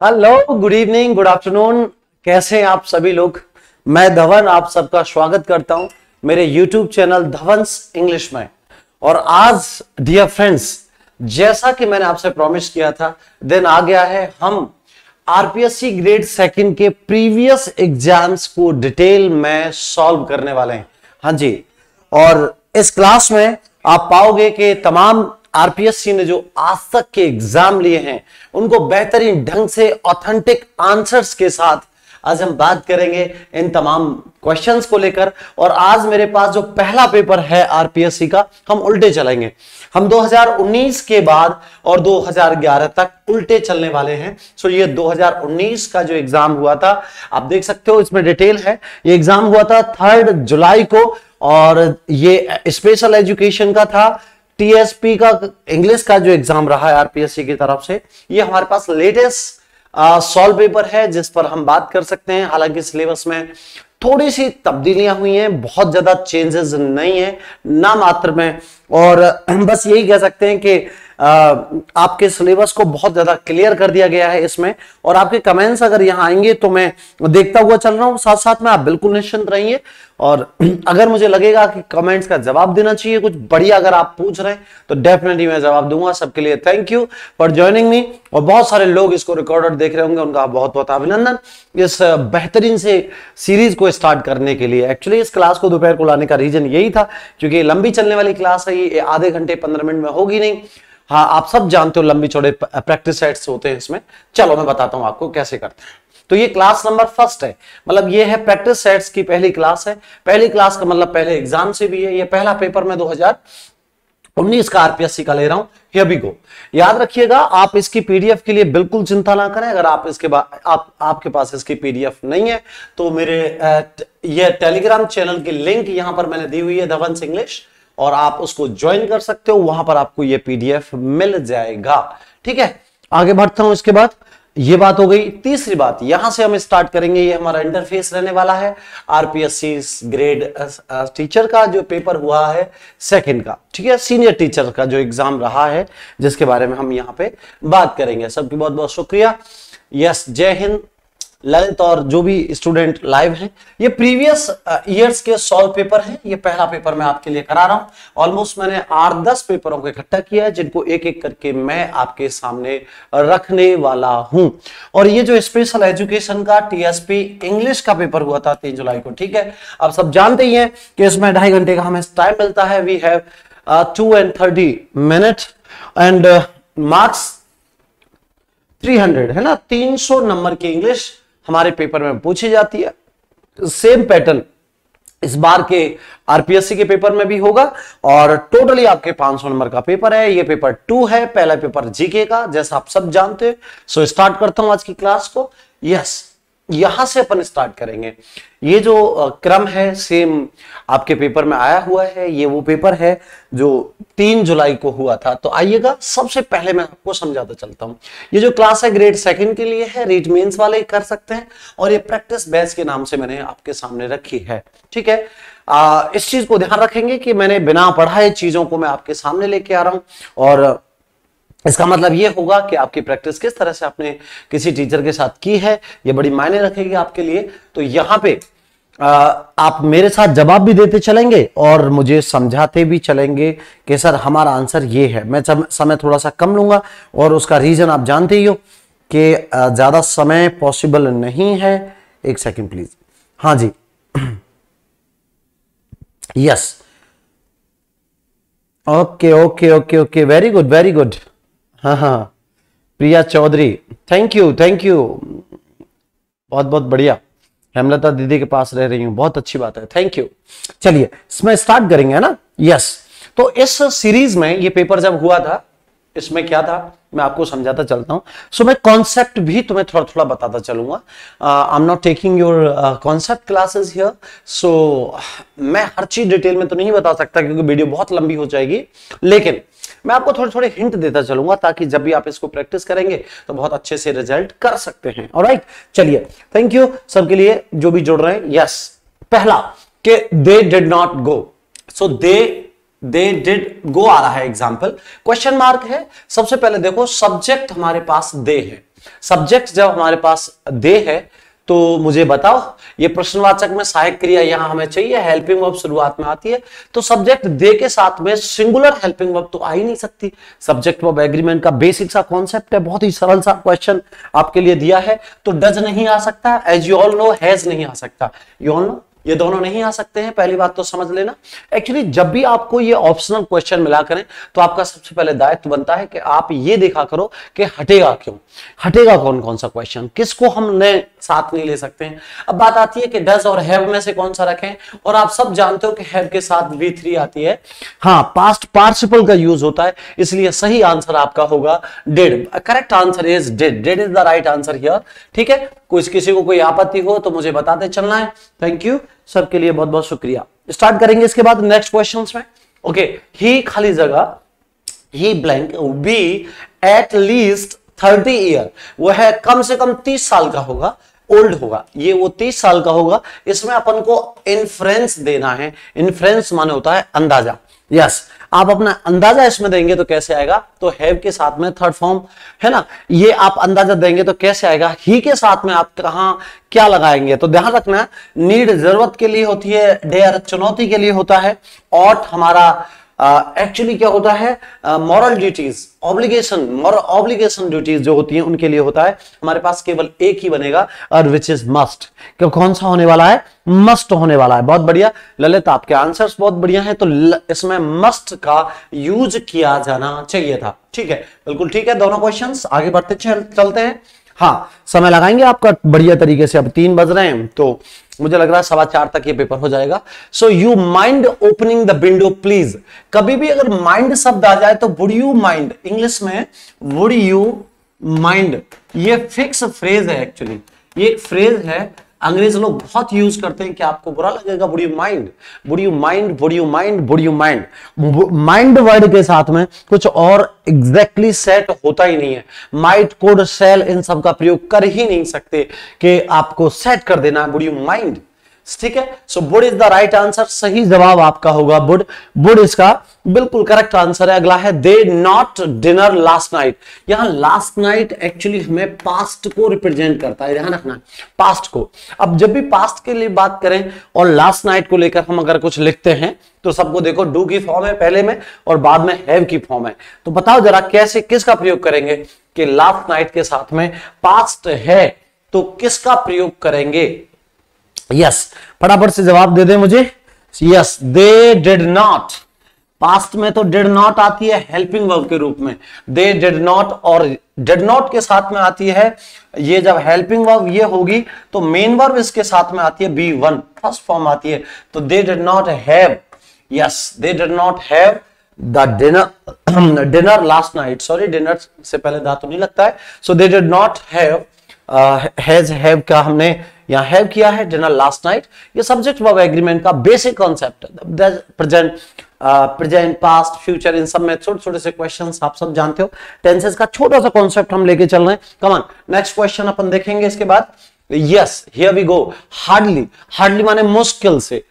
Hello good evening good afternoon कैसे हैं आप सभी लोग? मैं धवन, आप सबका स्वागत करता हूँ मेरे यूट्यूब चैनल धवंस इंग्लिश में। और आज डियर फ्रेंड्स जैसा कि मैंने आपसे प्रॉमिस किया था, दिन आ गया है, हम आरपीएससी ग्रेड सेकंड के प्रीवियस एग्ज़ाम्स को डिटेल में सॉल्व करने वाले हैं। हाँ जी, और इस क्लास में आप पाओगे कि तमाम आरपीएससी ने जो आज तक के एग्ज़ाम लिए हैं, उनको बेहतरीन ढंग से ऑथेंटिक आंसर्स के साथ आज हम बात करेंगे इन तमाम क्वेश्चंस को लेकर। और आज मेरे पास जो पहला पेपर है आरपीएससी का, हम उल्टे चलेंगे। हम 2019 के बाद और 2011 तक उल्टे चलने वाले हैं। सो ये 2019 का जो एग्ज़ाम हुआ था, आप देख सकते हो इसमें डिटेल है। ये एग्ज़ाम हुआ था थर्ड जुलाई को और ये स्पेशल एजुकेशन का था। टीएसपी का इंग्लिश का जो एग्ज़ाम रहा है आरपीएससी की तरफ़ से, ये हमारे पास लेटेस्ट सॉल्व पेपर है, जिस पर हम बात कर सकते हैं। हालाँकि सिलेबस में थोड़ी सी तब्दीलियाँ हुई हैं, बहुत ज़्यादा चेंजेस नहीं है, ना मात्र में। और बस यही कह सकते हैं कि आपके सिलेबस को बहुत ज़्यादा क्लियर कर दिया गया है इसमें। और आपके कमेंट्स अगर यहाँ आएँगे तो मैं देखता हुआ चल रहा हूँ। साथ साथ में आप बिल्कुल निश्चिंत रहिए। और अगर मुझे लगेगा कि कमेंट्स का जवाब देना चाहिए, कुछ बढ़िया अगर आप पूछ रहे हैं तो डेफिनेटली मैं जवाब दूँगा। सबके लिए thank you for joining me और बहुत सारे लोग इसको रिकॉर्डेड देख रहे होंगे, उनका बहुत बहुत अभिनंदन इस बेहतरीन से सीरीज़ को स्टार्ट करने के लिए। एक्चुअली इस क्लास को दोपहर को लाने का रीजन यही था, क्योंकि लंबी चलने वाली क्लास है, ये आधे घंटे पंद्रह मिनट में होगी नहीं। हाँ आप सब जानते हो लंबी चौड़े प्रैक्टिस सेट्स होते हैं इसमें। चलो, मैं बताता हूँ आपको कैसे करते हैं। तो ये क्लास नंबर फ़र्स्ट है। मतलब ये है प्रैक्टिस सेट्स की पहली क्लास है। पहली क्लास का मतलब पहले एग्ज़ाम से भी है। ये पहला पेपर में 2019 का आरपीएससी का ले रहा हूँ। हियर भी गो याद रखिएगा, आप इसकी पीडीएफ के लिए बिल्कुल चिंता ना करें। अगर आप इसके बाद आप, आपके पास इसकी पीडीएफ नहीं है तो मेरे ये टेलीग्राम चैनल की लिंक यहाँ पर मैंने दी हुई है धवंस इंग्लिश और आप उसको ज्वाइन कर सकते हो, वहाँ पर आपको ये पीडीएफ मिल जाएगा। ठीक है? आगे बढ़ता हूँ इसके बाद। ये बात हो गई तीसरी बात। यहाँ से हम स्टार्ट करेंगे, ये हमारा इंटरफेस रहने वाला है आरपीएससी ग्रेड टीचर का जो पेपर हुआ है सेकंड का। ठीक है? सीनियर टीचर का जो एग्ज़ाम रहा है, जिसके बारे में हम यहाँ पे बात करेंगे। सबकी बहुत बहुत शुक्रिया। यस जय हिंद ललित और जो भी स्टूडेंट लाइव हैं ये प्रीवियस ईयर्स uh, के सॉल्व पेपर हैं ये पहला पेपर मैं आपके लिए करा रहा हूँ। ऑलमोस्ट मैंने आठ दस पेपरों को इकट्ठा किया है जिनको एक एक करके मैं आपके सामने रखने वाला हूँ। और ये जो स्पेशल एजुकेशन का टीएसपी इंग्लिश का पेपर हुआ था तीन जुलाई को ठीक है? आप सब जानते ही हैं कि इसमें ढाई घंटे का हमें टाइम मिलता है। We have two and thirty minute and marks 300 है ना? 300 नंबर की इंग्लिश हमारे पेपर में पूछी जाती है। सेम पैटर्न इस बार के आरपीएससी के पेपर में भी होगा और टोटली आपके 500 नंबर का पेपर है। ये पेपर टू है, पहला पेपर जीके का, जैसा आप सब जानते हैं। सो स्टार्ट करता हूँ आज की क्लास को। यस यहाँ से अपन स्टार्ट करेंगे। ये जो क्रम है सेम आपके पेपर में आया हुआ है ये वो पेपर है जो तीन जुलाई को हुआ था। तो आइएगा सबसे पहले मैं आपको समझाता चलता हूँ। ये जो क्लास है ग्रेड सेकंड के लिए है रीड मेन्स वाले कर सकते हैं और ये प्रैक्टिस बैच के नाम से मैंने आपके सामने रखी है। ठीक है? आ, इस चीज़ को ध्यान रखेंगे कि मैंने बिना पढ़ाए चीज़ों को मैं आपके सामने लेके आ रहा हूँ और इसका मतलब ये होगा कि आपकी प्रैक्टिस किस तरह से आपने किसी टीचर के साथ की है ये बड़ी मायने रखेगी आपके लिए। तो यहाँ पे आ, आप मेरे साथ जवाब भी देते चलेंगे और मुझे समझाते भी चलेंगे कि सर हमारा आंसर ये है। मैं समय थोड़ा सा कम लूँगा और उसका रीजन आप जानते ही हो कि ज़्यादा समय पॉसिबल नहीं है। एक सेकंड प्लीज़। हाँ जी। Yes. Okay okay okay okay. Very good very good. हाँ हाँ। Priya Chaudhary thank you thank you बहुत बहुत बढ़िया। हेमलता दीदी के पास रह रही हूँ। बहुत अच्छी बात है। थैंक यू चलिए इसमें स्टार्ट करेंगे ना? यस तो इस सीरीज़ में ये पेपर जब हुआ था इसमें क्या था? मैं आपको समझाता चलता हूँ। सो so, मैं कॉन्सेप्ट भी तुम्हें थोड़ा थोड़ा बताता चलूँगा। I am not taking your concept classes here so मैं हर चीज़ डिटेल में तो नहीं बता सकता क्योंकि वीडियो बहुत लंबी हो जाएगी। लेकिन मैं आपको थोड़े थोड़े हिंट देता चलूँगा ताकि जब भी आप इसको प्रैक्टिस करेंगे तो बहुत अच्छे से रिज़ल्ट कर सकते हैं। और राइट चलिए थैंक यू सबके लिए जो भी जुड़ रहे हैं। यस पहला कि they did not go so they they did go आ रहा है एग्ज़ाम्पल क्वेश्चन मार्क है। सबसे पहले देखो सब्जेक्ट हमारे पास दे है। सब्जेक्ट जब हमारे पास दे है तो मुझे बताओ, ये प्रश्नवाचक में सहायक क्रिया यहाँ हमें चाहिए हेल्पिंग वर्ब शुरुआत में आती है। तो सब्जेक्ट दे के साथ में सिंगुलर हेल्पिंग वर्ब तो आ ही नहीं सकती। सब्जेक्ट वर्ब एग्रीमेंट का बेसिक सा कॉन्सेप्ट है, बहुत ही सरल सा क्वेश्चन आपके लिए दिया है। तो डज नहीं आ सकता as you all know has नहीं आ सकता। यू ऑल नो ये दोनों नहीं आ सकते हैं, पहली बात तो समझ लेना। एक्चुअली जब भी आपको ये ऑप्शनल क्वेश्चन मिला करें तो आपका सबसे पहले दायित्व बनता है कि आप ये देखा करो कि हटेगा क्यों? हटेगा कौन कौन सा क्वेश्चन किसको हम नए साथ नहीं ले सकते हैं? अब बात आती है कि डज और हैव में से कौन सा रखें, और आप सब जानते हो कि हैव के साथ वी थ्री आती है। हाँ पास्ट पार्सिपल का यूज़ होता है, इसलिए सही आंसर आपका होगा did correct answer is did did is the right answer here ठीक है? कुछ किसी को कोई आपत्ति हो तो मुझे बताते चलना है। थैंक यू सबके लिए बहुत बहुत शुक्रिया। स्टार्ट करेंगे इसके बाद नेक्स्ट क्वेश्चन में। ओके ही खाली जगह ही blank be at least thirty year वह कम से कम तीस साल का होगा ओल्ड होगा। ये वो तीस साल का होगा। इसमें अपन को इन्फ्रेंस देना है। इन्फ्रेंस माने होता है अंदाज़ा। यस आप अपना अंदाज़ा इसमें देंगे तो कैसे आएगा? तो हैव के साथ में थर्ड फॉर्म है ना? ये आप अंदाज़ा देंगे तो कैसे आएगा? ही के साथ में आप कहा, क्या लगाएँगे? तो ध्यान रखना नीड ज़रूरत के लिए होती है डेयर चुनौती के लिए होता है, और हमारा एक्चुअली uh, क्या होता है? Moral duties obligation moral obligation duties जो होती हैं उनके लिए होता है हमारे पास केवल एक ही बनेगा और विच इज़ मस्ट क्यों कौन सा होने वाला है? मस्ट होने वाला है। बहुत बढ़िया। ललित आपके आंसर्स बहुत बढ़िया हैं तो इसमें मस्ट का यूज़ किया जाना चाहिए था। ठीक है? बिल्कुल ठीक है दोनों क्वेश्चन आगे बढ़ते चल, चलते हैं। हाँ समय लगाएँगे आपका। बढ़िया तरीके से अब तीन बज रहे हैं तो मुझे लग रहा है सवा चार तक ये पेपर हो जाएगा। So you mind opening the window please कभी भी अगर माइंड शब्द आ जाए तो वुड यू माइंड इंग्लिश में वुड यू माइंड ये फिक्स फ्रेज है एक्चुअली ये एक फ्रेज है अंग्रेज़ लोग बहुत यूज़ करते हैं कि आपको बुरा लगेगा would you mind would you mind would you mind would you mind mind word के साथ में कुछ और एग्जैक्टली exactly सेट होता ही नहीं है। माइट कोड सेल इन सब का प्रयोग कर ही नहीं सकते कि आपको सेट कर देना बुड यू माइंड ठीक है? So would is the right answer सही जवाब आपका होगा बुड बुड इसका बिल्कुल करेक्ट आंसर है। अगला है they not dinner last night यहाँ लास्ट नाइट एक्चुअली हमें पास्ट को रिप्रेजेंट करता है। ध्यान रखना पास्ट को। अब जब भी पास्ट के लिए बात करें और लास्ट नाइट को लेकर हम अगर कुछ लिखते हैं तो सबको देखो डू की फॉर्म है पहले में और बाद में हैव की फॉर्म है। तो बताओ जरा कैसे, किसका प्रयोग करेंगे कि लास्ट नाइट के साथ में पास्ट है तो किसका प्रयोग करेंगे? यस फटाफट से जवाब दे दे मुझे। Yes they did not past में तो डिड नॉट आती है हेल्पिंग वर्ब के रूप में। दे डिड नॉट और डिड नॉट के साथ में आती है। ये जब हेल्पिंग वर्ब ये होगी तो मेन वर्ब इसके साथ में आती है बी वन फ़र्स्ट फॉर्म आती है। तो they did not have yes they did not have the dinner dinner last night sorry dinner से पहले धातु नहीं लगता है। So they did not have has have का हमने यहाँ हैव किया है डिनर लास्ट नाइट ये सब्जेक्ट वर्ब एग्रीमेंट का basic concept present present past future इन सब में छोटे छोटे से क्वेश्चंस आप सब जानते हो। टेंसेस का छोटा सा कॉन्सेप्ट हम लेके चल रहे हैं। कमान नेक्स्ट क्वेश्चन अपन देखेंगे इसके बाद। Yes here we go hardly hardly माने मुश्किल से।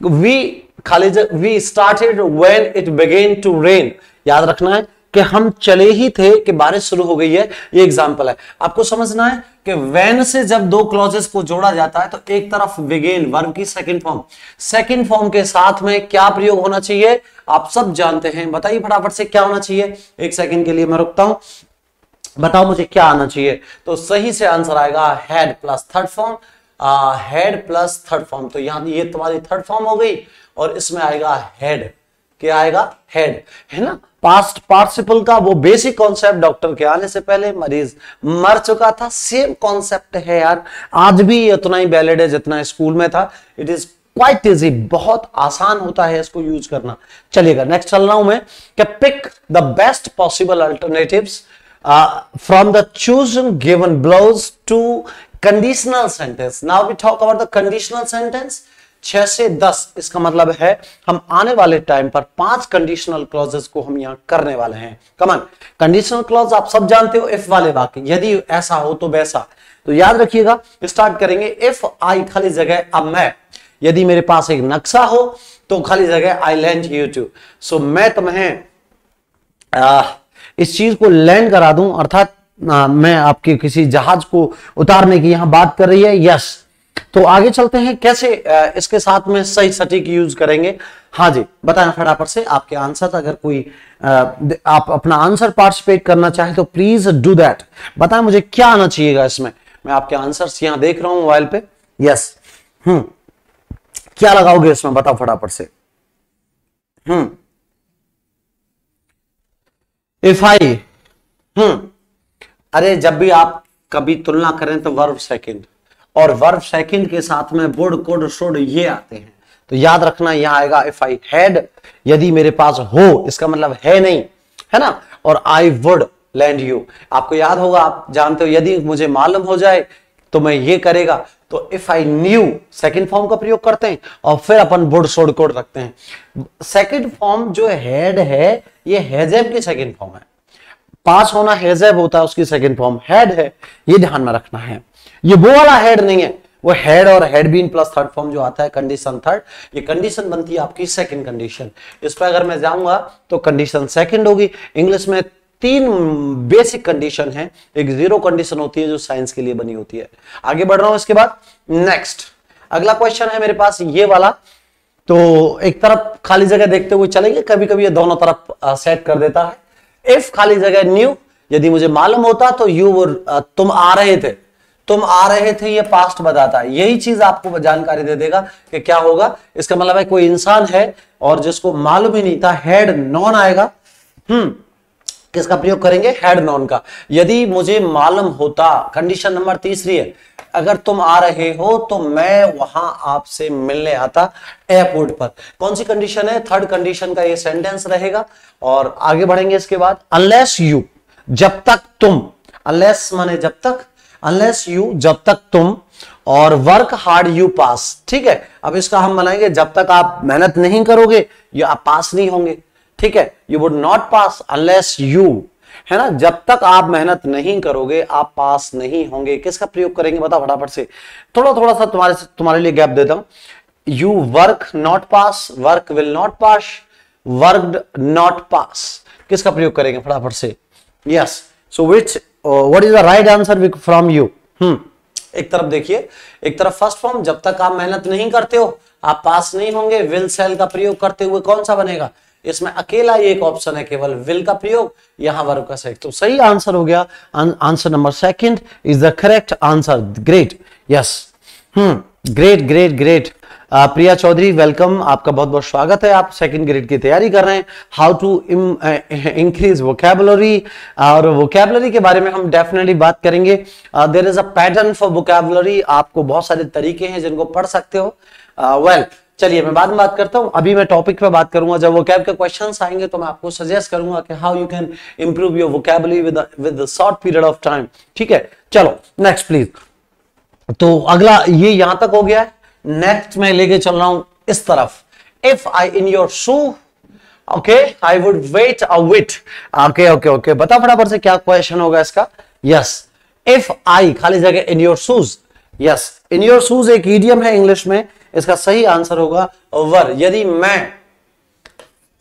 वी खाली we started when it began to rain याद रखना है कि हम चले ही थे कि बारिश शुरू हो गई है, ये एग्ज़ाम्पल है। आपको समझना है कि वैन से जब दो क्लॉजेस को जोड़ा जाता है तो एक तरफ़ विगेन वर्ब की सेकंड फॉर्म सेकंड फॉर्म के साथ में क्या प्रयोग होना चाहिए? आप सब जानते हैं। बताइए फटाफट से क्या होना चाहिए। एक सेकंड के लिए मैं रुकता हूँ। बताओ मुझे क्या आना चाहिए। तो सही से आंसर आएगा had plus third form had plus third form तो यहाँ ये तुम्हारी थर्ड फॉर्म हो गई और इसमें आएगा हेड क्या आएगा? हेड है ना? पास्ट पार्टिसिपल का वो बेसिक कॉन्सेप्ट डॉक्टर के आने से पहले मरीज़ मर चुका था। सेम कॉन्सेप्ट है यार। आज भी उतना ही वैलिड है जितना स्कूल में था। इट इज़ क्वाइट इजी बहुत आसान होता है इसको यूज़ करना। चलिएगा नेक्स्ट चल रहा हूँ मैं कि pick the best possible alternatives from the chosen given below to conditional sentence now we talk about the conditional sentence छह से दस इसका मतलब है हम आने वाले टाइम पर पाँच कंडीशनल क्लॉजेस को हम यहाँ करने वाले हैं। कमन कंडीशनल क्लॉज आप सब जानते हो इफ़ वाले वाक्य। यदि ऐसा हो तो वैसा। तो याद रखिएगा स्टार्ट करेंगे इफ़ आई खाली जगह अब मैं। यदि मेरे पास एक नक्शा हो तो खाली जगह I lend you to so मैं तुम्हें आ, इस चीज़ को लैंड करा दूँ अर्थात में आपके किसी जहाज़ को उतारने की यहाँ बात कर रही है। यस तो आगे चलते हैं, कैसे इसके साथ में सही सटीक यूज़ करेंगे। हाँ जी, बताएँ फटाफट से, आपके आंसर, अगर कोई आप अपना आंसर पार्टिसिपेट करना चाहे तो प्लीज़ डू दैट। बताएँ मुझे क्या आना चाहिएगा इसमें? मैं आपके आंसर यहाँ देख रहा हूँ मोबाइल पे। यस। हम्म। क्या लगाओगे इसमें? बताओ फटाफट से। हम्म। इफ़ आई हम्म। अरे, जब भी आप कभी तुलना करें तो वर्ब सेकंड और वर्ब सेकंड के साथ में बुड, कुड, शुड ये आते हैं। तो याद रखना, यह आएगा इफ़ आई हैड यदि मेरे पास हो, इसका मतलब है नहीं, है ना? और आई वुड लैंड यू आपको याद होगा, आप जानते हो, यदि मुझे मालूम हो जाए तो मैं ये करेगा। तो if I knew second form का प्रयोग करते हैं, और फिर अपन बुड सोड कोड रखते हैं। सेकंड फॉर्म जो हेड है, ये हैजेब की सेकंड फॉर्म है। पास होना हैजेब होता है, उसकी सेकंड फॉर्म हेड है। ये ध्यान में रखना है। ये वो वाला हेड नहीं है। वो हेड और had been plus third form जो आता है कंडीशन थर्ड ये कंडीशन बनती है आपकी सेकंड कंडीशन इस पर अगर मैं जाऊँगा तो कंडीशन सेकंड होगी। इंग्लिश में तीन बेसिक कंडीशन है। एक ज़ीरो कंडीशन होती है जो साइंस के लिए बनी होती है। आगे बढ़ रहा हूँ इसके बाद। नेक्स्ट अगला क्वेश्चन है मेरे पास ये वाला। तो एक तरफ़ खाली जगह देखते हुए चलेंगे। कभी कभी ये दोनों तरफ़ सेट कर देता है। इफ़ खाली जगह न्यू यदि मुझे मालूम होता तो यू तुम आ रहे थे। तुम आ रहे थे, ये पास्ट बताता है। यही चीज़ आपको जानकारी दे देगा कि क्या होगा। इसका मतलब है, कोई इंसान है और जिसको मालूम ही नहीं था हेड नॉन आएगा। हम्म किसका प्रयोग करेंगे? हेड नॉन का। यदि मुझे मालूम होता कंडीशन नंबर तीसरी है, अगर तुम आ रहे हो तो मैं वहाँ आपसे मिलने आता एयरपोर्ट पर। कौन सी कंडीशन है? थर्ड कंडीशन का ये सेंटेंस रहेगा। और आगे बढ़ेंगे इसके बाद। अनलेस यू जब तक तुम अनलेस माने जब तक अनलेस यू जब तक तुम और वर्क हार्ड यू पास ठीक है? अब इसका हम बनाएँगे जब तक आप मेहनत नहीं करोगे, या आप पास नहीं होंगे, ठीक है? You would not pass unless you है ना? जब तक आप मेहनत नहीं करोगे, आप पास नहीं होंगे। किसका प्रयोग करेंगे बताओ फटाफट से। थोड़ा थोड़ा सा तुम्हारे तुम्हारे लिए गैप देता हूँ। You work not pass work will not pass work not pass किसका प्रयोग करेंगे फटाफट से? Yes so which what is the right answer from you हम्म एक तरफ़ देखिए, एक तरफ़ फ़र्स्ट फॉर्म जब तक आप मेहनत नहीं करते हो, आप पास नहीं होंगे विल सेल का प्रयोग करते हुए कौन सा बनेगा? इसमें अकेला एक ऑप्शन है, केवल विल का प्रयोग, यहाँ वर्ग का तो सही आंसर हो गया answer number second is the correct answer great yes hmm great great great Priya Chaudhary welcome आपका बहुत बहुत स्वागत है। आप सेकंड ग्रेड की तैयारी कर रहे हैं। हाउ टू इंक्रीज वोकेबलरी और वोकेबलरी के बारे में हम डेफिनेटली बात करेंगे। There is a pattern for vocabulary आपको बहुत सारे तरीके हैं जिनको पढ़ सकते हो। वेल uh, well, चलिए मैं बाद में बात करता हूँ। अभी मैं टॉपिक पे बात करूँगा। जब वो कैब के क्वेश्चन आएँगे तो मैं आपको सजेस्ट करूँगा कि how you can improve your vocabulary with with short period of time ठीक है? चलो नेक्स्ट प्लीज़ तो अगला ये यहाँ तक हो गया है। नेक्स्ट मैं लेके चल रहा हूँ इस तरफ़। If I in your shoe okay I would wait a bit okay okay okay बता फटाफट से क्या क्वेश्चन होगा इसका। यस इफ़ आई खाली जगह in your shoes yes in your shoes एक ईडियम है इंग्लिश में। इसका सही आंसर होगा वर यदि मैं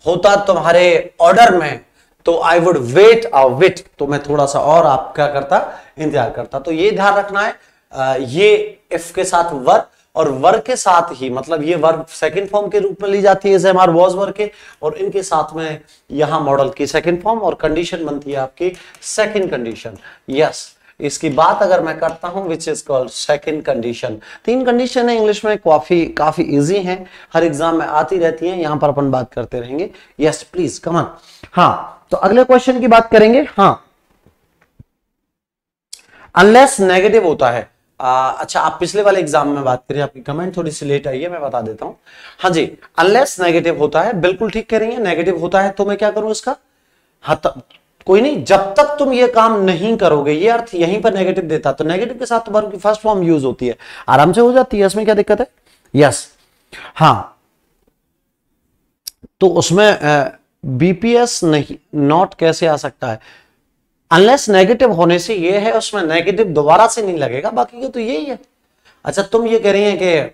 होता तुम्हारे ऑर्डर में तो आई वुड वेट अ विट तो मैं थोड़ा सा और आप क्या करता, इंतज़ार करता। तो ये ध्यान रखना है। ये इफ़ के साथ वर और वर्ग के साथ ही मतलब ये वर्ग सेकंड फॉर्म के रूप में ली जाती है एम आर वॉज़ वर्ग के, और इनके साथ में यहाँ मॉडल की सेकंड फॉर्म और कंडीशन बनती है आपकी सेकंड कंडीशन यस इसकी बात अगर मैं करता हूँ which is called second condition तीन कंडीशन है इंग्लिश में काफ़ी काफ़ी इजी है, हर एग्ज़ाम में आती रहती है, यहाँ पर अपन बात करते रहेंगे. यस प्लीज़ कमन हाँ तो अगले क्वेश्चन की बात करेंगे. हाँ. अनलेस नेगेटिव होता है आ, अच्छा आप पिछले वाले एग्ज़ाम में बात करिए आपकी कमेंट थोड़ी सी लेट आई है मैं बता देता हूँ। हाँ जी अनलेस नेगेटिव होता है बिल्कुल ठीक कह रही है नेगेटिव होता है तो मैं क्या करूँ इसका? हाँ कोई नहीं जब तक तुम ये काम नहीं करोगे ये अर्थ यहीं पर नेगेटिव देता तो नेगेटिव के साथ तो वर्ब की फ़र्स्ट फॉर्म यूज़ होती है। आराम से हो जाती है इसमें क्या दिक्कत है? यस हाँ। तो उसमें बीपीएस नहीं नॉट कैसे आ सकता है? अनलेस नेगेटिव होने से ये है, उसमें नेगेटिव दोबारा से नहीं लगेगा, बाकी का तो यही है। अच्छा तुम ये कह रही हैं कि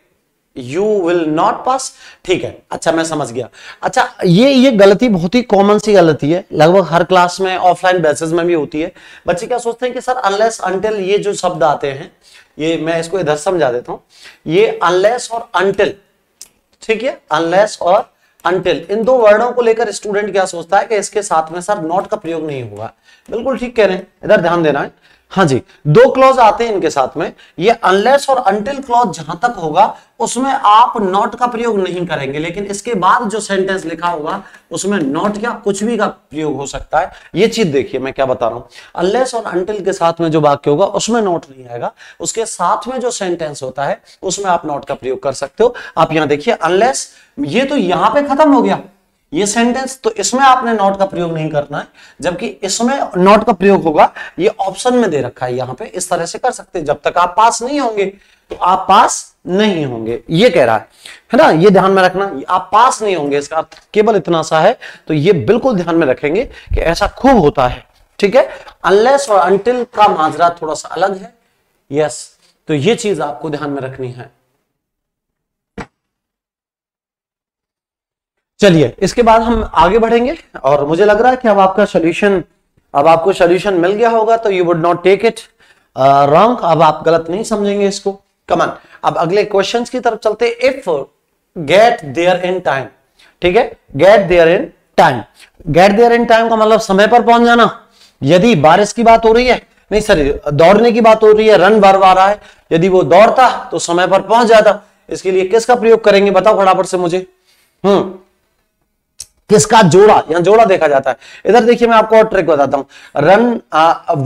यू विल नॉट पास ठीक है अच्छा मैं समझ गया। अच्छा ये ये गलती बहुत ही कॉमन सी गलती है, लगभग हर क्लास में ऑफलाइन बेसिस में भी होती है। बच्चे क्या सोचते हैं कि सर अनलेस अनटिल ये जो शब्द आते हैं, ये मैं इसको इधर समझा देता हूँ। ये अनलेस और अनटिल ठीक है? अनलेस और अनटिल इन दो वर्णों को लेकर स्टूडेंट क्या सोचता है कि इसके साथ में सर नॉट का प्रयोग नहीं होगा बिल्कुल ठीक कह रहे हैं। इधर ध्यान देना है। हाँ जी, दो क्लॉज आते हैं इनके साथ में। ये अनलेस और अनटिल क्लॉज जहाँ तक होगा, उसमें आप नॉट का प्रयोग नहीं करेंगे, लेकिन इसके बाद जो सेंटेंस लिखा होगा, उसमें नॉट या कुछ भी का प्रयोग हो सकता है। ये चीज़ देखिए, मैं क्या बता रहा हूँ। अनलेस और अनटिल के साथ में जो वाक्य होगा, उसमें नॉट नहीं आएगा। उसके साथ में जो सेंटेंस होता है, उसमें आप नॉट का प्रयोग कर सकते हो। आप यहाँ देखिए अनलेस ये तो यहाँ पे खत्म हो गया। ये सेंटेंस तो इसमें आपने नॉट का प्रयोग नहीं करना है, जबकि इसमें नॉट का प्रयोग होगा, ये ऑप्शन में दे रखा है, यहाँ पे इस तरह से कर सकते हैं। जब तक आप पास नहीं होंगे तो आप पास नहीं होंगे। ये कह रहा है है ना? ये ध्यान में रखना, आप पास नहीं होंगे, इसका अर्थ केवल इतना सा है तो ये बिल्कुल ध्यान में रखेंगे कि ऐसा खूब होता है, ठीक है? अनलेस और अनटिल का माजरा थोड़ा सा अलग है यस तो ये चीज़ आपको ध्यान में रखनी है। चलिए, इसके बाद हम आगे बढ़ेंगे और मुझे लग रहा है कि अब आपका सोल्यूशन अब आपको सोल्यूशन मिल गया होगा तो you would not take it wrong अब आप गलत नहीं समझेंगे इसको। कमन अब अगले क्वेश्चंस की तरफ़ चलते if get there in time ठीक है? Get there in time get there in time का मतलब समय पर पहुँच जाना। यदि बारिश की बात हो रही है, नहीं सर दौड़ने की बात हो रही है रन बार आ रहा है यदि वो दौड़ता तो समय पर पहुँच जाता। इसके लिए किसका प्रयोग करेंगे, बताओ फटाफट से मुझे। हम्म किसका जोड़ा? यहाँ जोड़ा देखा जाता है। इधर देखिए मैं आपको और ट्रिक बताता हूँ। रन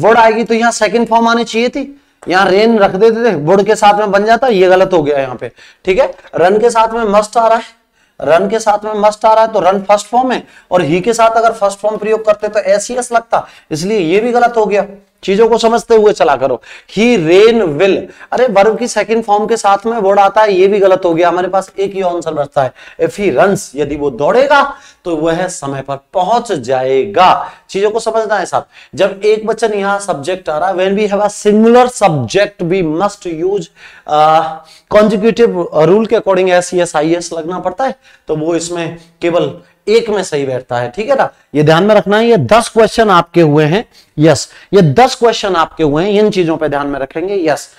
वर्ड आएगी तो यहाँ सेकंड फॉर्म आनी चाहिए थी। यहाँ रेन रख देते थे वर्ड के साथ में बन जाता, ये गलत हो गया यहाँ पे। ठीक है? रन के साथ में मस्ट आ रहा है। रन के साथ में मस्ट आ रहा है तो रन फ़र्स्ट फॉर्म है। और ही के साथ अगर फ़र्स्ट फॉर्म प्रयोग करते तो एस लगता। इसलिए ये भी गलत हो गया। चीज़ों को समझते हुए चला करो। ही रेन विल अरे वर्ब की सेकंड फॉर्म के साथ में वर्ड आता है, ये भी गलत हो गया। हमारे पास एक ही आंसर बचता है। इफ़ ही रन्स यदि वो दौड़ेगा तो वह समय पर पहुँच जाएगा। चीज़ों को समझना है साथ जब एक वचन यहाँ सब्जेक्ट आ रहा है when we have a singular subject we must use conjunctive rule के according S S I S लगना पड़ता है। तो वो इसमें केवल एक में सही बैठता है, ठीक है ना? ये ध्यान में रखना है, ये दस क्वेश्चन आपके हुए हैं यस ये दस क्वेश्चन आपके हुए हैं, इन चीज़ों पर ध्यान में रखेंगे यस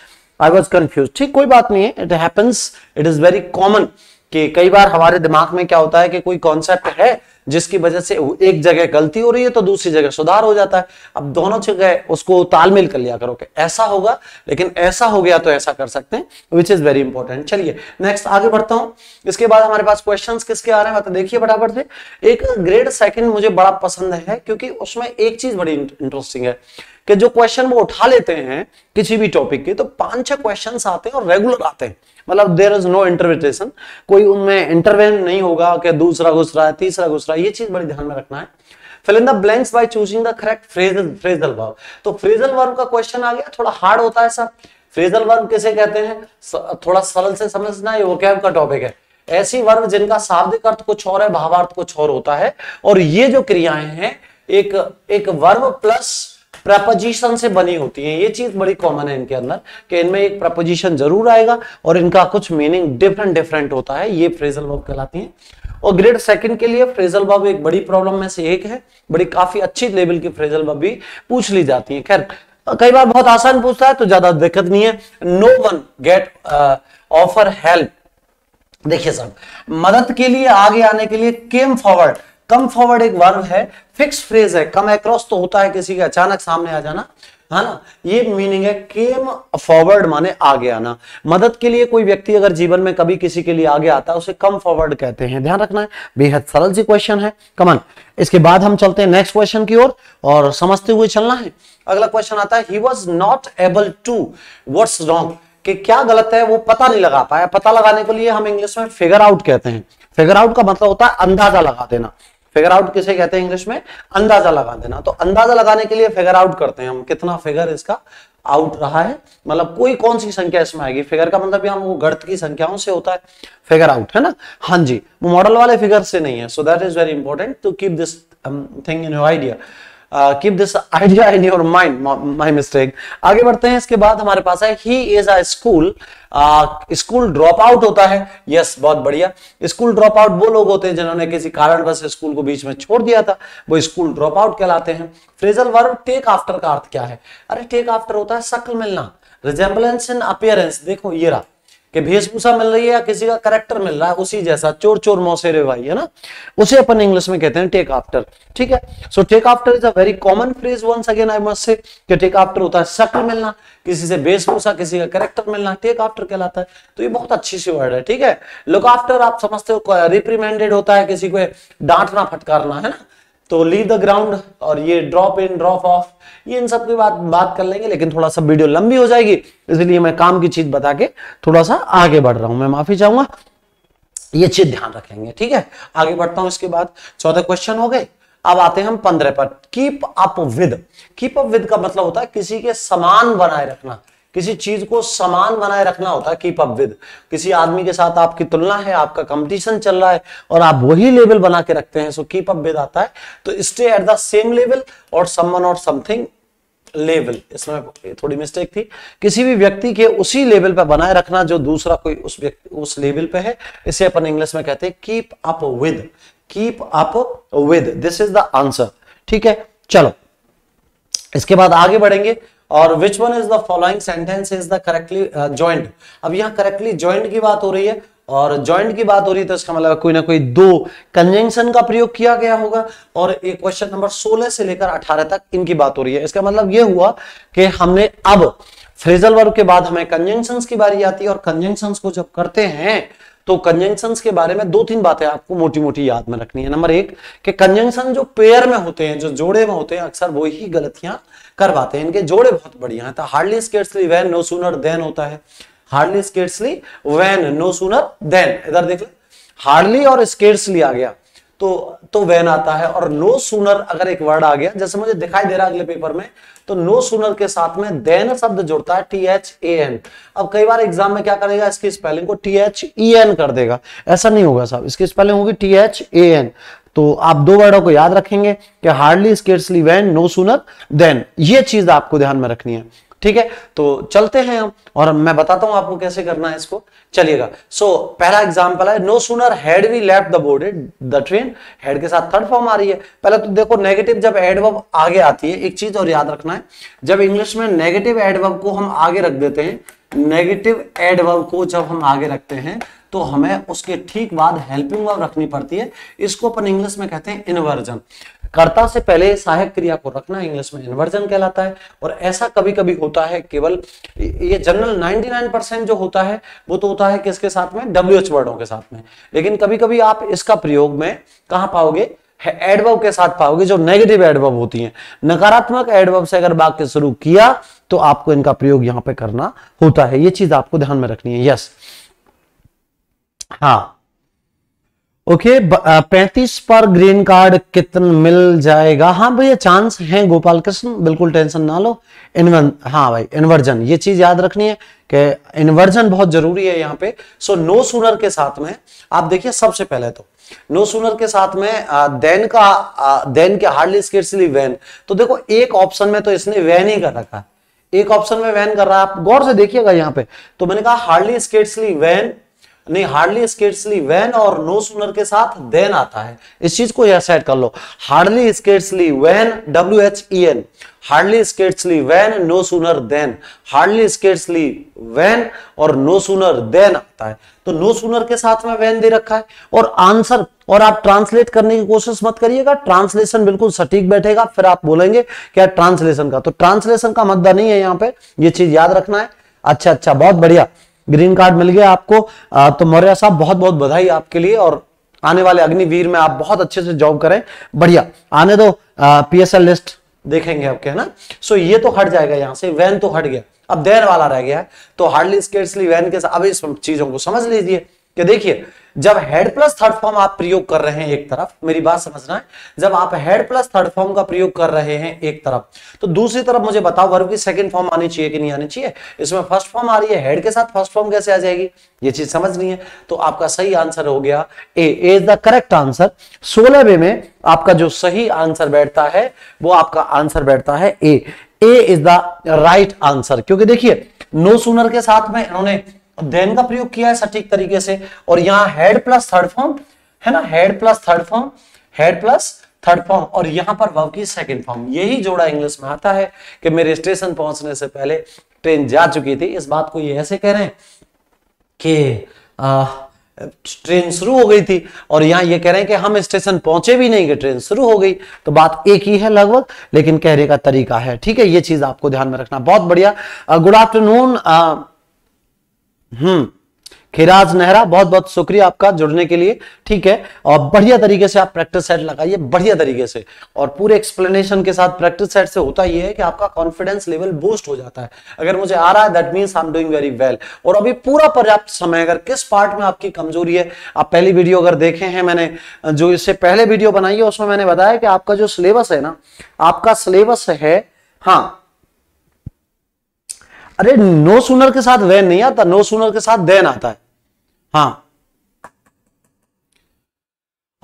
आई वॉज़ कंफ्यूज ठीक, कोई बात नहीं है it happens it is very common कि कई बार हमारे दिमाग में क्या होता है कि कोई कॉन्सेप्ट है जिसकी वजह से एक जगह गलती हो रही है तो दूसरी जगह सुधार हो जाता है। अब दोनों जगह उसको तालमेल कर लिया करो कि ऐसा होगा, लेकिन ऐसा हो गया तो ऐसा कर सकते हैं विच इज़ वेरी इंपॉर्टेंट चलिए नेक्स्ट आगे बढ़ता हूँ। इसके बाद हमारे पास क्वेश्चन किसके आ रहे हैं? देखिए बराबर से। एक ग्रेड सेकेंड मुझे बड़ा पसंद है, क्योंकि उसमें एक चीज़ बड़ी इंटरेस्टिंग है। कि जो क्वेश्चन वो उठा लेते हैं किसी भी टॉपिक के तो पाँच छह क्वेश्चन आते हैं और रेगुलर आते हैं। मतलब देर इज़ नो इंटरप्रिटेशन कोई उनमें इंटरवेन नहीं होगा कि दूसरा घुस रहा है, तीसरा घुस रहा है, ये चीज़ बड़ी ध्यान में रखना है। Fill in the blanks by choosing the correct phrasal phrasal verb तो फ्रेजल वर्ब का क्वेश्चन आ गया, थोड़ा हार्ड होता है सर फ्रेजल वर्ब किसे कहते हैं? थोड़ा सरल से समझना ये वोकैब का टॉपिक है। ऐसी वर्ब जिनका शाब्दिक अर्थ कुछ और है, भावार्थ कुछ और होता है। और ये जो क्रियाएँ हैं, एक एक वर्ब प्लस प्रपोजिशन से बनी होती है। ये चीज़ बड़ी कॉमन है इनके अंदर कि इनमें एक प्रपोजिशन ज़रूर आएगा और इनका कुछ मीनिंग डिफरेंट डिफरेंट होता है। ये फ्रेजल वर्ब कहलाती है। और ग्रेड सेकंड के लिए फ्रेजल वर्ब एक बड़ी प्रॉब्लम में से एक है। बड़ी काफ़ी अच्छी लेवल की फ्रेजल वर्ब भी पूछ ली जाती है। खैर, कई बार बहुत आसान पूछता है तो ज़्यादा दिक्कत नहीं है। No one get offer help देखिए साहब, मदद के लिए आगे आने के लिए केम फॉरवर्ड कम फॉरवर्ड एक वर्ब है फिक्स फ्रेज है कम अक्रॉस तो होता है किसी के अचानक सामने आ जाना है ना? ये मीनिंग है केम फॉरवर्ड माने आगे आना। मदद के लिए कोई व्यक्ति अगर जीवन में कभी किसी के लिए आगे आता है उसे कम फॉरवर्ड कहते हैं। ध्यान रखना है बेहद सरल सी क्वेश्चन है। कमन इसके बाद हम चलते हैं नेक्स्ट क्वेश्चन की ओर और, और समझते हुए चलना है। अगला क्वेश्चन आता है he was not able to what's wrong कि क्या गलत है वो पता नहीं लगा पाया। पता लगाने के लिए हम इंग्लिश में फिगर आउट कहते हैं। फिगर आउट का मतलब होता है अंदाज़ा लगा देना। फिगर आउट किसे कहते हैं इंग्लिश में? अंदाज़ा लगा देना। तो अंदाज़ा लगाने के लिए फिगर आउट करते हैं हम कितना फिगर इसका आउट रहा है। मतलब कोई कौन सी संख्या इसमें आएगी? फिगर का मतलब हम वो गर्त की संख्याओं से होता है। फिगर आउट है ना? हाँ जी, वो मॉडल वाले फिगर से नहीं है। So that is very important to keep this thing in your idea keep this idea in your mind my mistake आगे बढ़ते हैं इसके बाद हमारे पास है he is a school school drop out होता है। यस yes, बहुत बढ़िया। स्कूल ड्रॉप आउट वो लोग होते हैं जिन्होंने किसी कारण बस स्कूल को बीच में छोड़ दिया था। वो स्कूल ड्रॉप आउट कहलाते हैं। फ्रेजल वर्ब टेक आफ्टर का अर्थ क्या है? अरे टेक आफ्टर होता है शक्ल मिलना। रिजेंबलेंस इन अपियरेंस देखो ये रहा। कि वेशभूषा मिल रही है या किसी का करेक्टर मिल रहा है, उसी जैसा चोर चोर मौसेरे भाई, है ना? उसे अपन इंग्लिश में कहते हैं टेक आफ्टर ठीक है? So take after is a very common phrase once again I must say कि टेक आफ्टर होता है शक्ल मिलना, किसी से वेशभूषा किसी का करेक्टर मिलना टेक आफ्टर कहलाता है। तो ये बहुत अच्छी सी वर्ड है, ठीक है? लुक आफ्टर आप समझते हो रिप्रीमेंडेड होता है, किसी को डांटना, फटकारना, है ना? तो लीव द ग्राउंड और ये ड्रॉप इन ड्रॉप ऑफ़ ये इन सब की बात बात कर लेंगे, लेकिन थोड़ा सा वीडियो लंबी हो जाएगी, इसलिए मैं काम की चीज़ बता के थोड़ा सा आगे बढ़ रहा हूँ। मैं माफ़ी चाहूँगा, ये चीज़ ध्यान रखेंगे, ठीक है? आगे बढ़ता हूँ इसके बाद चौदह क्वेश्चन हो गए। अब आते हैं हम पंद्रह पर। Keep up with keep up with का मतलब होता है किसी के समान बनाए रखना। किसी चीज़ को समान बनाए रखना होता है कीप अप विद किसी आदमी के साथ आपकी तुलना है, आपका कंपटीशन चल रहा है, और आप वही लेवल बना के रखते हैं सो कीप अप विद आता है तो stay at the same level और समवन और समथिंग लेवल इसमें थोड़ी मिस्टेक थी। किसी भी व्यक्ति के उसी लेवल पर बनाए रखना जो दूसरा कोई उस व्यक्ति, उस लेवल पे है, इसे अपन इंग्लिश में कहते हैं keep up with keep up with this is the answer ठीक है? चलो। इसके बाद आगे बढ़ेंगे। और which one is the following sentence is the correctly joint अब यहाँ करेक्टली ज्वाइंट की बात हो रही है और ज्वाइंट की बात हो रही है तो इसका मतलब कोई ना कोई दो कंजेंशन का प्रयोग किया गया होगा और एक क्वेश्चन नंबर 16 से लेकर 18 तक इनकी बात हो रही है। इसका मतलब यह हुआ कि हमने अब फ्रेजल वर्ब के बाद हमें कंजेंशन की बारी आती है और कंजंक्शन को जब करते हैं तो कंजंक्शन के बारे में दो तीन बातें आपको मोटी मोटी याद में रखनी है। नंबर एक, कि कंजंक्शन जो पेयर में होते हैं, जो जोड़े में होते हैं, अक्सर वो गलतियाँ करवाते हैं। इनके जोड़े बहुत बढ़िया है। Hardly scarcely when no sooner than होता है। Hardly scarcely when no sooner than इधर देख ले। हार्डली और स्केट्सली आ गया। तो तो वैन आता है और नो सुनर अगर एक वर्ड आ गया, जैसे मुझे दिखाई दे रहा अगले पेपर में तो नो सुनर के साथ में देन शब्द जुड़ता है टी एच ए एन अब कई बार एग्ज़ाम में क्या करेगा? इसकी स्पेलिंग को टी एच ई एन कर देगा। ऐसा नहीं होगा साहब। इसकी स्पेलिंग होगी टी एच ए एन तो आप दो वर्डों को याद रखेंगे कि hardly scarcely when no sooner than ये चीज़ आपको ध्यान में रखनी है। ठीक है? तो चलते हैं हम और मैं बताता हूँ आपको कैसे करना है इसको। चलिएगा। सो so, पहला एग्जांपल है no sooner had we left the board the train had के साथ थर्ड फॉर्म आ रही है। पहले तो देखो नेगेटिव जब एडवर्ब आगे आती है एक चीज़ और याद रखना है। जब इंग्लिश में नेगेटिव एडवर्ब को हम आगे रख देते हैं नेगेटिव एडवर्ब को जब हम आगे रखते हैं तो हमें उसके ठीक बाद हेल्पिंग वर्ब रखनी पड़ती है। इसको अपन इंग्लिश में कहते हैं इनवर्जन कर्ता से पहले सहायक क्रिया को रखना इंग्लिश में इन्वर्जन कहलाता है। और ऐसा कभी कभी होता है, केवल ये जनरल 99 परसेंट जो होता है, वो तो होता है किसके साथ में? डब्ल्यू एच वर्डों के साथ में। लेकिन कभी कभी आप इसका प्रयोग में कहा पाओगे? एडवर्ब के साथ पाओगे, जो नेगेटिव एडवर्ब होती हैं। नकारात्मक एडवर्ब से अगर वाक्य शुरू किया तो आपको इनका प्रयोग यहाँ पे करना होता है। ये चीज़ आपको ध्यान में रखनी है। यस हाँ। ओके पैंतीस पर ग्रीन कार्ड कितना मिल जाएगा? हाँ भैया चांस है, गोपाल कृष्ण, बिल्कुल टेंशन ना लो। इन्वन हाँ भाई इन्वर्जन ये चीज़ याद रखनी है कि इन्वर्जन बहुत ज़रूरी है यहाँ पे। सो नो सुनर के साथ में, आप देखिए सबसे पहले तो नो सूनर के साथ में देन का देन के हार्डली स्केट्सली वैन तो देखो, एक ऑप्शन में तो इसने वैन ही कर रखा। एक ऑप्शन में वैन कर रहा है। आप गौर से देखिएगा यहाँ पे। तो मैंने कहा हार्डली स्केट्सली वैन नहीं हार्डली स्केट्सली वैन और नो सुनर के साथ देन आता है। इस चीज़ को यह सेट कर लो। Hardly scarcely when W H E N hardly scarcely when no sooner than hardly scarcely when और नो सुनर देन आता है। तो नो सुनर के साथ में वैन दे रखा है। और आंसर और आप ट्रांसलेट करने की कोशिश मत करिएगा। ट्रांसलेशन बिल्कुल सटीक बैठेगा। फिर आप बोलेंगे क्या ट्रांसलेशन का। तो ट्रांसलेशन का मुद्दा नहीं है यहाँ पे। ये चीज़ याद रखना है। अच्छा अच्छा बहुत बढ़िया। ग्रीन कार्ड मिल गया आपको। तो मौर्य साहब, बहुत बहुत बधाई आपके लिए और आने वाले अग्निवीर में आप बहुत अच्छे से जॉब करें। बढ़िया, आने दो पीएसएल लिस्ट देखेंगे आपके, है ना? सो ये तो हट जाएगा यहाँ से वैन तो हट गया। अब देर वाला रह गया है तो हार्डली स्केट्सली वैन के साथ अब इस चीज़ों को समझ लीजिए कि देखिए जब हेड प्लस थर्ड फॉर्म आप प्रयोग कर रहे हैं एक तरफ़, मेरी बात समझना है, जब आप हेड प्लस थर्ड फॉर्म का प्रयोग कर रहे हैं एक तरफ़ तो दूसरी तरफ़ मुझे बताओ वर्ब की सेकंड फॉर्म आनी चाहिए कि नहीं आनी चाहिए? इसमें फ़र्स्ट फॉर्म आ रही है हेड के साथ फ़र्स्ट फॉर्म कैसे आ जाएगी? ये चीज़ समझनी है तो आपका सही आंसर हो गया A is the correct answer सोलहवें में आपका जो सही आंसर बैठता है, वो आपका आंसर बैठता है A A is the right answer क्योंकि देखिए नो सुनर के साथ में इन्होंने देन का प्रयोग किया है सटीक तरीके से। और यहाँ हेड प्लस थर्ड फॉर्म है ना? Had plus third form had plus third form और यहाँ पर वर्ब की सेकंड फॉर्म यही जोड़ा इंग्लिश में आता है कि मेरे स्टेशन पहुँचने से पहले ट्रेन जा चुकी थी। इस बात को ये ऐसे कह रहे हैं कि ट्रेन शुरू हो गई थी। और यहाँ ये कह रहे हैं कि हम स्टेशन पहुँचे भी नहीं कि ट्रेन शुरू हो गई। तो बात एक ही है लगभग, लेकिन कहने का तरीका है। ठीक है, ये चीज़ आपको ध्यान में रखना। बहुत बढ़िया। Good afternoon hmm. खिराज नेहरा, बहुत बहुत शुक्रिया आपका जुड़ने के लिए। ठीक है, और बढ़िया तरीके से आप प्रैक्टिस सेट लगाइए, बढ़िया तरीके से। और पूरे एक्सप्लेनेशन के साथ प्रैक्टिस सेट से होता यह है कि आपका कॉन्फिडेंस लेवल बूस्ट हो जाता है। अगर मुझे आ रहा है that means I am doing very well और अभी पूरा पर्याप्त समय, अगर किस पार्ट में आपकी कमज़ोरी है, आप पहली वीडियो अगर देखे हैं मैंने, जो इससे पहले वीडियो बनाई है, उसमें मैंने बताया कि आपका जो सिलेबस है ना, आपका सिलेबस है हाँ अरे नो सुनर के साथ वैन नहीं आता नो सुनर के साथ देन आता है। हाँ।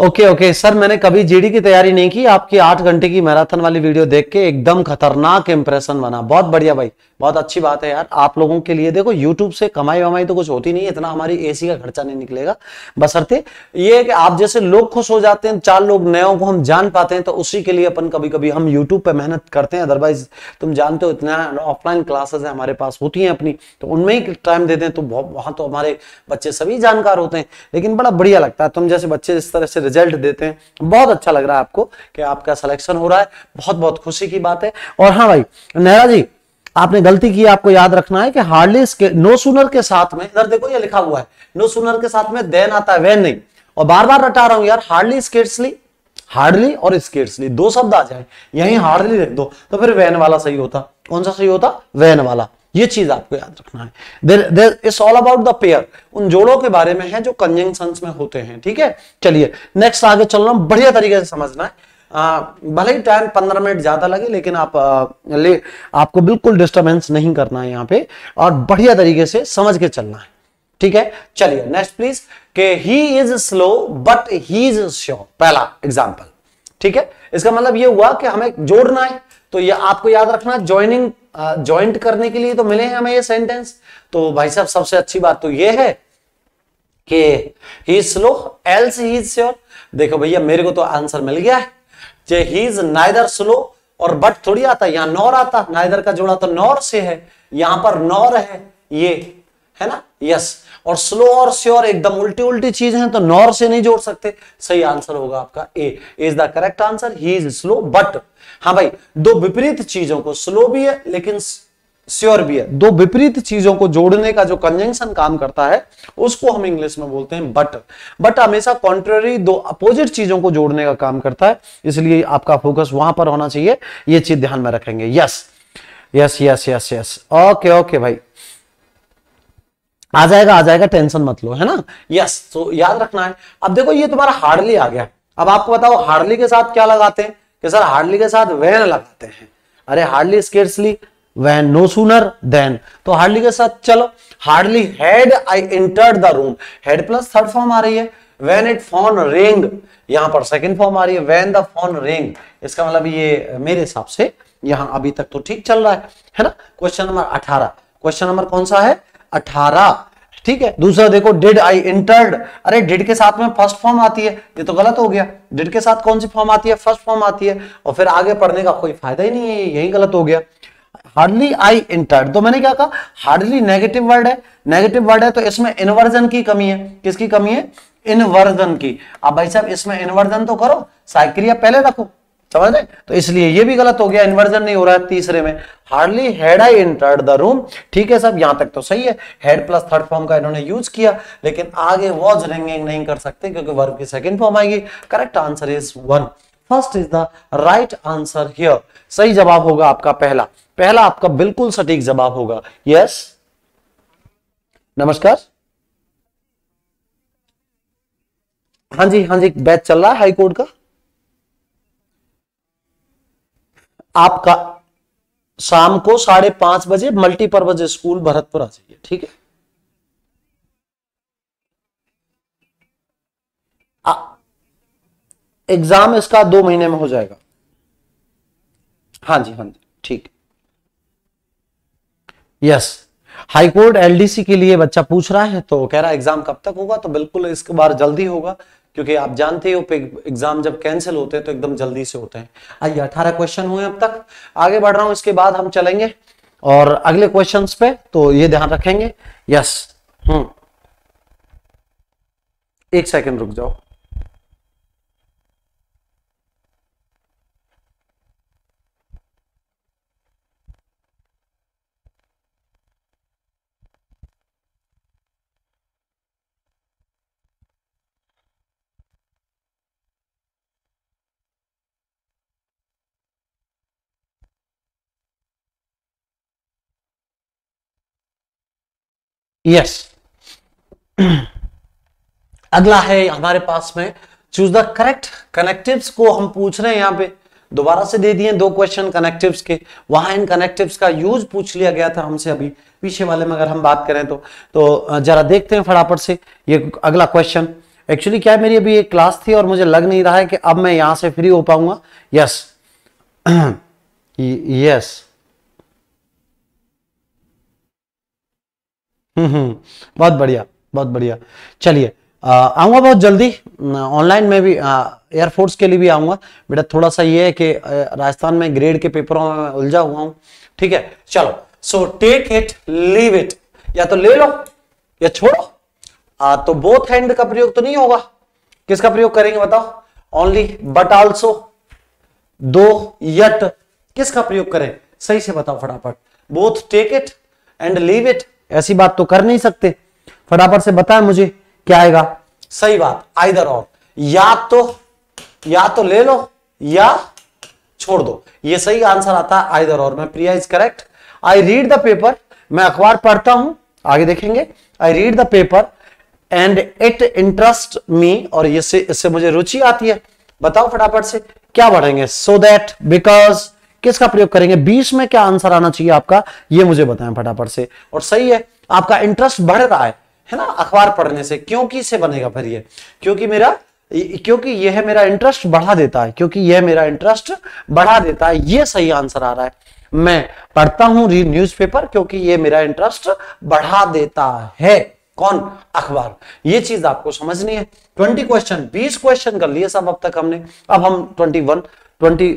ओके ओके सर मैंने कभी जीडी की तैयारी नहीं की। आपकी आठ घंटे की मैराथन वाली वीडियो देख के एकदम खतरनाक इंप्रेशन बना। बहुत बढ़िया भाई, बहुत अच्छी बात है यार। आप लोगों के लिए देखो यूट्यूब से कमाई वमाई तो कुछ होती नहीं इतना हमारी एसी का खर्चा नहीं निकलेगा। बसरते ये कि आप जैसे लोग खुश हो जाते हैं, चार लोग नयों को हम जान पाते हैं तो उसी के लिए अपन कभी कभी हम यूट्यूब पर मेहनत करते हैं। अदरवाइज़ तुम जानते हो इतना ऑफलाइन क्लासेस है, हमारे पास होती हैं अपनी तो उनमें ही टाइम देते हैं तो वहाँ तो हमारे बच्चे सभी जानकार होते हैं। लेकिन बड़ा बढ़िया लगता है। तुम जैसे बच्चे इस तरह से रिज़ल्ट देते हैं। बहुत अच्छा लग रहा है आपको कि आपका सिलेक्शन हो रहा है। बहुत बहुत खुशी की बात है। और हाँ भाई नेहरा जी, आपने गलती की, आपको याद रखना है कि हार्डली नो सुनर के साथ में, इधर देखो ये लिखा हुआ है नो सुनर के साथ में देन आता है वैन नहीं। और बार बार रटा रहा हूँ यार हार्डली स्केट्सली हार्डली और स्केट्सली दो शब्द आ जाए। यही हार्डली लिख दो तो फिर वैन वाला सही होता। कौन सा सही होता? वैन वाला। ये चीज़ आपको याद रखना है। It's all about the pair उन जोड़ों के बारे में है जो कंजंक्शन में होते हैं ठीक है? चलिए नेक्स्ट आगे चलना बढ़िया तरीके से समझना है। भले ही टाइम पंद्रह मिनट ज़्यादा लगे लेकिन आप आ, ले आपको बिल्कुल डिस्टरबेंस नहीं करना है यहाँ पे और बढ़िया तरीके से समझ के चलना है ठीक है? चलिए नेक्स्ट प्लीज़ के he is slow but he is sure पहला एग्ज़ाम्पल ठीक है? इसका मतलब ये हुआ कि हमें जोड़ना है तो ये आपको याद रखना ज्वाइनिंग ज्वाइंट करने के लिए तो मिले हैं हमें ये सेंटेंस तो भाई साहब, सबसे अच्छी बात तो ये है कि he slow else he sure देखो भैया, मेरे को तो आंसर मिल गया है जे ही इज़ नाइदर स्लो और बट थोड़ी आता, यहाँ नॉर आता। नाइदर का जोड़ा तो नॉर से है, यहाँ पर नॉर है, ये, है ना? यस और स्लो और श्योर एकदम उल्टी उल्टी चीज़ है तो नॉर से नहीं जोड़ सकते। सही आंसर होगा आपका A. Is the correct answer he is slow but हाँ भाई, दो विपरीत चीज़ों को स्लो भी है, लेकिन श्योर भी है। दो विपरीत चीज़ों को जोड़ने का जो कंजंक्शन काम करता है, उसको हम इंग्लिश में बोलते हैं बट बट हमेशा कॉन्ट्ररी दो अपोजिट चीज़ों को जोड़ने का काम करता है, इसलिए आपका फोकस वहाँ पर होना चाहिए, ये चीज़ ध्यान में रखेंगे। Yes yes yes yes yes okay okay भाई। आ जाएगा आ जाएगा, टेंशन मत लो, है ना? यस तो याद रखना है। अब देखो, ये तुम्हारा हार्डली आ गया। अब आपको बताओ, हार्डली के साथ क्या लगाते हैं? कि सर, हार्डली के साथ वैन लगाते हैं। अरे, hardly scarcely when no sooner, than. तो हार्डली के साथ चलो। Hardly had I entered the room had plus third form आ रही है। वेन इट फ़ोन रिंग यहाँ पर सेकेंड फॉर्म आ रही है। वेन द फ़ोन रिंग इसका मतलब ये मेरे हिसाब से यहाँ अभी तक तो ठीक चल रहा है। है ना? क्वेश्चन नंबर अठारह। क्वेश्चन नंबर कौन सा है? अठारह। ठीक है? दूसरा देखो डिड आई इंटर्ड अरे डिड के साथ में फ़र्स्ट फॉर्म आती है। ये तो गलत हो गया। डिड के साथ कौन सी फॉर्म आती है? फ़र्स्ट फॉर्म आती है। और फिर आगे पढ़ने का कोई फ़ायदा ही नहीं है। यही गलत हो गया। हार्डली आई इंटर्ड तो मैंने क्या कहा? हार्डली नेगेटिव वर्ड है। नेगेटिव वर्ड है तो इसमें इनवर्जन की कमी है। किसकी कमी है? इनवर्जन की। अब भाई साहब, इसमें इनवर्जन तो करो। साइक्रिया पहले रखो। समझ रहे? तो इसलिए ये भी गलत हो गया इन्वर्जन नहीं हो रहा है तीसरे में। Hardly had I entered the room ठीक है सब, यहाँ तक तो सही है। हेड प्लस थर्ड फॉर्म का इन्होंने यूज़ किया, लेकिन आगे वॉज़ रिंगिंग नहीं कर सकते, क्योंकि वर्ब की सेकंड फॉर्म आएगी। Correct answer is one first is the right answer here सही जवाब होगा आपका पहला। पहला आपका बिल्कुल सटीक जवाब होगा। Yes yes? नमस्कार। हाँ जी हाँ जी, बैच चल रहा है हाई कोर्ट का? आपका शाम को साढ़े पाँच बजे मल्टीपर्पज स्कूल भरतपुर आ जाइए, ठीक है? एग्ज़ाम इसका दो महीने में हो जाएगा। हाँ जी हाँ जी, ठीक। यस हाईकोर्ट एलडीसी के लिए बच्चा पूछ रहा है तो कह रहा है एग्ज़ाम कब तक होगा? तो बिल्कुल इसके बार जल्दी होगा। क्योंकि आप जानते हो एग्ज़ाम जब कैंसिल होते हैं तो एकदम जल्दी से होते हैं। आइए, अठारह क्वेश्चन हुए अब तक। आगे बढ़ रहा हूँ, इसके बाद हम चलेंगे। और अगले क्वेश्चन पे तो ये ध्यान रखेंगे। Yes hmm. एक सेकेंड रुक जाओ। यस अगला है हमारे पास में चूज़ द करेक्ट कनेक्टिव्स को हम पूछ रहे हैं यहाँ पे। दोबारा से दे दिए दो क्वेश्चन कनेक्टिव्स के। वहाँ इन कनेक्टिव्स का यूज़ पूछ लिया गया था हमसे अभी। पीछे वाले में अगर हम बात करें तो तो जरा देखते हैं फटाफट से ये अगला क्वेश्चन एक्चुअली क्या है, मेरी अभी एक क्लास थी और मुझे लग नहीं रहा है कि अब मैं यहाँ से फ्री हो पाऊँगा। Yes yes hmm hmm. बहुत बढ़िया बहुत बढ़िया। चलिए आऊँगा बहुत जल्दी। ऑनलाइन में भी एयरफोर्स के लिए भी आऊँगा। बेटा थोड़ा सा ये है कि राजस्थान में ग्रेड के पेपरों में उलझा हुआ हूँ। ठीक है? चलो। So take it leave it या तो ले लो या छोड़ो। आ, तो बोथ हैंड का प्रयोग तो नहीं होगा। किसका प्रयोग करेंगे बताओ? ओनली बट ऑल्सो दो यट किसका प्रयोग करें? सही से बताओ फटाफट। Both take it and leave it ऐसी बात तो कर नहीं सकते। फटाफट से बताए मुझे, क्या आएगा? सही बात आइदर और या तो या तो ले लो, या छोड़ दो। ये सही आंसर आता है आइदर और मैं Priya is correct I read the paper मैं अखबार पढ़ता हूँ, आगे देखेंगे। I read the paper and it interest me और इससे इससे मुझे रुचि आती है। बताओ फटाफट से, क्या बढ़ेंगे? सो दैट बिकॉज़ किसका प्रयोग करेंगे? 20 में क्या आंसर आना चाहिए आपका? ये मुझे बताएँ फटाफट से। और सही है, आपका इंटरेस्ट बढ़ रहा है है ना? अखबार पढ़ने से क्योंकि से बनेगा फिर ये? क्योंकि मेरा, क्योंकि यह मेरा इंटरेस्ट बढ़ा देता है, क्योंकि यह मेरा इंटरेस्ट बढ़ा देता है, ये सही आंसर आ रहा है। मैं पढ़ता हूँ रीड न्यूज़पेपर क्योंकि ये मेरा इंटरेस्ट बढ़ा देता है। कौन? अखबार। ये चीज़ आपको समझनी है। ट्वेंटी क्वेश्चन बीस क्वेश्चन कर लिए सब अब तक हमने। अब हम ट्वेंटी वन ट्वेंटी,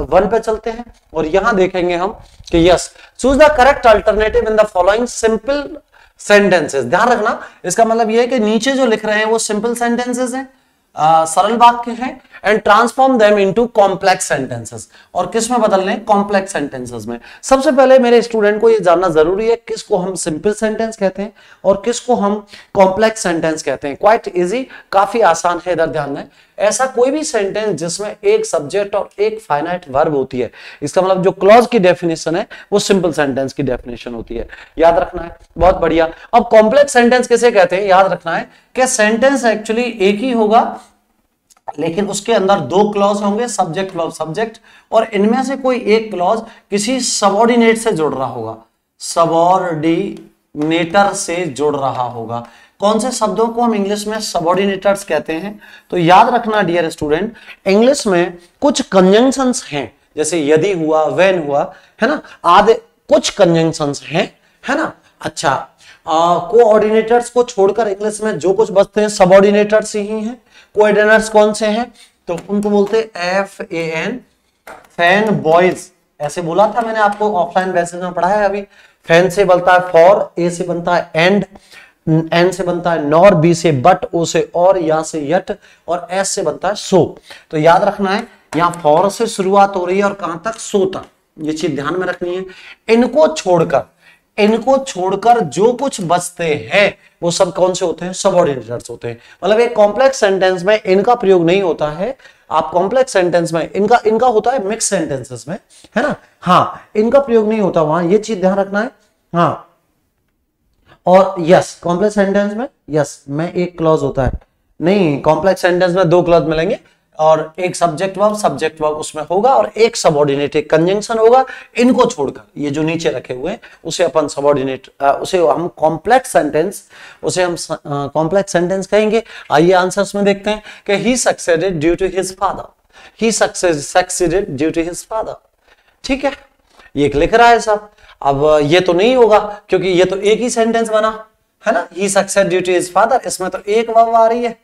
वन पे चलते हैं और यहाँ देखेंगे हम कि yes choose the correct alternative in the following simple sentences ध्यान रखना, इसका मतलब यह है कि नीचे जो लिख रहे हैं वो सिंपल सेंटेंसेस हैं सरल वाक्य हैं and transform them into complex sentences और किसमें बदल हैं कॉम्प्लेक्स सेंटेंसेस में। सबसे पहले मेरे स्टूडेंट को ये जानना ज़रूरी है, किसको हम सिंपल सेंटेंस कहते हैं और किसको हम कॉम्प्लेक्स सेंटेंस कहते हैं। क्वाइट इजी काफ़ी आसान है, इधर ध्यान दें। ऐसा कोई भी सेंटेंस जिसमें एक सब्जेक्ट और एक फाइनाइट वर्ब होती है, इसका मतलब जो क्लॉज की डेफिनेशन है, वो सिंपल सेंटेंस की डेफिनेशन होती है। याद रखना है, बहुत बढ़िया। अब कॉम्प्लेक्स सेंटेंस किसे कहते हैं? याद रखना है कि सेंटेंस एक्चुअली एक ही होगा, लेकिन उसके अंदर दो क्लॉज होंगे सब्जेक्ट क्लॉज सब्जेक्ट और इनमें से कोई एक क्लॉज किसी सबॉर्डिनेट से जुड़ रहा होगा सबॉर्डिनेटर से जुड़ रहा होगा। कौन से शब्दों को हम इंग्लिश में सबॉर्डिनेटर्स कहते हैं? तो याद रखना डियर स्टूडेंट इंग्लिश में कुछ कंजंक्शंस हैं। जैसे यदि हुआ वेन हुआ, है ना? आदि कुछ कंजंक्शंस हैं, है ना? अच्छा कोऑर्डिनेटर्स को छोड़कर इंग्लिश में जो कुछ बचते हैं सबॉर्डिनेटर्स ही हैं। कोऑर्डिनेटर्स कौन से हैं? तो उनको बोलते हैं F A N fan boys ऐसे बोला था मैंने आपको ऑफलाइन बेसिस में पढ़ाया अभी। फ़ैन से बनता है फॉर ए से बनता है एंड एन से बनता है नॉर, बी से बट, ओ से और, या से यट और एस से बनता है सो। तो याद रखना है, यहाँ फॉर से शुरुआत हो रही है और कहाँ तक? सो तक ये चीज़ ध्यान में रखनी है। इनको छोड़कर इनको छोड़कर जो कुछ बचते हैं, वो सब कौन से होते हैं? सबऑर्डिनेटर्स होते हैं। मतलब एक कॉम्प्लेक्स सेंटेंस में इनका प्रयोग नहीं होता है। आप कॉम्प्लेक्स सेंटेंस में, इनका इनका होता है मिक्स सेंटेंसेस में, है ना? हाँ इनका प्रयोग नहीं होता वहाँ। ये चीज़ ध्यान रखना है। हाँ और यस कॉम्प्लेक्स सेंटेंस में यस में एक क्लॉज होता है। नहीं कॉम्प्लेक्स सेंटेंस में दो क्लॉज मिलेंगे और एक सब्जेक्ट वर्ब सब्जेक्ट वर्ब उसमें होगा और एक सबॉर्डिनेट एक कंजंक्शन होगा। इनको छोड़कर, ये जो नीचे रखे हुए उसे अपन सबॉर्डिनेट उसे हम कॉम्प्लेक्स सेंटेंस उसे हम कॉम्प्लेक्स सेंटेंस कहेंगे। आइए आंसर्स में देखते हैं कि he succeeded due to his father he succeeded due to his father ठीक है? ये लिख रहा है साहब। अब ये तो नहीं होगा, क्योंकि ये तो एक ही सेंटेंस बना, है ना? He success due to his father इसमें तो एक वर्ब आ रही है।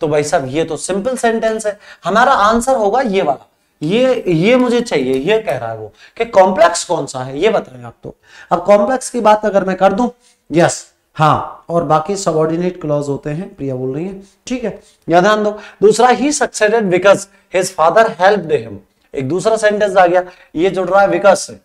तो भाई साहब, ये तो सिंपल सेंटेंस है। हमारा आंसर होगा ये वाला। ये ये मुझे चाहिए, ये कह रहा है वो, कि कॉम्प्लेक्स कौन सा है? ये बताएँ आप तो। अब कॉम्प्लेक्स की बात अगर मैं कर दूँ यस हाँ और बाकी सबॉर्डिनेट क्लॉज होते हैं, प्रिया बोल रही है, ठीक है या ध्यान दो। दूसरा he succeeded because his father help him एक दूसरा सेंटेंस आ गया, ये जुड़ रहा है विकास से।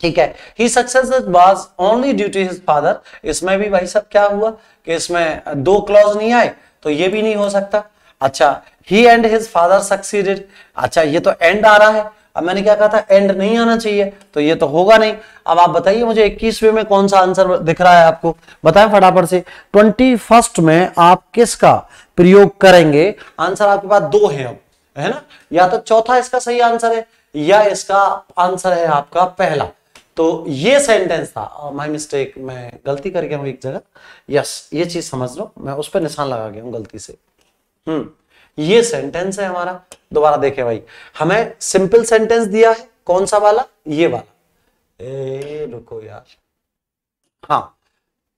ठीक है? He success was only due to his father इसमें भी भाई साहब क्या हुआ कि इसमें दो क्लॉज नहीं आए तो ये भी नहीं हो सकता। अच्छा he and his father succeeded अच्छा ये तो एंड आ रहा है। अब मैंने क्या कहा था? एंड नहीं आना चाहिए तो ये तो होगा नहीं। अब आप बताइए मुझे इक्कीसवें में कौन सा आंसर दिख रहा है आपको? बताएँ फटाफट से। ट्वेंटी फ़र्स्ट में आप किसका प्रयोग करेंगे? आंसर आपके पास दो है अब, है ना? या तो चौथा इसका सही आंसर है, या इसका आंसर है आपका पहला। तो ये सेंटेंस था। माय मिस्टेक मैं गलती कर गया हूँ एक जगह। यस ये चीज़ समझ लो। मैं उस पर निशान लगा गया हूँ गलती से। हम्म ये सेंटेंस है हमारा। दोबारा देखे भाई। हमें सिंपल सेंटेंस दिया है। कौन सा वाला? ये वाला। ए, रुको यार। हाँ।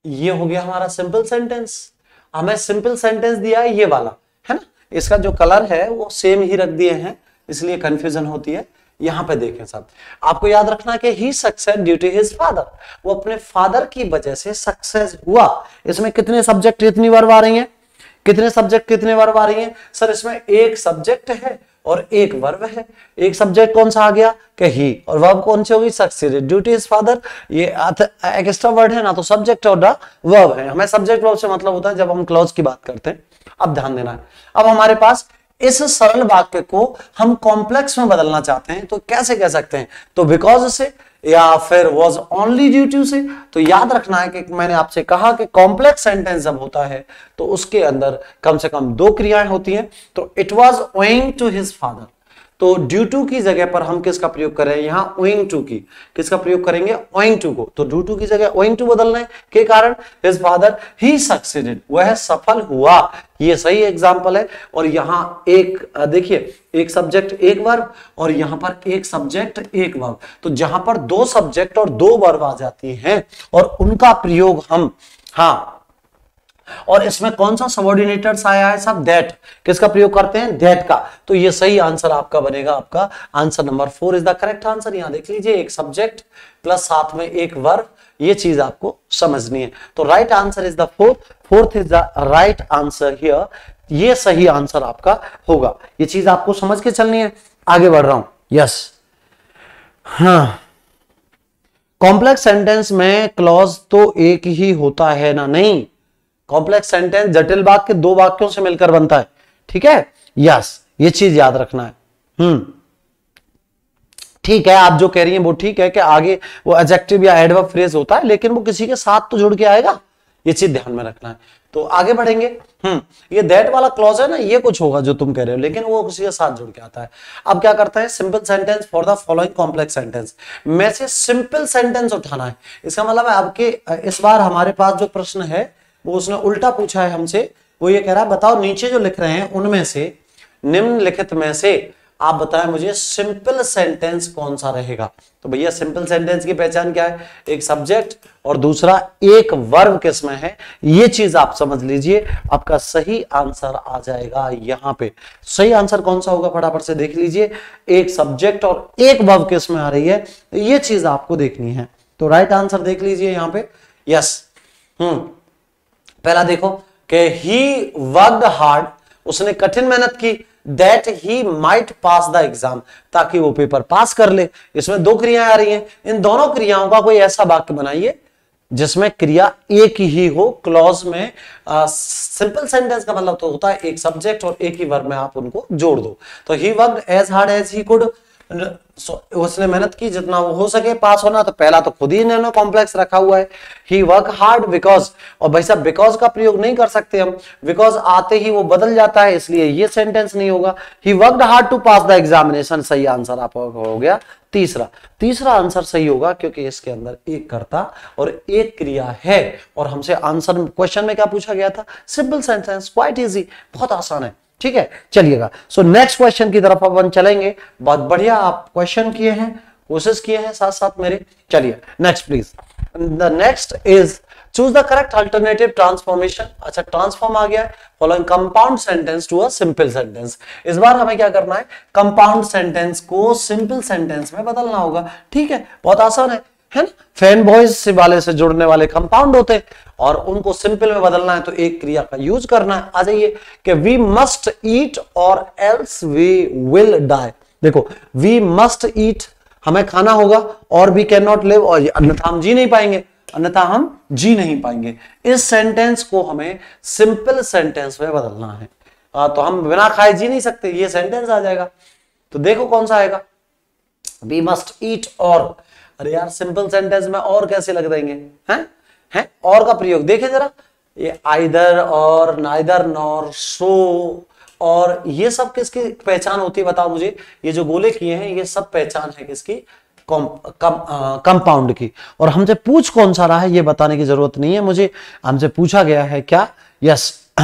ये हो गया हमारा सिंपल सेंटेंस हमें सिंपल सेंटेंस दिया है ये वाला। है ना? इसका जो कलर है, वो सेम ही रख दिए हैं। इसलिए कंफ्यूजन होती है। यहाँ पे देखें साहब आपको याद रखना कि he success due to his father वो अपने फादर की वजह से सक्सेस हुआ। इसमें कितने सब्जेक्ट कितनी वर्ब आ रही हैं? कितने सब्जेक्ट कितने वर्ब आ रही हैं? सर, इसमें एक सब्जेक्ट है और एक वर्ब है। एक सब्जेक्ट कौन सा आ गया? कि ही और वर्ब कौन सी होगी? Succeeded due to his father ये एक्स्ट्रा वर्ड है, ना तो सब्जेक्ट और वर्ब है। हमें सब्जेक्ट वर्ब से मतलब होता है जब हम क्लॉज की बात करते हैं। अब ध्यान देना है। अब हमारे पास इस सरल वाक्य को हम कॉम्प्लेक्स में बदलना चाहते हैं तो कैसे कह सकते हैं? तो बिकॉज़ से, या फिर वॉज़ ओनली ड्यू टू से तो याद रखना है कि मैंने आपसे कहा कि कॉम्प्लेक्स सेंटेंस जब होता है तो उसके अंदर कम से कम दो क्रियाएँ होती हैं। तो it was owing to his father तो ड्यू टू की जगह पर हम किसका प्रयोग कर रहे हैं? यहाँ ओइंग टू की। किसका प्रयोग करेंगे? ओइंग टू को। तो ड्यू टू की जगह ओइंग टू बदलना है के कारण हिज फादर ही सक्सीडेड वह सफल हुआ। ये सही एग्ज़ाम्पल है। और यहाँ एक, देखिए, एक सब्जेक्ट एक वर्ब और यहाँ पर एक सब्जेक्ट एक वर्ब तो जहाँ पर दो सब्जेक्ट और दो वर्ब आ जाती हैं और उनका प्रयोग हम हाँ और इसमें कौन सा सबॉर्डिनेटर्स आया है? सब दैट किसका प्रयोग करते हैं? दैट का. तो ये सही आंसर आपका बनेगा आपका answer number four is the correct answer यहाँ देख लीजिए, एक सब्जेक्ट प्लस साथ में एक वर्ब ये चीज़ आपको समझनी है. तो right answer is the fourth fourth is the right answer here ये सही आंसर आपका होगा. ये चीज़ आपको समझ के चलनी है. आगे बढ़ रहा हूँ. यस हाँ. कॉम्प्लेक्स सेंटेंस में क्लॉज तो एक ही होता है ना? नहीं. कॉम्प्लेक्स सेंटेंस जटिल वाक्य दो वाक्यों से मिलकर बनता है। ठीक है? यस ये चीज़ याद रखना है। हम्म। ठीक है, आप जो कह रही हैं वो ठीक है कि आगे वो एजेक्टिव या एडवर्ब फ्रेज होता है, लेकिन वो किसी के साथ तो जुड़ के आएगा। ये चीज़ ध्यान में रखना है। तो आगे बढ़ेंगे। हम्म ये दैट वाला क्लॉज है ना, ये कुछ होगा जो तुम कह रहे हो, लेकिन वो किसी के साथ जुड़ के आता है। अब क्या करता है? Simple sentence for the following complex sentence में से सिंपल सेंटेंस उठाना है। इसका मतलब है आपके, इस बार हमारे पास जो प्रश्न है वो उसने उल्टा पूछा है हमसे, वो ये कह रहा है, बताओ, नीचे जो लिख रहे हैं, उनमें से, निम्नलिखित में से, आप बताएँ मुझे सिंपल सेंटेंस कौन सा रहेगा? तो भैया सिंपल सेंटेंस की पहचान क्या है? एक सब्जेक्ट और दूसरा एक वर्ब किसमें है? ये चीज़ आप समझ लीजिए, आपका सही आंसर आ जाएगा यहाँ पे। सही आंसर कौन सा होगा? फटाफट से देख लीजिए। एक सब्जेक्ट और एक वर्ब किसमें आ रही है? ये चीज़ आपको देखनी है। तो राइट आंसर देख लीजिए यहाँ पे। Yes hmm. पहला देखो कि ही वर्कड हार्ड उसने कठिन मेहनत की that he might pass the exam ताकि वो पेपर पास कर ले। इसमें दो क्रियाएँ आ रही हैं। इन दोनों क्रियाओं का कोई ऐसा वाक्य बनाइए, जिसमें क्रिया एक ही हो क्लॉज में सिंपल सेंटेंस का मतलब तो होता है, एक सब्जेक्ट और एक ही वर्ग में आप उनको जोड़ दो। तो he work as hard as he could उसने मेहनत की जितना वो हो सके, पास होना तो पहला तो खुद ही इन्होंने कॉम्प्लेक्स रखा हुआ है। ही वर्क हार्ड बिकॉज़ और भाई साहब बिकॉज़ का प्रयोग नहीं कर सकते हम। बिकॉज़ आते ही वो बदल जाता है, इसलिए ये सेंटेंस नहीं होगा। He work hard to pass the examination सही आंसर आपका हो गया। तीसरा तीसरा आंसर सही होगा, क्योंकि इसके अंदर एक कर्ता और एक क्रिया है। और हमसे आंसर क्वेश्चन में क्या पूछा गया था? सिंपल सेंटेंस क्वाइट इजी बहुत आसान है। ठीक है, चलिएगा। सो नेक्स्ट क्वेश्चन की तरफ़ अपन चलेंगे। बहुत बढ़िया, आप क्वेश्चन किए हैं कोशिश किए हैं साथ साथ मेरे। चलिए next please the next is choose the correct alternative transformation अच्छा ट्रांसफॉर्म आ गया following compound sentence to a simple sentence इस बार हमें क्या करना है? कंपाउंड सेंटेंस को सिंपल सेंटेंस में बदलना होगा। ठीक है, बहुत आसान है। है ना? फ़ैन बॉयज़ से वाले से जुड़ने वाले कंपाउंड होते हैं और उनको सिंपल में बदलना है तो एक क्रिया का यूज़ करना है। आ जाइए कि we must eat or else we will die देखो वी मस्ट ईट हमें खाना होगा और वी कैन नॉट लिव और अन्यथा हम जी नहीं पाएँगे अन्यथा हम जी नहीं पाएँगे। इस सेंटेंस को हमें सिंपल सेंटेंस में बदलना है। आ, तो हम बिना खाए जी नहीं सकते ये सेंटेंस आ जाएगा। तो देखो कौन सा आएगा। वी मस्ट ईट और अरे यार सिंपल सेंटेंस में और कैसे लग देंगे? हैं? हैं? और का प्रयोग, देखे जरा। ये आइदर और नाइदर नॉर सो और ये सब किसकी पहचान होती है, बताओ मुझे। ये जो गोले किए हैं, ये सब पहचान है किसकी? कंपाउंड की। और हमसे पूछ कौन सा रहा है, ये बताने की ज़रूरत नहीं है मुझे। हमसे पूछा गया है क्या? यस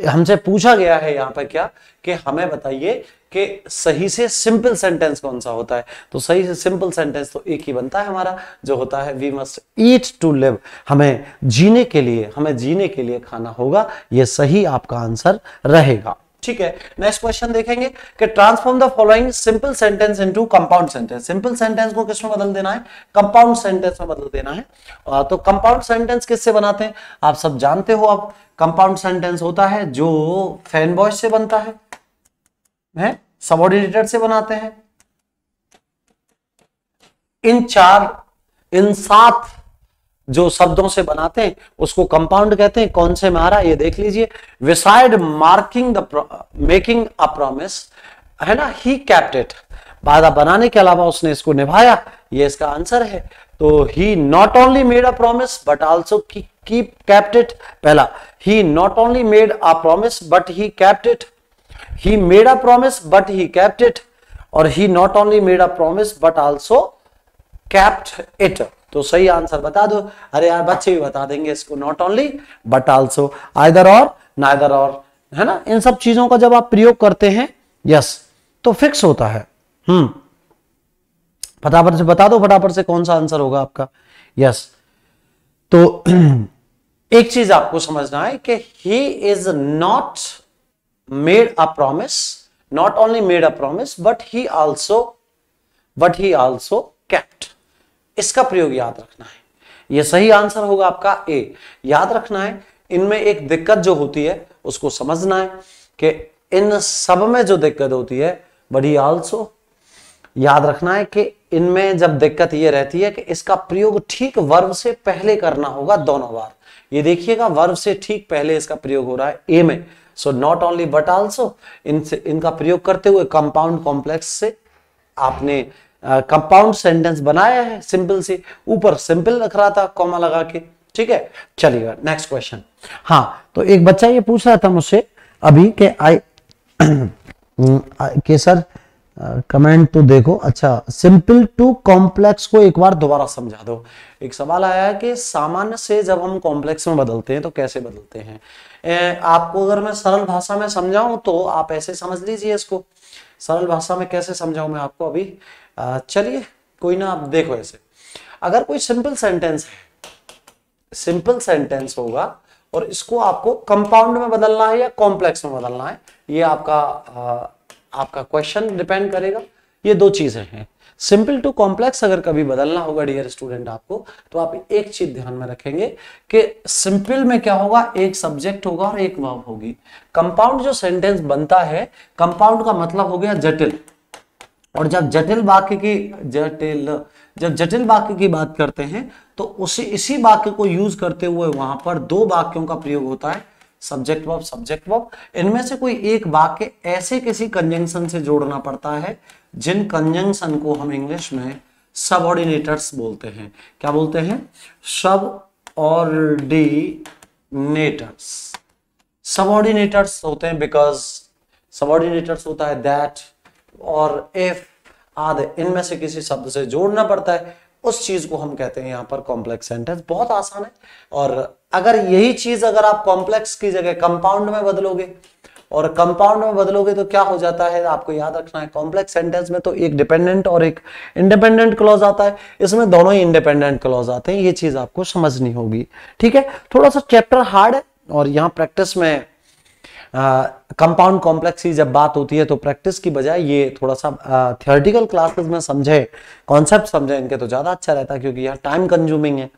हमसे पूछा गया है यहाँ पर क्या? कि हमें बताइए कि सही से सिंपल सेंटेंस कौन सा होता है? तो सही से सिंपल सेंटेंस तो एक ही बनता है हमारा, जो होता है we must eat to live हमें जीने के लिए, हमें जीने के लिए खाना होगा यह सही आपका आंसर रहेगा। ठीक है नेक्स्ट क्वेश्चन देखेंगे कि transform the following simple sentence into compound sentence simple sentence को किसमें बदल देना है? कंपाउंड सेंटेंस में बदल देना है। तो कंपाउंड सेंटेंस किससे बनाते हैं? आप सब जानते हो अब कंपाउंड सेंटेंस होता है जो फ़ैन बॉय से बनता है। है? सबॉर्डिनेटेड से बनाते हैं। इन चार, इन सात जो शब्दों से बनाते हैं, उसको कंपाउंड कहते हैं। कौन से? में आ रहा है ये देख लीजिए। Beside marking the making a promise है ना? ही कैप्ट इट वादा बनाने के अलावा उसने इसको निभाया। ये इसका आंसर है। तो he not only made a promise but also keep kept पहला he not only made a promise but he kept he made a promise, but he kept it. और he not only made a promise, but also kept तो सही answer बता दो। अरे यार, बच्चे भी बता देंगे इसको not only but also either और नाइदर और है ना? इन सब चीज़ों का जब आप प्रयोग करते हैं यस तो फिक्स होता है। हम्म। फटाफट से बता दो, फटाफट से कौन सा आंसर होगा आपका? यस तो एक चीज़ आपको समझना है कि he is not made a promise, not only made a promise, but he also, but he also kept. इसका प्रयोग याद रखना है। यह सही आंसर होगा आपका ए याद रखना है, इनमें एक दिक्कत जो होती है, उसको समझना है कि इन सब में जो दिक्कत होती है बट ही ऑल्सो याद रखना है कि इनमें जब दिक्कत यह रहती है कि इसका प्रयोग ठीक वर्व से पहले करना होगा दोनों बार। ये देखिएगा वर्व से ठीक पहले इसका प्रयोग हो रहा है ए में। So not only but also इनसे इनका प्रयोग करते हुए कंपाउंड कॉम्प्लेक्स से आपने कंपाउंड uh, सेंटेंस बनाया है सिंपल से ऊपर सिंपल रख रहा था कॉमा लगा के ठीक है? चलिएगा नेक्स्ट क्वेश्चन हाँ तो एक बच्चा ये पूछ रहा था मुझसे अभी के आई के सर कमेंट तो देखो अच्छा सिंपल टू कॉम्प्लेक्स को एक बार दोबारा समझा दो। एक सवाल आया है कि सामान्य से जब हम कॉम्प्लेक्स में बदलते हैं तो कैसे बदलते हैं? आपको अगर मैं सरल भाषा में समझाऊं तो आप ऐसे समझ लीजिए इसको। सरल भाषा में कैसे समझाऊं मैं आपको अभी? चलिए कोई ना आप देखो ऐसे। अगर कोई सिंपल सेंटेंस है सिंपल सेंटेंस होगा और इसको आपको कंपाउंड में बदलना है या कॉम्प्लेक्स में बदलना है ये आपका आ, आपका क्वेश्चन डिपेंड करेगा। ये दो चीज़ें हैं। सिंपल टू कॉम्प्लेक्स अगर कभी बदलना होगा, डियर स्टूडेंट आपको तो आप एक चीज़ ध्यान में रखेंगे कि सिंपल में क्या होगा, एक सब्जेक्ट होगा और एक वर्ब होगी। कंपाउंड जो सेंटेंस बनता है, कंपाउंड का मतलब हो गया जटिल। और जब जटिल वाक्य की, जटिल, जब जटिल वाक्य की बात करते हैं तो उसी, इसी वाक्य को यूज़ करते हुए वहाँ पर दो वाक्यों का प्रयोग होता है। सब्जेक्ट वर्ब सब्जेक्ट वर्ब इनमें से कोई एक वाक्य ऐसे किसी कंजंक्शन से जोड़ना पड़ता है, जिन कंजंक्शन को हम इंग्लिश में सबऑर्डिनेटर्स बोलते हैं। क्या बोलते हैं? सब ऑर्डिनेटर्स सबऑर्डिनेटर्स होते हैं बिकॉज़ सबऑर्डिनेटर्स होता है दैट और इफ़ आदि। इनमें से किसी शब्द से जोड़ना पड़ता है। उस चीज़ को हम कहते हैं यहाँ पर कॉम्प्लेक्स सेंटेंस बहुत आसान है। और अगर यही चीज़ अगर आप कॉम्प्लेक्स की जगह कंपाउंड में बदलोगे, और कंपाउंड में बदलोगे तो क्या हो जाता है? आपको याद रखना है कॉम्प्लेक्स सेंटेंस में तो एक डिपेंडेंट और एक इंडिपेंडेंट क्लॉज आता है। इसमें दोनों ही इंडिपेंडेंट क्लॉज आते हैं, ये चीज़ आपको समझनी होगी। ठीक है? थोड़ा सा चैप्टर हार्ड है, और यहाँ प्रैक्टिस में कंपाउंड कॉम्प्लेक्स की जब बात होती है तो प्रैक्टिस की बजाय ये थोड़ा सा थियोरटिकल क्लासेस में समझे कॉन्सेप्ट समझे, इनके तो ज़्यादा अच्छा रहता है, क्योंकि यह टाइम कंज्यूमिंग है।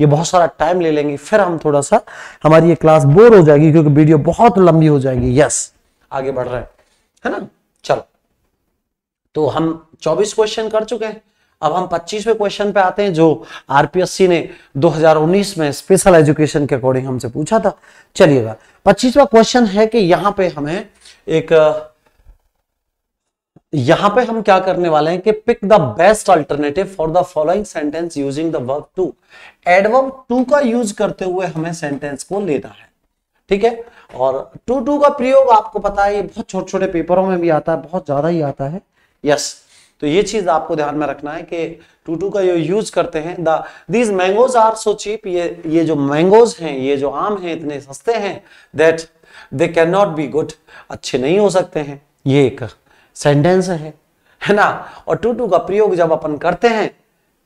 ये बहुत सारा टाइम ले लेंगे, फिर हम थोड़ा सा, हमारी ये क्लास बोर हो जाएगी क्योंकि वीडियो बहुत लंबी हो जाएगी। यस आगे बढ़ रहे हैं, है ना? चलो। तो हम 24 क्वेश्चन कर चुके हैं। अब हम 25वें क्वेश्चन पे आते हैं, जो आरपीएससी ने 2019 में स्पेशल एजुकेशन के अकॉर्डिंग हमसे पूछा था। चलिएगा 25वां क्वेश्चन है कि यहाँ पे हमें एक यहाँ पे हम क्या करने वाले हैं कि pick the best alternative for the following sentence using the verb too adverb too का यूज़ करते हुए हमें सेंटेंस को लेना है। ठीक है? और टू टू का प्रयोग आपको पता है, ये बहुत छोटे छोटे पेपरों में भी आता है, बहुत ज़्यादा ही आता है। यस तो ये चीज़ आपको ध्यान में रखना है कि टू टू का ये यूज़ करते हैं। The these mangoes are so cheap ये ये जो मैंगोज हैं, ये जो आम हैं, इतने सस्ते हैं that they can not be good अच्छे नहीं हो सकते हैं। ये एक सेंटेंस है है ना? और टू टू का प्रयोग जब अपन करते हैं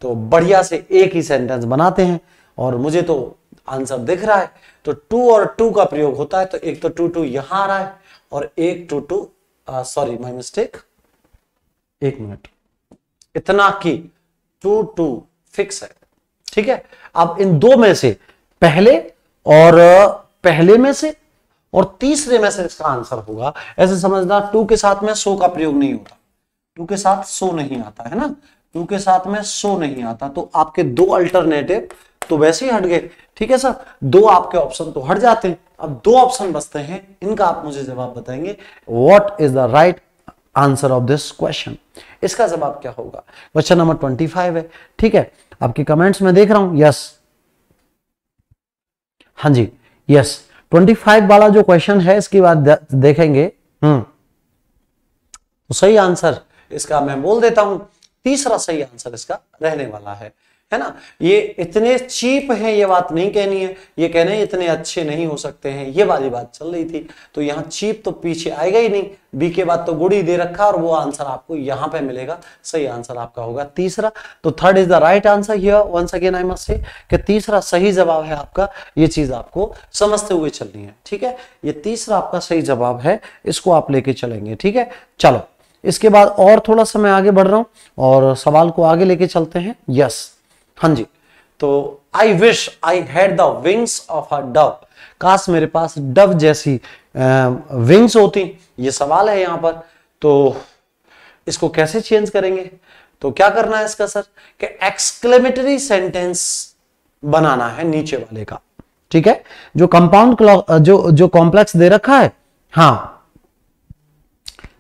तो बढ़िया से एक ही सेंटेंस बनाते हैं, और मुझे तो आंसर दिख रहा है। तो टू और टू का प्रयोग होता है तो एक तो टू टू यहाँ आ रहा है, और एक too too sorry my mistake एक मिनट। इतना की टू टू फिक्स है, ठीक है? अब इन दो में से, पहले और, पहले में से और तीसरे में से इसका आंसर होगा, ऐसे समझना टू के साथ में सो का प्रयोग नहीं होता। टू के साथ सो नहीं आता, है ना? टू के साथ में सो नहीं आता तो आपके दो अल्टरनेटिव तो वैसे ही हट गए। ठीक है सर? दो आपके ऑप्शन तो हट जाते हैं। अब दो ऑप्शन बचते हैं, इनका आप मुझे जवाब बताएँगे। What is the right answer of this question इसका जवाब क्या होगा? क्वेश्चन नंबर ट्वेंटी फाइव है। ठीक है? आपके कमेंट्स में देख रहा हूँ। यस हाँ जी। यस ट्वेंटी फाइव वाला जो क्वेश्चन है इसकी बात देखेंगे। हम्म। तो सही आंसर इसका मैं बोल देता हूँ। तीसरा सही आंसर इसका रहने वाला है। है ना? ये इतने चीप हैं, ये बात नहीं कहनी है। ये कहने इतने अच्छे नहीं हो सकते हैं। ये वाली बात चल रही थी। तो यहाँ चीप तो पीछे आएगा ही नहीं। बी के बाद तो गुड़ी दे रखा और वो आंसर आपको यहाँ पे मिलेगा। सही आंसर आपका होगा। तीसरा तो third is the right answer here once again I must say कि तीसरा सही जवाब है आपका। ये चीज़ आपको समझते हुए चलनी है। ठीक है? ये तीसरा आपका सही जवाब है। इसको आप लेके चलेंगे। ठीक है? चलो। इसके बाद और थोड़ा सा मैं आगे बढ़ रहा हूँ और सवाल को आगे लेके चलते हैं। यस हाँ जी। तो I wish I had the wings of a dove काश मेरे पास डव जैसी विंग्स होती। ये सवाल है यहाँ पर। तो इसको कैसे चेंज करेंगे? तो क्या करना है इसका सर कि एक्सक्लेमेटरी सेंटेंस बनाना है नीचे वाले का। ठीक है? जो कंपाउंड जो जो कॉम्प्लेक्स दे रखा है। हाँ।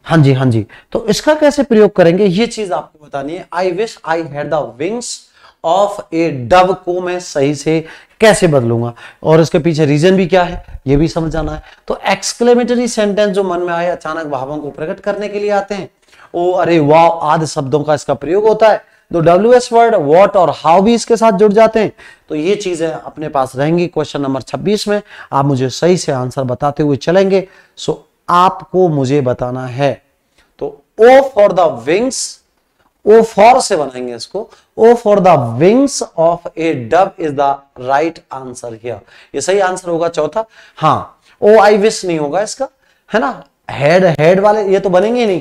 हाँ जी हाँ जी। तो इसका कैसे प्रयोग करेंगे? ये चीज़ आपको बतानी है। I wish I had the wings of a dove को मैं सही से कैसे बदलूँगा? और इसके पीछे रीजन भी क्या है? ये भी समझ जाना है। तो एक्सक्लेमेटरी सेंटेंस जो मन में आए, अचानक भावों को प्रकट करने के लिए आते हैं। ओ, अरे वाह, आदि शब्दों का इसका प्रयोग होता है। तो डब्ल्यू एस वर्ड वॉट और हाउ भी इसके साथ जुड़ जाते हैं। तो ये चीज़ें अपने पास रहेंगी क्वेश्चन नंबर 26 में। आप मुझे सही से आंसर बताते हुए चलेंगे। सो आपको मुझे बताना है। तो O for the wings O for से बनाएँगे इसको। O for the wings of a dove is the right answer here ये सही आंसर होगा चौथा? हाँ। ओ आई विश नहीं होगा इसका है ना? हेड हेड वाले ये तो बनेंगे नहीं।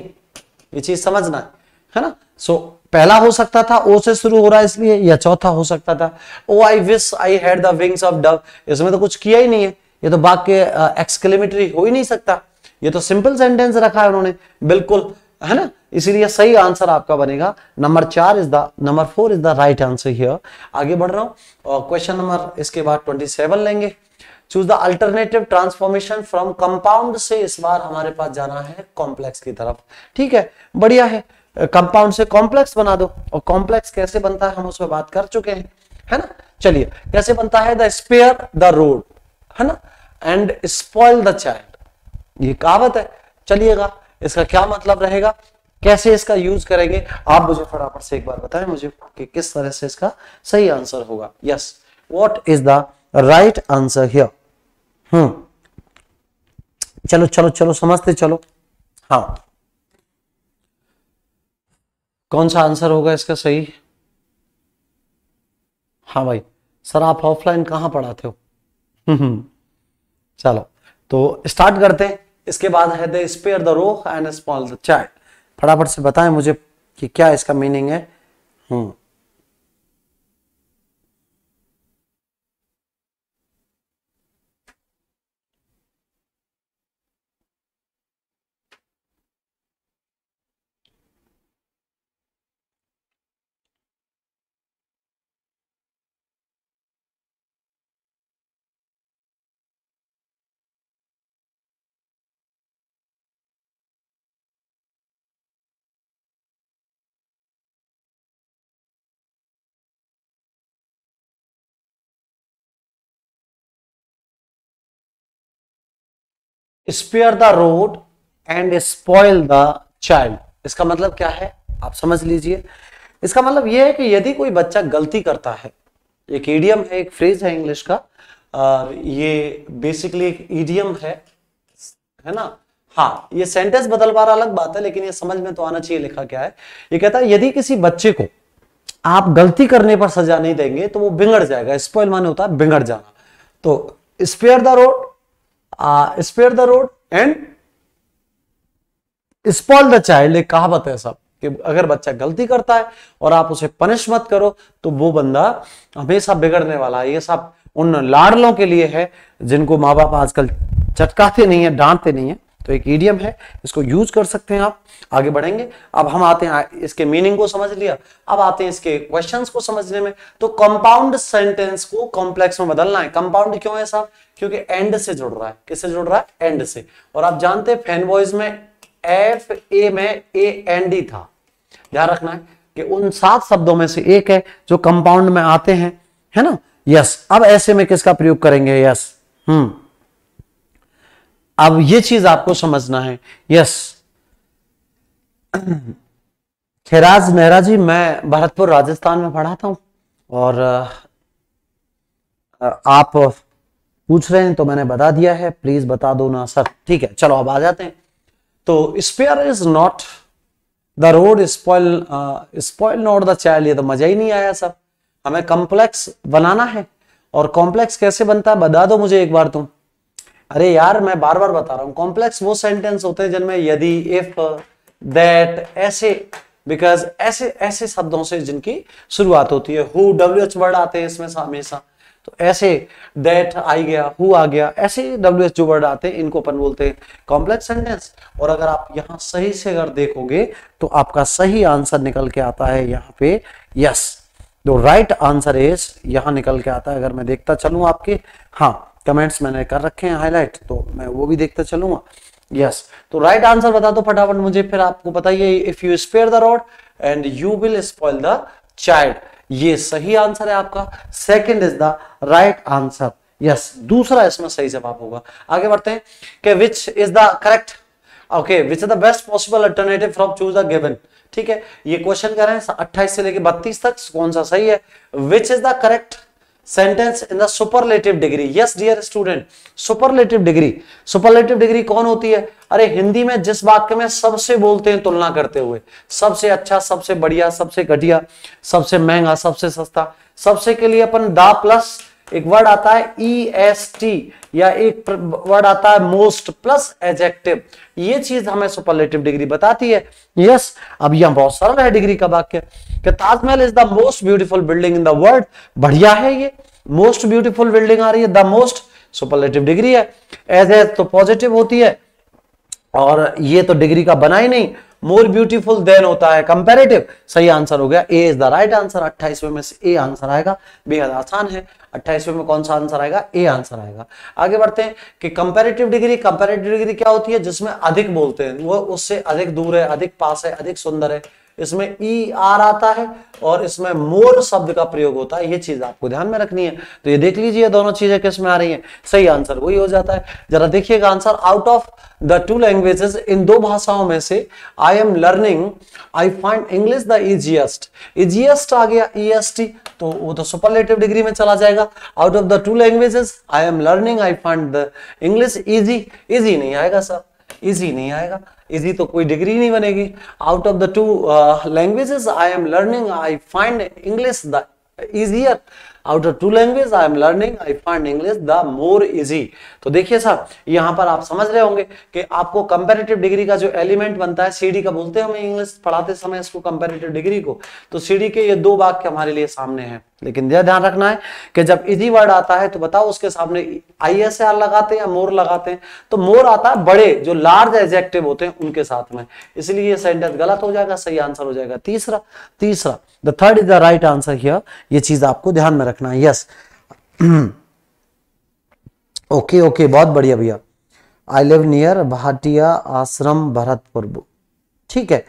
ये चीज़ समझना है है ना? सो so, पहला हो सकता था ओ से शुरू हो रहा है इसलिए या चौथा हो सकता था। O I wish I had the wings of dove इसमें तो कुछ किया ही नहीं है। ये तो के एक्सक्लेमेटरी हो ही नहीं सकता। ये तो सिंपल सेंटेंस रखा है उन्होंने। बिल्कुल है ना? इसीलिए सही आंसर आपका बनेगा। नंबर चार is the number four is the right answer here आगे बढ़ रहा हूँ। क्वेश्चन नंबर इसके बाद ट्वेंटी सेवन लेंगे। Choose the alternative transformation from compound से इस बार हमारे पास जाना है कॉम्प्लेक्स की तरफ़। ठीक है? बढ़िया है। कंपाउंड से कॉम्प्लेक्स बना दो। और कॉम्प्लेक्स कैसे बनता है हम उसमें बात कर चुके हैं। है ना? चलिए, कैसे बनता है? द स्पेयर द रोड है ना? एंड स्पॉइल द चाइल्ड ये कहावत है। चलिएगा। इसका क्या मतलब रहेगा? कैसे इसका यूज़ करेंगे? आप मुझे फटाफट से एक बार बताएँ मुझे कि किस तरह से इसका सही आंसर होगा। Yes what is the right answer here hmm. चलो चलो चलो समझते चलो। हाँ। कौन सा आंसर होगा इसका सही? हाँ भाई। सर आप ऑफलाइन कहाँ पढ़ाते हो? हम्म, चलो तो स्टार्ट करते हैं। इसके बाद है the spare the rod and spoil the child फटाफट से बताएँ मुझे कि क्या इसका मीनिंग है। हम्म। Spare the rod and spoil the child इसका मतलब क्या है? आप समझ लीजिए। इसका मतलब यह है कि यदि कोई बच्चा गलती करता है, एक ईडियम है, एक फ्रेज है इंग्लिश का और ये बेसिकली एक ईडियम है है ना? हाँ ये सेंटेंस बदल पा रहा अलग बात है, लेकिन ये समझ में तो आना चाहिए लिखा क्या है। ये कहता है, यदि किसी बच्चे को आप गलती करने पर सजा नहीं देंगे तो वो बिगड़ जाएगा। स्पॉइल माने होता है बिगड़ जाना। तो spare the rod spare the rod and spoil the child एक कहावत है सब कि अगर बच्चा गलती करता है और आप उसे पनिश मत करो तो वो बंदा हमेशा बिगड़ने वाला है। ये सब उन लाडलों के लिए है जिनको माँ बाप आजकल चटकाते नहीं है, डांटते नहीं है। तो एक ईडियम है, इसको यूज़ कर सकते हैं आप। आगे बढ़ेंगे। अब हम आते हैं, इसके मीनिंग को समझ लिया। अब आते हैं इसके क्वेश्चंस को समझने में। तो कंपाउंड सेंटेंस को कॉम्प्लेक्स में बदलना है। कंपाउंड क्यों है साहब? क्योंकि एंड से जुड़ रहा है। किससे जुड़ रहा है? एंड से। और आप जानते हैं फ़ैन बॉयज़ में एफ़ ए में ए एन डी था। ध्यान रखना है कि उन सात शब्दों में से एक है जो कंपाउंड में आते हैं। है ना? यस अब ऐसे में किसका प्रयोग करेंगे? Yes hmm. अब ये चीज़ आपको समझना है। यस खैराज मेहरा जी, मैं भरतपुर, राजस्थान में पढ़ाता हूँ और आप पूछ रहे हैं तो मैंने बता दिया है। प्लीज़ बता दो ना सर। ठीक है, चलो अब आ जाते हैं। तो spare is not the rod spoil spoil not the child ये तो मज़ा ही नहीं आया सर। हमें कॉम्प्लेक्स बनाना है और कॉम्प्लेक्स कैसे बनता है, बता दो मुझे एक बार तुम। अरे यार, मैं बार बार बता रहा हूँ कॉम्प्लेक्स वो सेंटेंस होते हैं जिनमें यदि इफ़ दैट ऐसे बिकॉज़ ऐसे ऐसे शब्दों से जिनकी शुरुआत होती है। हु डब्ल्यू एच वर्ड आते हैं इसमें हमेशा। तो ऐसे दैट आई गया हु आ गया, ऐसे डब्ल्यू एच जो वर्ड आते हैं, इनको अपन बोलते हैं कॉम्प्लेक्स सेंटेंस और अगर आप यहाँ सही से अगर देखोगे तो आपका सही आंसर निकल के आता है यहाँ पे यस तो राइट आंसर इज़ यहाँ निकल के आता है। अगर मैं देखता चलू आपके हाँ कमेंट्स मैंने कर रखे हैं हाईलाइट तो मैं वो भी देखता चलूँगा। Yes yes. तो राइट right आंसर बता दो फटाफट मुझे, फिर आपको बताइए if you spare the rod and you will spoil the child ये सही आंसर है आपका। Second is the right answer yes दूसरा इसमें सही जवाब होगा। आगे बढ़ते हैं। कि which is the correct okay which is the best possible alternative from choose the given ठीक है, ये क्वेश्चन कर रहे हैं, अट्ठाईस से लेके बत्तीस तक, कौन सा सही है? Which is the correct sentence in the superlative degree yes dear student superlative degree superlative degree कौन होती है? अरे, हिंदी में जिस वाक्य में सबसे बोलते हैं, तुलना करते हुए। सबसे अच्छा सबसे बढ़िया, सबसे घटिया, सबसे महँगा, सबसे सस्ता। सबसे के लिए अपन दा प्लस, एक वर्ड आता है ई एस टी या एक वर्ड आता है मोस्ट प्लस एजेक्टिव ये चीज़ हमें सुपरलेटिव डिग्री बताती है। यस अब यह बहुत सरल है डिग्री का वाक्य। कि Taj Mahal is the most beautiful building in the world बढ़िया है ये। मोस्ट ब्यूटीफुल बिल्डिंग आ रही है। द मोस्ट सुपरलेटिव डिग्री है। एज एज तो पॉजिटिव होती है। और ये तो डिग्री का बना ही नहीं। मोर ब्यूटीफुल देन होता है कंपेरेटिव सही आंसर हो गया. A is the right answer अट्ठाईसवें में से ए आंसर आएगा. बेहद आसान है. अट्ठाईसवें में कौन सा आंसर आएगा? ए आंसर आएगा. आगे बढ़ते हैं कि कंपेरेटिव डिग्री कंपेरेटिव डिग्री क्या होती है? जिसमें अधिक बोलते हैं. वो उससे अधिक दूर है, अधिक पास है, अधिक सुंदर है. इसमें ई आर आता है और इसमें मोर शब्द का प्रयोग होता है, ये चीज़ आपको ध्यान में रखनी है। तो ये देख लीजिए दोनों चीज़ें किसमें आ रही हैं। सही आंसर वही हो जाता है। जरा देखिएगा answer out of the two languages इन दो भाषाओं में से I am learning I find English the easiest easiest आ गया ई एस टी तो वो तो सुपरलेटिव डिग्री में चला जाएगा। Out of the two languages I am learning I find the English easy easy नहीं आएगा सर इजी नहीं आएगा। इजी तो कोई डिग्री नहीं बनेगी। Out of the two languages I am learning I find English the easier out of two language I am learning I find English the more easy तो देखिए साहब यहाँ पर आप समझ रहे होंगे कि आपको कंपेरेटिव डिग्री का जो एलिमेंट बनता है सीडी का बोलते हैं हमें इंग्लिश पढ़ाते समय इसको कंपेरेटिव डिग्री को। तो सीडी के ये दो वाक्य हमारे लिए सामने हैं। लेकिन यह ध्यान रखना है कि जब इजी वर्ड आता है तो बताओ उसके सामने आई एस आर लगाते हैं या मोर लगाते हैं। तो मोर आता है बड़े, जो लार्ज एजेक्टिव होते हैं, उनके साथ में। इसलिए ये सेंटेंस गलत हो जाएगा, सही आंसर हो जाएगा। तीसरा तीसरा the third is the right answer here ये चीज़ आपको ध्यान में रखना है। यस ओके ओके बहुत बढ़िया भैया। आई लिव नियर भाटिया आश्रम भरतपुर ठीक है।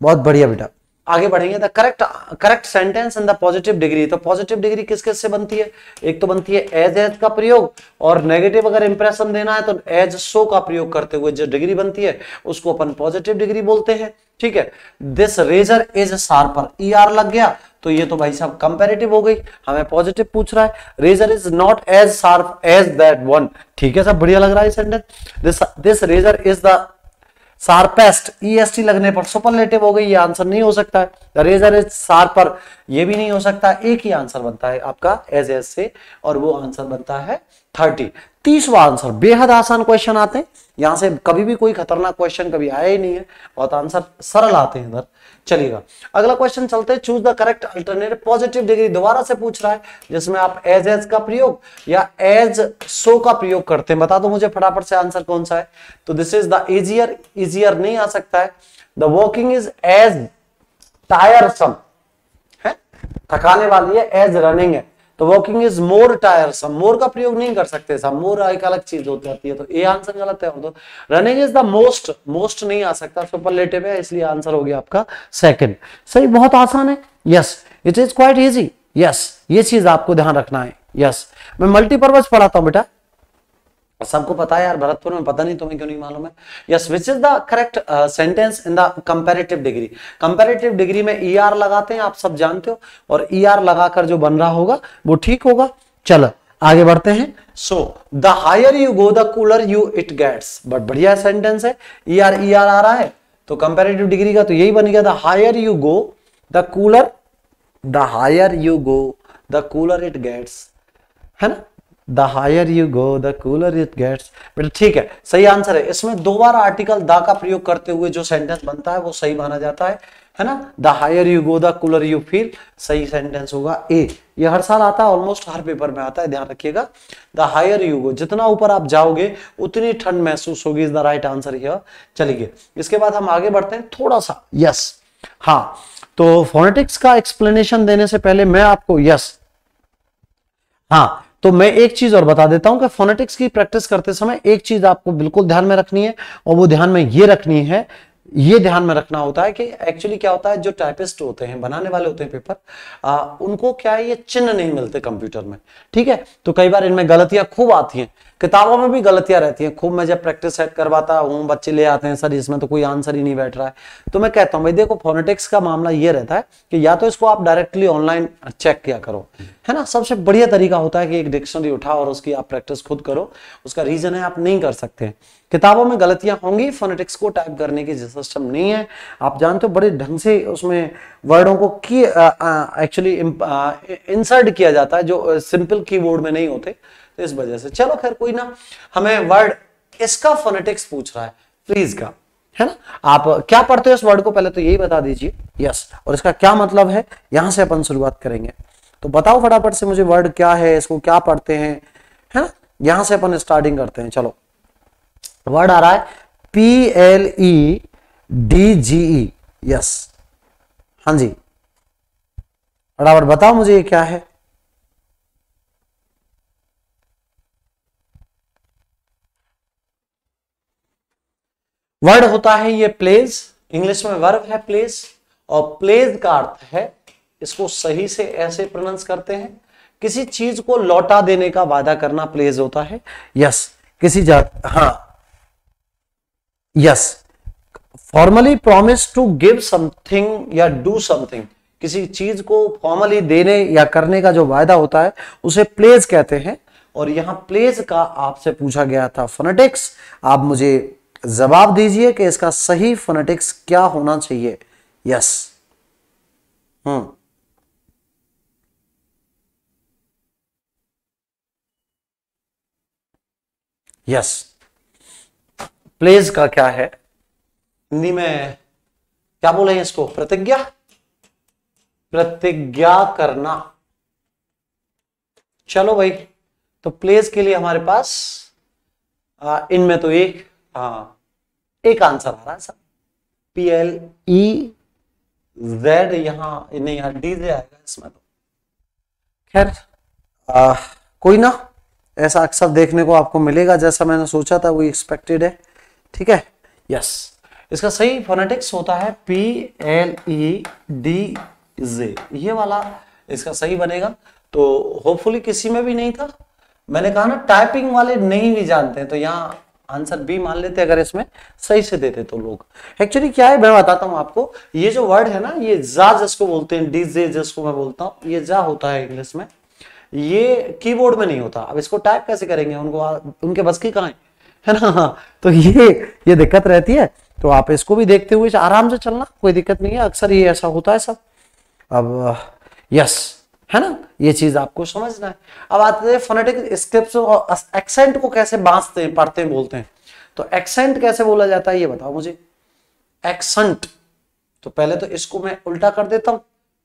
बहुत बढ़िया बेटा। आगे बढ़ेंगे। The correct correct sentence in the positive degree तो पॉजिटिव डिग्री किस किस से बनती है? एक तो बनती है एज एज का प्रयोग, और नेगेटिव अगर इंप्रेशन देना है तो एज सो का प्रयोग करते हुए जो डिग्री बनती है, उसको अपन पॉजिटिव डिग्री बोलते हैं। ठीक है? This razor is sharper E R लग गया तो ये तो भाई साहब कंपेरेटिव हो गई। हमें पॉजिटिव पूछ रहा है। Razor is not as sharp as that one ठीक है सब बढ़िया लग रहा है sentence this this razor is the sharpest E S T लगने पर सुपरलेटिव हो गई, ये आंसर नहीं हो सकता है। रेजर इज़ शार्पर ये भी नहीं हो सकता। एक ही आंसर बनता है आपका एज एज से, और वो आंसर बनता है थर्टी। तीसवा आंसर, बेहद आसान क्वेश्चन आते हैं। यहाँ से कभी भी कोई खतरनाक क्वेश्चन कभी आया ही नहीं है। बहुत आंसर सरल आते हैं इधर। चलिएगा अगला क्वेश्चन चलते हैं। Choose the correct alternate positive degree दोबारा से पूछ रहा है, जिसमें आप एज एज का प्रयोग या एज सो का प्रयोग करते हैं। बता दो मुझे फटाफट से आंसर कौन सा है। तो this is the easier easier नहीं आ सकता है। The walking is as tiresome है? थकाने वाली है एज रनिंग है। तो वॉकिंग इज़ मोर टायरसम मोर का प्रयोग नहीं कर सकते सब। मोर एक अलग चीज़ हो जाती है। तो ए आंसर गलत है तो running is the most most नहीं आ सकता। सुपरलेटिव है, इसलिए आंसर हो गया आपका सेकंड सही, बहुत आसान है। Yes it is quite easy yes ये चीज़ आपको ध्यान रखना है। Yes yes. मैं मल्टीपर्पज पढ़ाता हूँ बेटा। सबको पता है यार, भरतपुर में पता नहीं तुम्हें क्यों नहीं मालूम है? Yes which is the correct sentence in the comparative degree comparative degree में ई e आर लगाते हैं, आप सब जानते हो, और ई e आर लगाकर जो बन रहा होगा, वो ठीक होगा। चलो, आगे बढ़ते हैं। So the higher you go the cooler you it gets but बढ़िया सेंटेंस है। ई आर ई आर आ रहा है तो कंपेरेटिव डिग्री का तो यही बन गया। The higher you go the cooler the higher you go the cooler it gets है ना? The higher you go the cooler it gets बेटा, ठीक है, सही आंसर है। इसमें दो बार आर्टिकल द का प्रयोग करते हुए जो सेंटेंस बनता है, वो सही माना जाता है है ना? The higher you go the cooler you feel सही सेंटेंस होगा ए ये हर साल आता है ऑलमोस्ट हर पेपर में आता है, ध्यान रखिएगा। द हायर यू गो जितना ऊपर आप जाओगे, उतनी ठंड महसूस होगी is the right answer here चलिए, इसके बाद हम आगे बढ़ते हैं, थोड़ा सा यस हाँ तो फोनेटिक्स का एक्सप्लेनेशन देने से पहले मैं आपको यस हाँ तो मैं एक चीज़ और बता देता हूँ कि फोनेटिक्स की प्रैक्टिस करते समय एक चीज़ आपको बिल्कुल ध्यान में रखनी है और वो ध्यान में ये रखनी है ये ध्यान में रखना होता है कि एक्चुअली क्या होता है जो टाइपिस्ट होते हैं बनाने वाले होते हैं पेपर आ, उनको क्या है ये चिन्ह नहीं मिलते कंप्यूटर में। ठीक है? तो कई बार इनमें गलतियाँ खूब आती हैं। किताबों में भी गलतियाँ रहती हैं। खूब मैं जब प्रैक्टिस सेट करवाता हूँ, बच्चे ले आते हैं सर, इसमें तो कोई आंसर ही नहीं बैठ रहा है। तो मैं कहता हूँ, भाई देखो फोनेटिक्स का मामला ये रहता है कि या तो इसको आप डायरेक्टली ऑनलाइन चेक किया करो, है ना? सबसे बढ़िया तरीका होता है कि एक डिक्शनरी उठाओ और उसकी आप प्रैक्टिस खुद करो। उसका रीजन है, आप नहीं कर सकते। किताबों में गलतियाँ होंगी फोनेटिक्स को टाइप करने की सिस्टम नहीं है। आप जानते हो, बड़े ढंग से उसमें वर्डों को की एक्चुअली इंसर्ट किया जाता है, जो सिंपल कीबोर्ड में नहीं होते। तो इस वजह से। चलो खैर, कोई ना, हमें वर्ड इसका फोनेटिक्स पूछ रहा है प्लीज़ का, है ना? आप क्या पढ़ते हो इस वर्ड को? पहले तो यही बता दीजिए। यस और इसका क्या मतलब है? यहाँ से अपन शुरुआत करेंगे। तो बताओ फटाफट से मुझे वर्ड क्या है, इसको क्या पढ़ते हैं, है ना? यहाँ से अपन स्टार्टिंग करते हैं, चलो। वर्ड आ रहा है P L E D G E yes हाँ जी। बराबर बताओ मुझे ये क्या है? वर्ड होता है ये प्लेज इंग्लिश में वर्ब है प्लेज और प्लेज का अर्थ है इसको सही से ऐसे प्रोनाउंस करते हैं। किसी चीज़ को लौटा देने का वादा करना प्लेज होता है। यस किसी जात हाँ। Yes formally promise to give something या डू समथिंग किसी चीज़ को फॉर्मली देने या करने का जो वायदा होता है, उसे प्लेज कहते हैं। और यहाँ प्लेज का आपसे पूछा गया था फोनेटिक्स आप मुझे जवाब दीजिए कि इसका सही फोनेटिक्स क्या होना चाहिए। यस हम्म। यस प्लेज का क्या है? हिंदी में क्या बोले इसको? प्रतिज्ञा? प्रतिज्ञा करना। चलो भाई तो प्लेस के लिए हमारे पास इनमें तो एक हाँ। एक आंसर आ रहा है sir. P L E Z यहाँ, नहीं, यहाँ डी जे आएगा इसमें तो। खैर कोई ना, ऐसा अक्सर देखने को आपको मिलेगा, जैसा मैंने सोचा था, वो एक्सपेक्टेड है। ठीक है? यस इसका सही फोनेटिक्स होता है P L E D J ये वाला इसका सही बनेगा। तो होपफुली किसी में भी नहीं था। मैंने कहा ना टाइपिंग वाले नहीं भी जानते तो यहाँ आंसर बी मान लेते अगर इसमें सही से देते तो लोग। एक्चुअली क्या है मैं बताता हूँ आपको ये जो वर्ड है ना ये जा जिसको बोलते हैं डीजे जिसको मैं बोलता हूँ ये जा होता है इंग्लिश में। ये कीबोर्ड में नहीं होता। अब इसको टाइप कैसे करेंगे? उनको उनके बस की कहा है? है ना? हाँ, तो ये ये दिक्कत रहती है। तो आप इसको भी देखते हुए आराम से चलना कोई दिक्कत नहीं है अक्सर ये ऐसा होता है सब। अब यस है ना? ये चीज़ आपको समझना है। अब आते हैं फोनेटिक स्क्रिप्ट और एक्सेंट को कैसे बांसते हैं पढ़ते हैं बोलते हैं। तो एक्सेंट कैसे बोला जाता है, ये बताओ मुझे। एक्सेंट तो पहले तो इसको मैं उल्टा कर देता हूँ।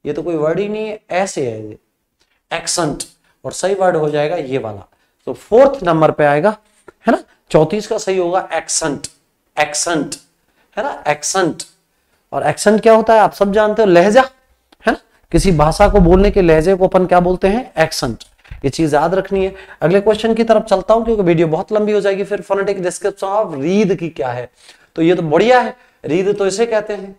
ये तो कोई वर्ड ही नहीं है, ऐसे है ये। एक्सेंट और सही वर्ड हो जाएगा ये वाला। तो फोर्थ नंबर पे आएगा, है ना? चौतीस का सही होगा एक्सेंट एक्सेंट है ना? एक्सेंट और एक्सेंट क्या होता है, आप सब जानते हो, लहजा। किसी भाषा को बोलने के लहजे को अपन क्या बोलते हैं? एक्सेंट ये चीज़ याद रखनी है। अगले क्वेश्चन की तरफ़ चलता हूँ, क्योंकि वीडियो बहुत लंबी हो जाएगी, फिर फोनेटिक डिस्क्रिप्शन ऑफ़ रीद की क्या है? तो ये तो बढ़िया है। रीद तो इसे कहते हैं,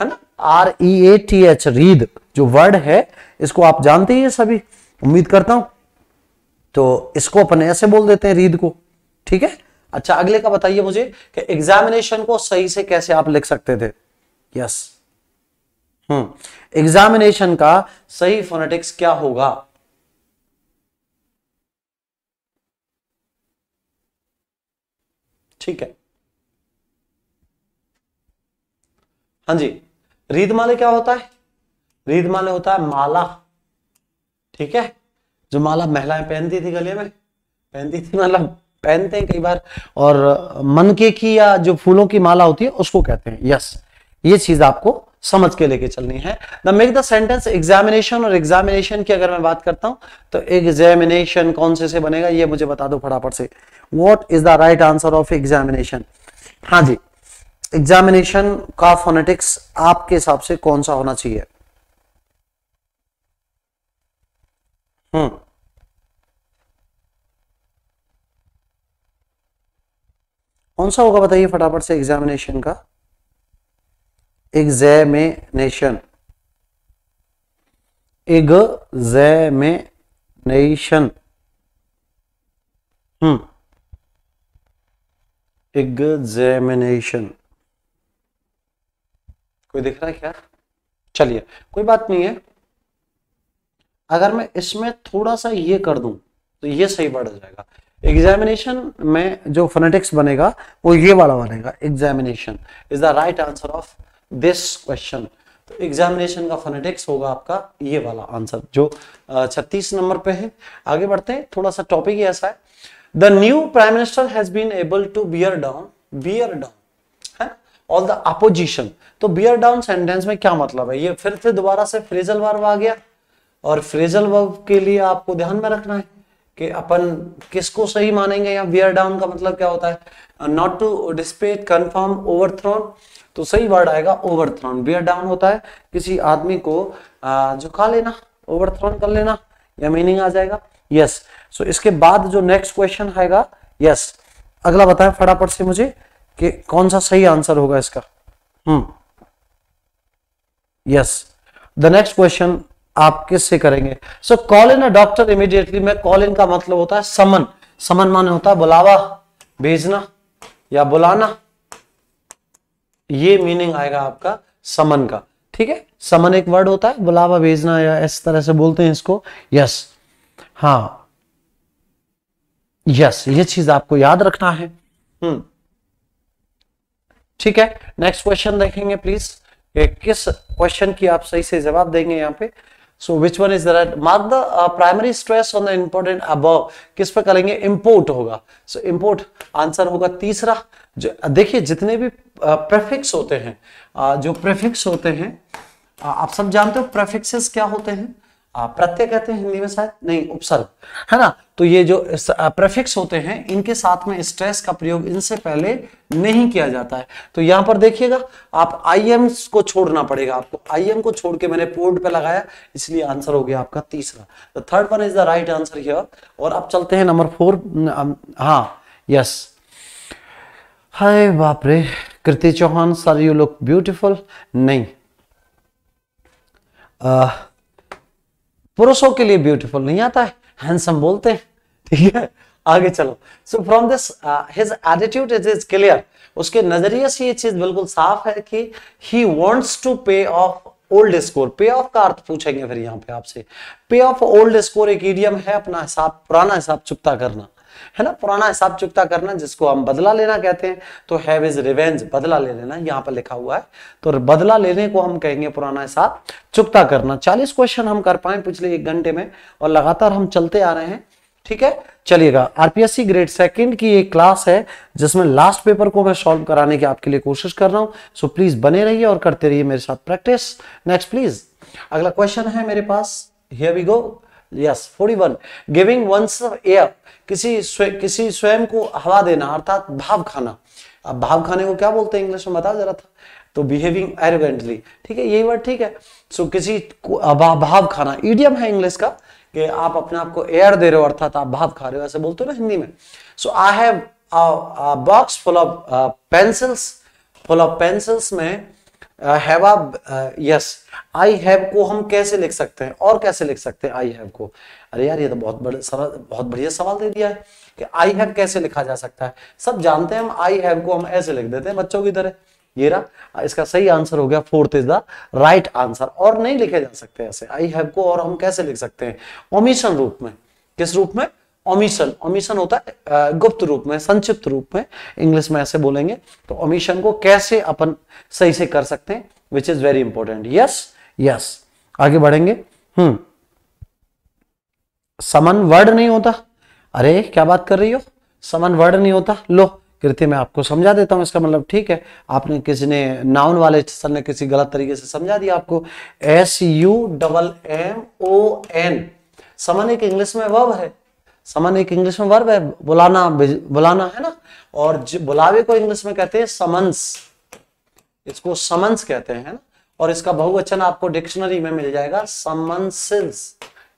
है ना? R E A T H wreath जो वर्ड है, इसको आप जानते ही सभी। उम्मीद करता हूँ। तो इसको अपन ऐसे बोल देते हैं रीद को। ठीक है? अच्छा अगले का बताइए मुझे कि एग्जामिनेशन को सही से कैसे आप लिख सकते थे? यस एग्जामिनेशन का सही फोनेटिक्स क्या होगा? ठीक है। हाँ जी रीद माले क्या होता है? रीद माले होता है माला। ठीक है? जो माला महिलाएँ पहनती थी गले में, पहनती थी मतलब पहनते हैं कई बार, और मनके की या जो फूलों की माला होती है, उसको कहते हैं यस ये चीज़ आपको समझ के लेके चलनी है। The make the sentence examination और एग्जामिनेशन की अगर मैं बात करता हूँ तो एग्जामिनेशन कौन से से बनेगा, ये मुझे बता दो फटाफट से। What is the right answer of examination हाँ जी एग्जामिनेशन का फोनेटिक्स आपके हिसाब से कौन सा होना चाहिए? हम्म। कौन सा होगा बताइए फटाफट से एग्जामिनेशन का? एग्जामिनेशन एग्जामिनेशन हम्म। एग्जामिनेशन कोई दिख रहा है क्या? चलिए, कोई बात नहीं है। अगर मैं इसमें थोड़ा सा ये कर दूँ तो ये सही बढ़ जाएगा। एग्जामिनेशन में जो फोनेटिक्स बनेगा, वो ये वाला बनेगा examination is the right answer of this question तो एग्जामिनेशन का फोनेटिक्स होगा आपका ये वाला आंसर जो छत्तीस नंबर पे है। आगे बढ़ते हैं, थोड़ा सा टॉपिक ही ऐसा है। The new prime minister has been able to bear down bear down all the opposition तो बियर डाउन सेंटेंस में क्या मतलब है? ये फिर से दोबारा से फ्रेजल वर्ब आ गया। और फ्रेजल वर्ब के लिए आपको ध्यान में रखना है। कि अपन किसको सही मानेंगे या वियर डाउन का मतलब क्या होता है? Not to dispute confirm overthrown तो सही वर्ड आएगा ओवरथ्रोन वियर डाउन होता है किसी आदमी को झुका लेना ओवरथ्रोन कर लेना या मीनिंग आ जाएगा यस yes. सो so, इसके बाद जो नेक्स्ट क्वेश्चन आएगा यस yes. अगला बताएँ फटाफट से मुझे कि कौन सा सही आंसर होगा इसका. Hmm yes the next question आप किससे करेंगे? So call in a doctor immediately में कॉल इन का मतलब होता है समन। समन माने होता है बुलावा, भेजना या बुलाना। ये मीनिंग आएगा आपका समन का। ठीक है? समन एक वर्ड होता है, बुलावा, भेजना या इस तरह से बोलते हैं इसको। यस हाँ। यस ये चीज़ आपको याद रखना है। हम्म। ठीक है? नेक्स्ट क्वेश्चन देखेंगे प्लीज़ किस क्वेश्चन की आप सही से जवाब देंगे यहाँ पे? So which one is the right mark the primary stress on the important अब किस पे करेंगे? इम्पोर्ट होगा। सो इम्पोर्ट आंसर होगा तीसरा। जो देखिए जितने भी प्रेफिक्स uh, होते हैं uh, जो प्रेफिक्स होते हैं uh, आप सब जानते हो प्रेफिक्सेस क्या होते हैं? प्रत्यय कहते हैं हिंदी में शायद? नहीं उपसर्ग। है ना? तो ये जो प्रेफिक्स होते हैं इनके साथ में स्ट्रेस का प्रयोग इनसे पहले नहीं किया जाता है। तो यहाँ पर देखिएगा आप आई एम को छोड़ना पड़ेगा आपको। आई एम को छोड़ के मैंने पोर्ट पे लगाया इसलिए आंसर हो गया आपका तीसरा। The third one is the right answer here और अब चलते हैं नंबर फोर हाँ यस हाय बाप रे Kriti Chauhan sir you look beautiful नहीं। uh, पुरुषों के लिए ब्यूटीफुल नहीं आता है हैंडसम बोलते हैं। ठीक है? आगे चलो। So from this his attitude is is clear उसके नज़रिए से ये चीज़ बिल्कुल साफ़ है कि he wants to pay off old score pay off का अर्थ पूछेंगे फिर यहाँ पे आपसे। पे ऑफ़ ओल्ड स्कोर एक ईडियम है, अपना हिसाब, पुराना हिसाब चुपता करना। है ना? पुराना हिसाब चुकता करना, जिसको हम बदला लेना कहते हैं तो हैव इज़ रिवेंज बदला ले लेना, यहाँ पर लिखा हुआ है। तो बदला लेने को हम कहेंगे पुराना हिसाब चुकता करना। चालीस क्वेश्चन हम कर पाए पिछले एक घंटे में, और लगातार हम चलते आ रहे हैं, ठीक है? चलिएगा आरपीएससी ग्रेड सेकंड की एक क्लास है, जिसमें लास्ट पेपर को मैं सॉल्व कराने की आपके लिए कोशिश कर रहा हूँ। सो प्लीज़ बने रहिए और करते रहिए मेरे साथ प्रैक्टिस नेक्स्ट प्लीज़ अगला क्वेश्चन है मेरे पास। Here we go yes 41 giving once air किसी स्वे, किसी स्वयं को हवा देना अर्थात भाव खाना। अब भाव खाने को क्या बोलते हैं इंग्लिश में? बता जरा था। तो बिहेविंग एरोगेंटली ठीक है यही वर्ड ठीक है। सो so, किसी को भाव खाना। ईडियम है इंग्लिश का कि आप अपने आप को एयर दे रहे हो अर्थात आप भाव खा रहे हो ऐसे बोलते हो ना हिंदी में। So I have box full of pencils full of pencils में हैव यस आई हैव को हम कैसे लिख सकते हैं? और कैसे लिख सकते हैं? आई हैव को। अरे यार, ये तो बहुत बड़े सवाल, बहुत बढ़िया सवाल दे दिया है कि आई हैव कैसे लिखा जा सकता है। सब जानते हैं हम आई हैव को हम ऐसे लिख देते हैं, बच्चों की तरह। ये रहा, इसका सही आंसर हो गया fourth is the right answer और नहीं लिखे जा सकते ऐसे। आई हैव को और हम कैसे लिख सकते हैं? ओमिशन रूप में। किस रूप में? ओमिशन ओमिशन होता है गुप्त रूप में, संक्षिप्त रूप में। इंग्लिश में ऐसे बोलेंगे। तो ओमिशन को कैसे अपन सही से कर सकते हैं? Which is very important yes yes आगे बढ़ेंगे। हम्म। समन वर्ड नहीं होता। अरे, क्या बात कर रही हो? समन वर्ड नहीं होता। लो, कृति, मैं आपको समझा देता हूँ इसका मतलब। ठीक है, आपने किसी ने नाउन वाले सर ने किसी गलत तरीके से समझा दिया आपको। S U double M O N summon एक इंग्लिश में वर्ब है। समन एक इंग्लिश में वर्ब है। बुलाना बुलाना है ना? और बुलावे को इंग्लिश में कहते हैं समन्स इसको समन्स कहते हैं ना? और इसका बहुवचन आपको डिक्शनरी में मिल जाएगा समन्सिल्स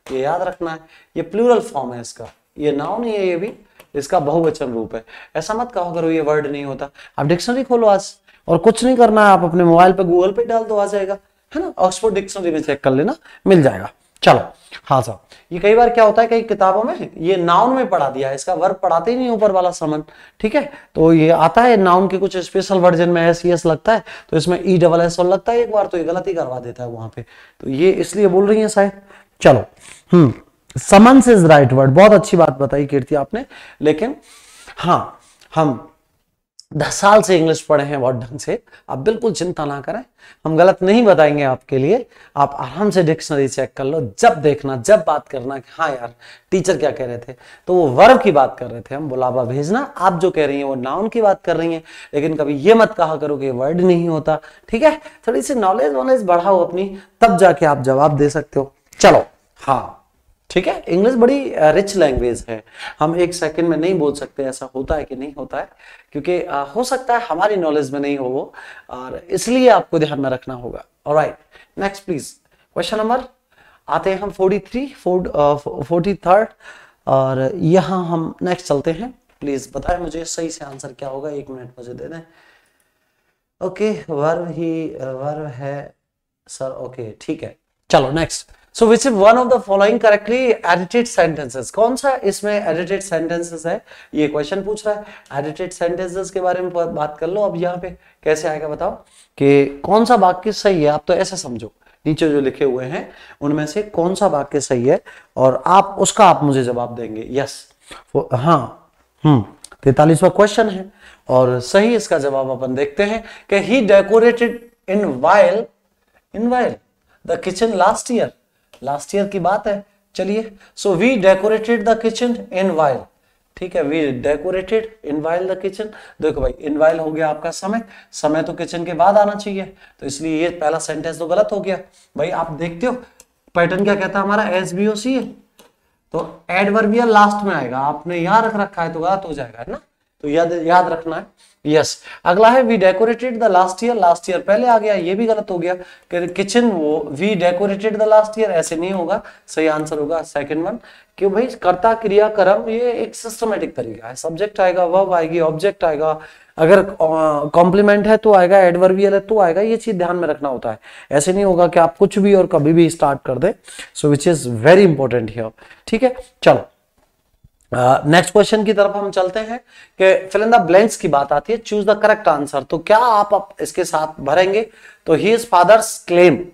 ये याद रखना है, ये प्लूरल फॉर्म है इसका। ये नाउन ही है, ये भी, इसका बहुवचन रूप है। ऐसा मत कहो करो ये वर्ड नहीं होता। आप डिक्शनरी खोलो आज, और कुछ नहीं करना है, आप अपने मोबाइल पे गूगल पे डाल दो, आ जाएगा, है ना? ऑक्सफोर्ड डिक्शनरी में चेक कर लेना, मिल जाएगा। चलो हाँ साहब ये कई बार क्या होता है, कई किताबों में, ये नाउन में पढ़ा दिया है, इसका वर्ब पढ़ाते ही नहीं ऊपर वाला समन, ठीक है? तो ये आता है नाउन के कुछ स्पेशल वर्जन में एस एस लगता है तो इसमें ई डबल एस लगता है, एक बार तो ये गलती करवा देता है वहाँ पे। तो ये इसलिए बोल रही है शायद चलो। Hmm summons is right word बहुत अच्छी बात बताई कीर्ति आपने, लेकिन हाँ हम दस साल से इंग्लिश पढ़े हैं बहुत ढंग से, आप बिल्कुल चिंता ना करें, हम गलत नहीं बताएँगे आपके लिए, आप आराम से डिक्शनरी चेक कर लो, जब देखना, जब बात करना कि हाँ यार टीचर क्या कह रहे थे? तो वो वर्ब की बात कर रहे थे, हम बुलावा भेजना, आप जो कह रही हैं वो नाउन की बात कर रही हैं, लेकिन कभी ये मत कहा करो कि वर्ड नहीं होता, ठीक है? थोड़ी सी नॉलेज वॉलेज बढ़ाओ अपनी, तब जाके आप जवाब दे सकते हो। चलो। हाँ। ठीक है? इंग्लिश बड़ी रिच लैंग्वेज है। हम एक सेकंड में नहीं बोल सकते ऐसा होता है कि नहीं होता है क्योंकि आ, हो सकता है हमारी नॉलेज में नहीं हो वो और इसलिए आपको ध्यान में रखना होगा। Right next please question number आते हैं हम 43 फोर्टी थर्ड और यहाँ हम नेक्स्ट चलते हैं। प्लीज़ बताएँ मुझे सही से आंसर क्या होगा? एक मिनट मुझे दे दें। ओके वर्व ही वर्व है सर ओके ठीक है। चलो next so which is one of the following correctly edited sentences कौन सा इसमें एडिटेड सेंटेंसेस है? ये क्वेश्चन पूछ रहा है। एडिटेड सेंटेंसेस के बारे में बात कर लो अब यहाँ पे। कैसे आएगा बताओ? कि कौन सा वाक्य सही है? आप तो ऐसे समझो। नीचे जो लिखे हुए हैं, उनमें से कौन सा वाक्य सही है? और आप, उसका आप मुझे जवाब देंगे। यस हाँ। हम्म। तैतालीसवा क्वेश्चन है। और सही इसका जवाब अपन देखते हैं कि he decorated in while in while the kitchen last year last year की बात है, चलिए। So we decorated the kitchen in while ठीक है we decorated in while the kitchen देखो भाई इन वाइल हो गया आपका समय। समय तो किचन के बाद आना चाहिए। तो इसलिए ये पहला सेंटेंस तो गलत हो गया। भाई, आप देखते हो पैटर्न क्या कहता है हमारा? एस बी ओ सी तो एडवर्बियल लास्ट में आएगा। आपने यहाँ रख रखा है तो गलत हो जाएगा, है ना? तो याद याद रखना है। यस अगला है we decorated the last year last year पहले आ गया, ये भी गलत हो गया। किचन वो we decorated the last year ऐसे नहीं होगा। सही आंसर होगा सेकंड वन क्यों भाई, कर्ता, क्रिया, कर्म, ये एक सिस्टमेटिक तरीका है। सब्जेक्ट आएगा वर्ब आएगी ऑब्जेक्ट आएगा। अगर कॉम्प्लीमेंट है तो आएगा एडवर्बियल है तो आएगा। ये चीज़ ध्यान में रखना होता है। ऐसे नहीं होगा कि आप कुछ भी और कभी भी स्टार्ट कर दे। So which is very important here ठीक है? चलो। नेक्स्ट uh, क्वेश्चन की तरफ़ हम चलते हैं कि फिल इन द ब्लैंक्स की बात आती है चूज़ द करेक्ट आंसर तो क्या आप, आप इसके साथ भरेंगे? तो ही इज़ फादर्स क्लेम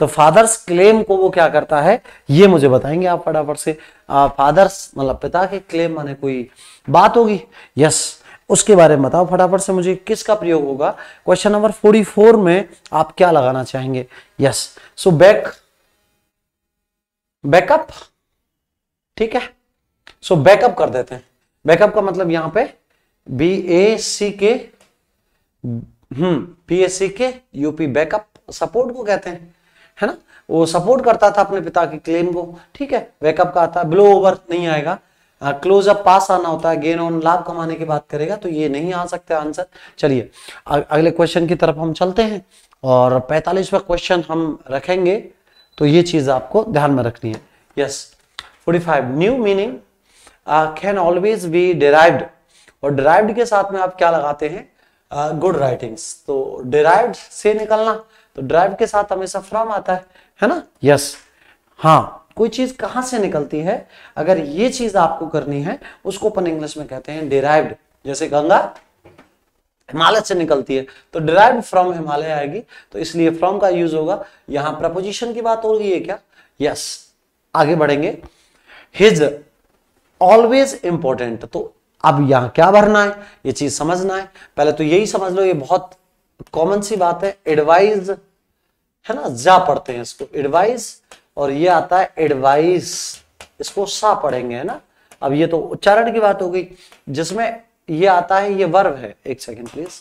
तो फादर्स क्लेम को वो क्या करता है? ये मुझे बताएँगे आप फटाफट से। फादर्स मतलब पिता के क्लेम माने कोई बात होगी? यस उसके बारे में बताओ फटाफट से मुझे किसका प्रयोग होगा? क्वेश्चन नंबर 44 में आप क्या लगाना चाहेंगे? यस सो बैक बैकअप ठीक है? सो बैकअप कर देते हैं। बैकअप का मतलब यहाँ पे बी ए सी के हम्म बी एस सी के यूपी बैकअप सपोर्ट को कहते हैं, है ना? वो सपोर्ट करता था अपने पिता की क्लेम को, ठीक है? बैकअप का आता ब्लो ओवर नहीं आएगा। क्लोज अप पास आना होता है गेन ऑन लाभ कमाने की बात करेगा तो ये नहीं आ सकता आंसर चलिए अगले क्वेश्चन की तरफ़ हम चलते हैं और पैतालीसवा क्वेश्चन हम रखेंगे। तो ये चीज़ आपको ध्यान में रखनी है। Yes forty five new meaning can always be derived और डिराइव्ड के साथ में आप क्या लगाते हैं? गुड राइटिंग्स तो डिराइव्ड से निकलना तो डिराइव्ड के साथ हमेशा फ्रॉम आता है है ना? Yes yes. हाँ कोई चीज़ कहाँ से निकलती है? अगर ये चीज़ आपको करनी है उसको अपन इंग्लिश में कहते हैं डिराइव्ड जैसे गंगा हिमालय से निकलती है तो डिराइव फ्रॉम हिमालय आएगी तो इसलिए फ्रॉम का यूज़ होगा। यहाँ प्रपोजिशन की बात हो रही है क्या? Yes yes. आगे बढ़ेंगे। हिज ऑलवेज इंपॉर्टेंट तो अब यहाँ क्या भरना है? ये चीज़ समझना है। पहले तो यही समझ लो, ये बहुत कॉमन सी बात है। एडवाइज है ना? जा पढ़ते हैं इसको। एडवाइस और ये आता है एडवाइस इसको सा पढ़ेंगे, है ना? अब ये तो उच्चारण की बात हो गई। जिसमें ये आता है, ये वर्ब है। एक सेकेंड प्लीज़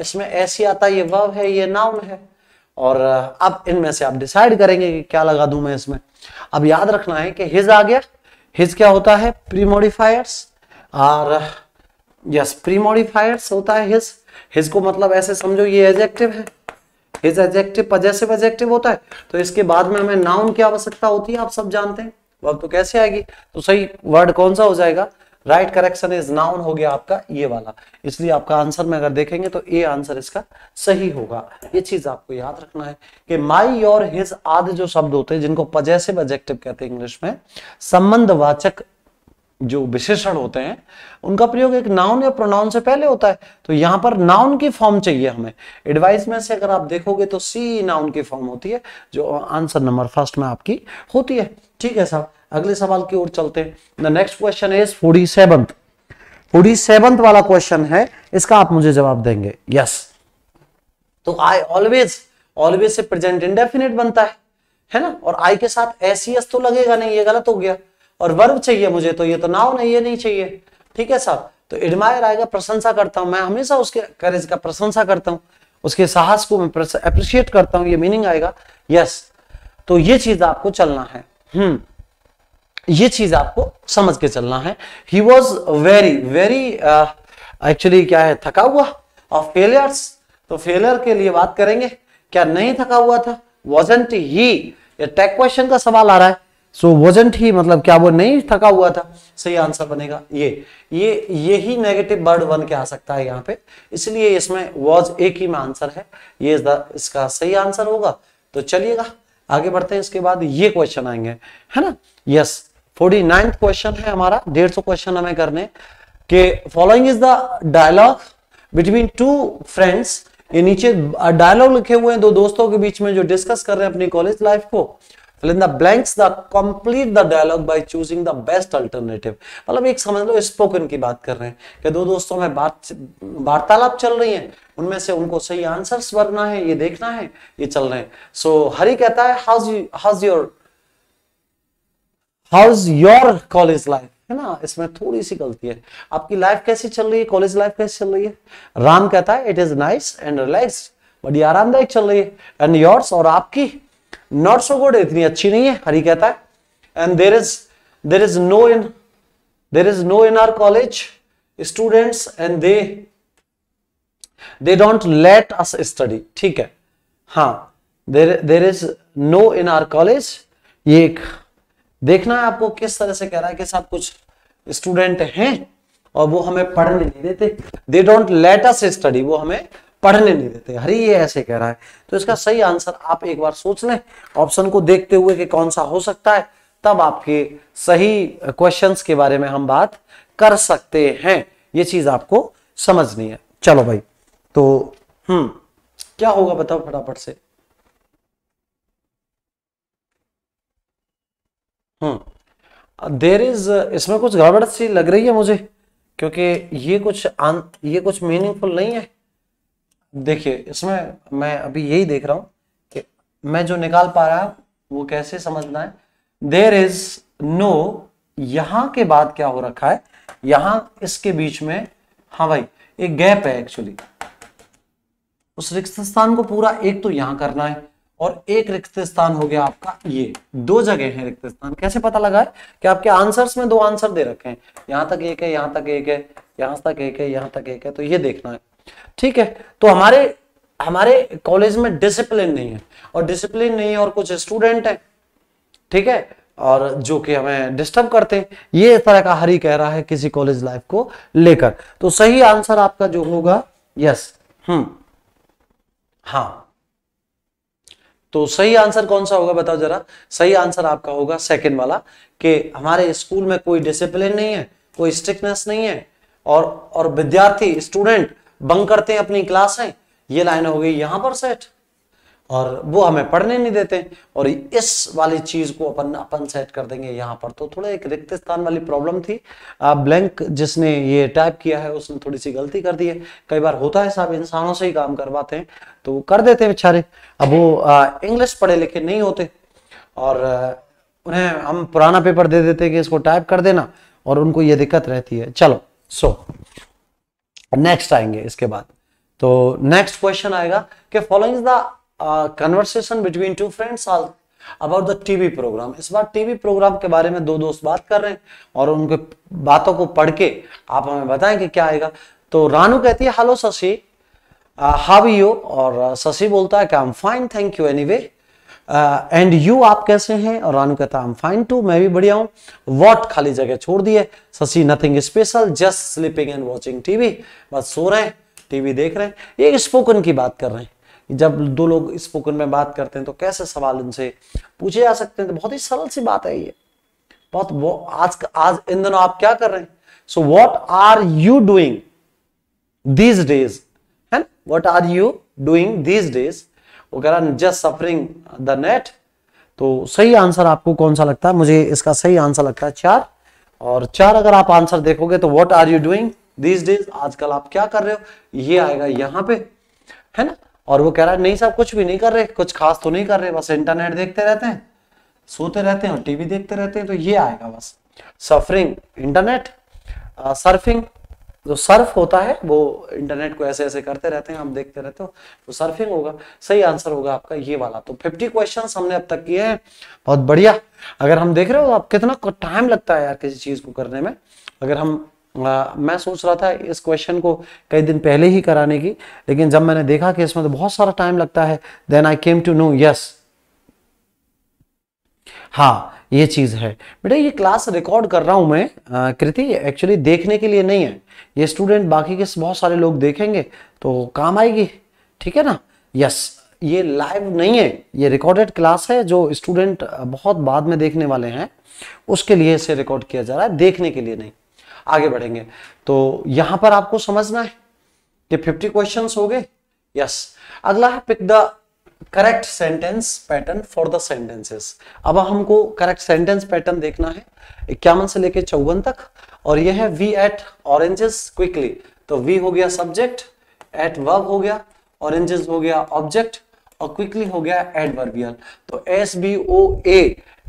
इसमें ऐसी आता है, ये वर्व है, ये नाउन है। और अब इनमें से आप डिसाइड करेंगे कि क्या लगा दू मैं इसमें। अब याद रखना है कि हिज आ गया। हिज क्या होता है? प्री मॉडिफायर्स और यस प्री मॉडिफायर्स होता है हिज हिज को मतलब ऐसे समझो, ये एजेक्टिव है। हिज एजेक्टिव पजेसिव एजेक्टिव होता है। तो इसके बाद में हमें नाउन की आवश्यकता होती है, आप सब जानते हैं। वक्त तो कैसे आएगी? तो सही वर्ड कौन सा हो जाएगा? राइट करेक्शन इज़ नाउन हो गया आपका ये वाला। इसलिए आपका आंसर में अगर देखेंगे तो ए आंसर इसका सही होगा। ये चीज़ आपको याद रखना है कि माई और हिज आदि जो शब्द होते हैं, जिनको पजेसिव एडजेक्टिव कहते हैं इंग्लिश में, संबंधवाचक जो विशेषण होते हैं, उनका प्रयोग एक नाउन या प्रोनाउन से पहले होता है। तो यहाँ पर नाउन की फॉर्म चाहिए हमें। एडवाइस में से अगर आप देखोगे तो सी नाउन की फॉर्म होती है, जो आंसर नंबर फ़र्स्ट में आपकी होती है। ठीक है साहब अगले सवाल की ओर चलते हैं। The next question is forty seven forty seven वाला क्वेश्चन है, इसका आप मुझे जवाब देंगे। यस तो आई ऑलवेज ऑलवेज से प्रेजेंट इंडेफिनेट बनता है है ना? और आई के साथ एस e तो लगेगा नहीं, ये गलत हो गया। और वर्ब चाहिए मुझे तो ये तो नाव नहीं ये नहीं चाहिए। ठीक है साहब? तो एडमायर आएगा, प्रशंसा करता हूँ। मैं हमेशा उसके करेज का प्रशंसा करता हूँ। उसके साहस को मैं अप्रिशिएट करता हूँ, ये मीनिंग आएगा। यस तो ये चीज़ आपको चलना है। हम्म। ये चीज़ आपको समझ के चलना है। He was very very actually क्या है, थका हुआ ऑफ़ फेलियर्स तो फेलियर के लिए बात करेंगे, क्या नहीं थका हुआ था? वॉजेंट ही ये टैग क्वेश्चन का सवाल आ रहा है। सो वॉजेंट ही मतलब क्या वो नहीं थका हुआ था? सही आंसर बनेगा ये। ये यही नेगेटिव वर्ड बन के आ सकता है यहाँ पे। इसलिए इसमें वॉज़ एक ही में आंसर है। ये इसका सही आंसर होगा। तो चलिएगा, आगे बढ़ते हैं, इसके बाद ये क्वेश्चन आएँगे। है ना? यस फोर्टी नाइन्थ क्वेश्चन है हमारा डेढ़ सौ क्वेश्चन हमें करने। के following is the dialogue between two friends ये नीचे डायलॉग लिखे हुए हैं दो दोस्तों के बीच में जो डिस्कस कर रहे हैं अपनी कॉलेज लाइफ को। Fill in the blanks the complete the dialogue by choosing the best मतलब एक समझ लो स्पोकन की बात कर रहे हैं कि दो दोस्तों में बात वार्तालाप चल रही है। उनमें से उनको सही आंसर्स भरना है ये देखना है ये चल रहे हैं। सो so, हरी कहता है how's how's your how's your college life है ना, इसमें थोड़ी सी गलती है। आपकी लाइफ कैसी चल रही है? कॉलेज लाइफ कैसी चल रही है? राम कहता है it is nice and relax बड़ी आरामदायक चल रही है। एंड योर्स और आपकी? नॉट सो गुड इतनी अच्छी नहीं है? हरी कहता है and there is there is no in there is no in our college students and they they don't let us study ठीक है। हाँ there there is no in our college ये एक देखना है आपको किस तरह से कह रहा है कि सब कुछ स्टूडेंट हैं और वो हमें पढ़ने नहीं देते। They don't let us study वो हमें पढ़ने नहीं देते। हरी ये ऐसे कह रहा है। तो इसका सही आंसर आप एक बार सोच लें। ऑप्शन को देखते हुए कि कौन सा हो सकता है, तब आपके सही क्वेश्चंस के बारे में हम बात कर सकते हैं। ये चीज़ आपको समझनी है। चलो भाई। तो हम्म क्या होगा बताओ फटाफट से। देर इज़ इसमें कुछ गड़बड़ सी लग रही है मुझे क्योंकि ये कुछ आन, ये कुछ मीनिंगफुल नहीं है। देखिए इसमें मैं अभी यही देख रहा हूँ कि मैं जो निकाल पा रहा वो कैसे समझना है। देर इज़ नो यहाँ के बाद क्या हो रखा है? यहाँ इसके बीच में हाँ भाई एक गैप है एक्चुअली उस रिक्त स्थान को पूरा एक तो यहाँ करना है। और एक रिक्त स्थान हो गया आपका ये। दो जगह है रिक्त स्थान कैसे पता लगा है कि आपके आंसर्स में दो आंसर दे रखे हैं? यहाँ तक एक है, यहाँ तक एक है, यहाँ तक एक है, यहाँ तक एक है। तो ये देखना है। ठीक है? तो हमारे हमारे कॉलेज में डिसिप्लिन नहीं है। और डिसिप्लिन नहीं है और कुछ स्टूडेंट है। ठीक है? और जो कि हमें डिस्टर्ब करते हैं। ये इस तरह का हरी कह रहा है किसी कॉलेज लाइफ को लेकर। तो सही आंसर आपका जो होगा यस हम्म। हाँ। तो सही आंसर कौन सा होगा बताओ जरा। सही आंसर आपका होगा सेकंड वाला, कि हमारे स्कूल में कोई डिसिप्लिन नहीं है, कोई स्ट्रिक्टनेस नहीं है, और और विद्यार्थी स्टूडेंट बंक करते हैं अपनी क्लासें ये लाइन हो गई यहाँ पर सेट और वो हमें पढ़ने नहीं देते और इस वाली चीज़ को अपन अपन सेट कर देंगे यहाँ पर। तो थोड़ा एक रिक्त स्थान वाली प्रॉब्लम थी। ब्लैंक जिसने ये टाइप किया है, उसने थोड़ी सी गलती कर दी है। कई बार होता है साहब, इंसानों से ही काम करवाते हैं तो कर देते हैं बेचारे। अब वो इंग्लिश पढ़े लिखे नहीं होते और उन्हें हम पुराना पेपर दे देते हैं कि इसको टाइप कर देना और उनको ये दिक्कत रहती है। चलो सो नेक्स्ट आएँगे इसके बाद। तो नेक्स्ट क्वेश्चन आएगा कि following the conversation between two friends about the TV programme इस बार टीवी प्रोग्राम के बारे में दो दोस्त बात कर रहे हैं और उनके बातों को पढ़ के आप हमें बताएँ कि क्या आएगा। तो रानू कहती है, हेलो शशि हाउ यू और शशि बोलता है कि I am fine thank you anyway and you आप कैसे हैं? और रानू कहता है आई एम फाइन टू मैं भी बढ़िया हूँ। वॉट खाली जगह छोड़ दिए। Shashi nothing special just sleeping and watching TV बस सो रहे हैं टीवी देख रहे हैं। ये स्पोकन की बात कर रहे हैं। जब दो लोग स्पोकन में बात करते हैं तो कैसे सवाल उनसे पूछे जा सकते हैं? तो बहुत ही सरल सी बात है ये। बहुत वो, आज आज इन दिनों आप क्या कर रहे हैं? So what are you doing these days है what are you doing these days वो कह रहा जस्ट सफरिंग द नेट तो सही आंसर आपको कौन सा लगता है? मुझे इसका सही आंसर लगता है चार। और चार अगर आप आंसर देखोगे तो what are you doing these days आजकल आप क्या कर रहे हो? ये आएगा यहाँ पे। है ना? और वो कह रहा है, नहीं साहब, कुछ भी नहीं कर रहे, कुछ खास तो नहीं कर रहे, बस इंटरनेट देखते रहते हैं, सोते रहते हैं और टीवी देखते रहते हैं तो ये आएगा बस। सफरिंग, इंटरनेट सर्फिंग, जो सर्फ होता है, वो इंटरनेट को ऐसे ऐसे करते रहते हैं आप देखते रहते हो तो सर्फिंग होगा। सही आंसर होगा आपका ये वाला। तो 50 क्वेश्चंस हमने अब तक किए हैं, बहुत बढ़िया। अगर हम देख रहे हो, आप कितना टाइम लगता है यार किसी चीज़ को करने में। अगर हम आ, मैं सोच रहा था इस क्वेश्चन को कई दिन पहले ही कराने की लेकिन जब मैंने देखा कि इसमें तो बहुत सारा टाइम लगता है then I came to know yes हाँ ये चीज़ है। बेटा ये क्लास रिकॉर्ड कर रहा हूँ मैं कृति एक्चुअली देखने के लिए नहीं है। ये स्टूडेंट बाकी के बहुत सारे लोग देखेंगे तो काम आएगी ठीक है ना? यस ये लाइव नहीं है। ये रिकॉर्डेड क्लास है जो स्टूडेंट बहुत बाद में देखने वाले हैं उसके लिए इसे रिकॉर्ड किया जा रहा है देखने के लिए नहीं। आगे बढ़ेंगे। तो यहाँ पर आपको समझना है कि 50 क्वेश्चंस हो गए। यस अगला है pick the correct sentence pattern for the sentences अब हमको करेक्ट सेंटेंस पैटर्न देखना है। इक्यावन से लेके चौवन तक। और यह है वी एट ऑरेंजेस क्विकली तो वी हो गया सब्जेक्ट एट वर्ब हो गया ऑरेंजेस हो गया ऑब्जेक्ट और क्विकली हो गया एडवर्बियल तो S B O A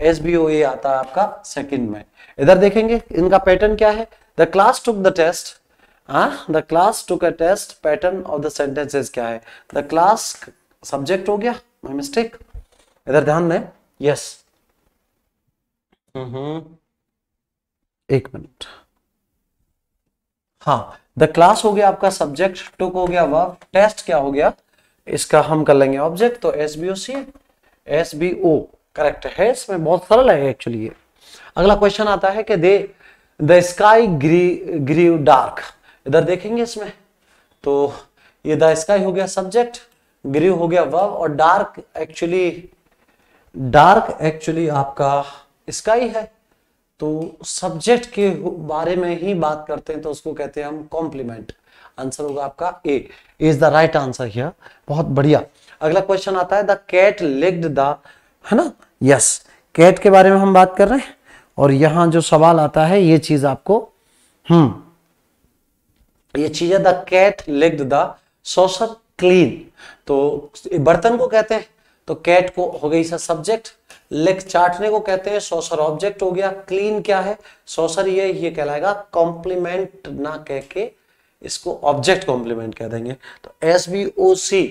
S B O A आता है आपका सेकंड में। इधर देखेंगे, इनका पैटर्न क्या है? The class took the test the class took a test pattern of the sentences क्या है? द क्लास सब्जेक्ट हो गया? माई मिस्टेक इधर ध्यान दें. यस एक मिनट हाँ द क्लास हो गया आपका सब्जेक्ट टुक हो गया वर्ब टेस्ट क्या हो गया? इसका हम कर लेंगे ऑब्जेक्ट तो S B O C S B O correct है. इसमें बहुत सरल है एक्चुअली ये. अगला क्वेश्चन आता है कि दे द स्काई ग्री ग्रीव डार्क इधर देखेंगे इसमें। तो ये द स्काई हो गया सब्जेक्ट ग्रीव हो गया वर्ब और डार्क एक्चुअली डार्क एक्चुअली आपका स्काई है। तो सब्जेक्ट के बारे में ही बात करते हैं तो उसको कहते हैं हम कॉम्प्लीमेंट आंसर होगा आपका A is the right answer here बहुत बढ़िया। अगला क्वेश्चन आता है द कैट लिग्ड द है ना? Yes yes. कैट के बारे में हम बात कर रहे हैं। और यहाँ जो सवाल आता है, ये चीज़ आपको हम्म ये चीज़ है the cat licked the saucer clean तो बर्तन को कहते हैं तो कैट को हो गई सर सब्जेक्ट लिख चाटने को कहते हैं सॉसर ऑब्जेक्ट हो गया क्लीन क्या है? सॉसर ये ये कहलाएगा कॉम्प्लीमेंट ना कह के इसको ऑब्जेक्ट कॉम्प्लीमेंट कह देंगे। तो S B O C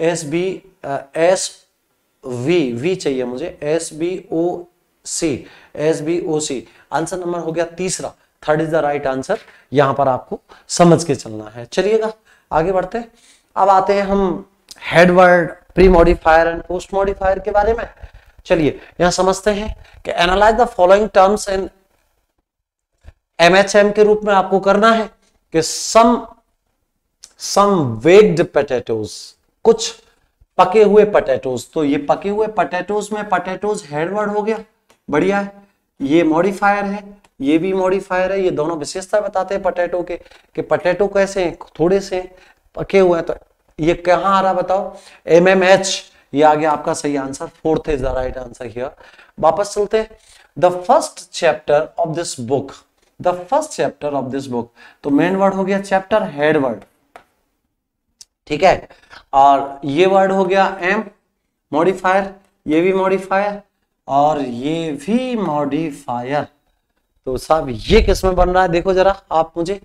S B S V V चाहिए मुझे S B O C S B O C. Answer number हो गया तीसरा। Third is the right answer यहाँ पर आपको समझ के चलना है। चलिएगा, आगे बढ़ते हैं। अब आते हैं हम headword pre modifier and post modifier के बारे में। चलिए, यहाँ समझते हैं कि analyse the following terms in MHM के रूप में आपको करना है कि सम सम वेग्ड पोटैटोज कुछ पके हुए पटेटोज तो ये पके हुए पटेटोज में पटेटोज हेडवर्ड हो गया। बढ़िया है। ये मॉडिफायर है, ये भी मॉडिफायर है, ये दोनों विशेषता बताते हैं पटेटो के, कि पटेटो कैसे हैं, थोड़े से पके हुए हैं तो ये कहाँ आ रहा बताओ? एम एम एच ये आ गया आपका सही answer fourth is the right answer here वापस चलते the first chapter of this book the first chapter of this book तो मेन वर्ड हो गया चैप्टर हेड वर्ड ठीक है? और ये वर्ड हो गया एम मॉडिफायर ये भी मॉडिफायर और ये भी मॉडिफायर। तो साहब, ये किसमें बन रहा है? देखो जरा, आप मुझे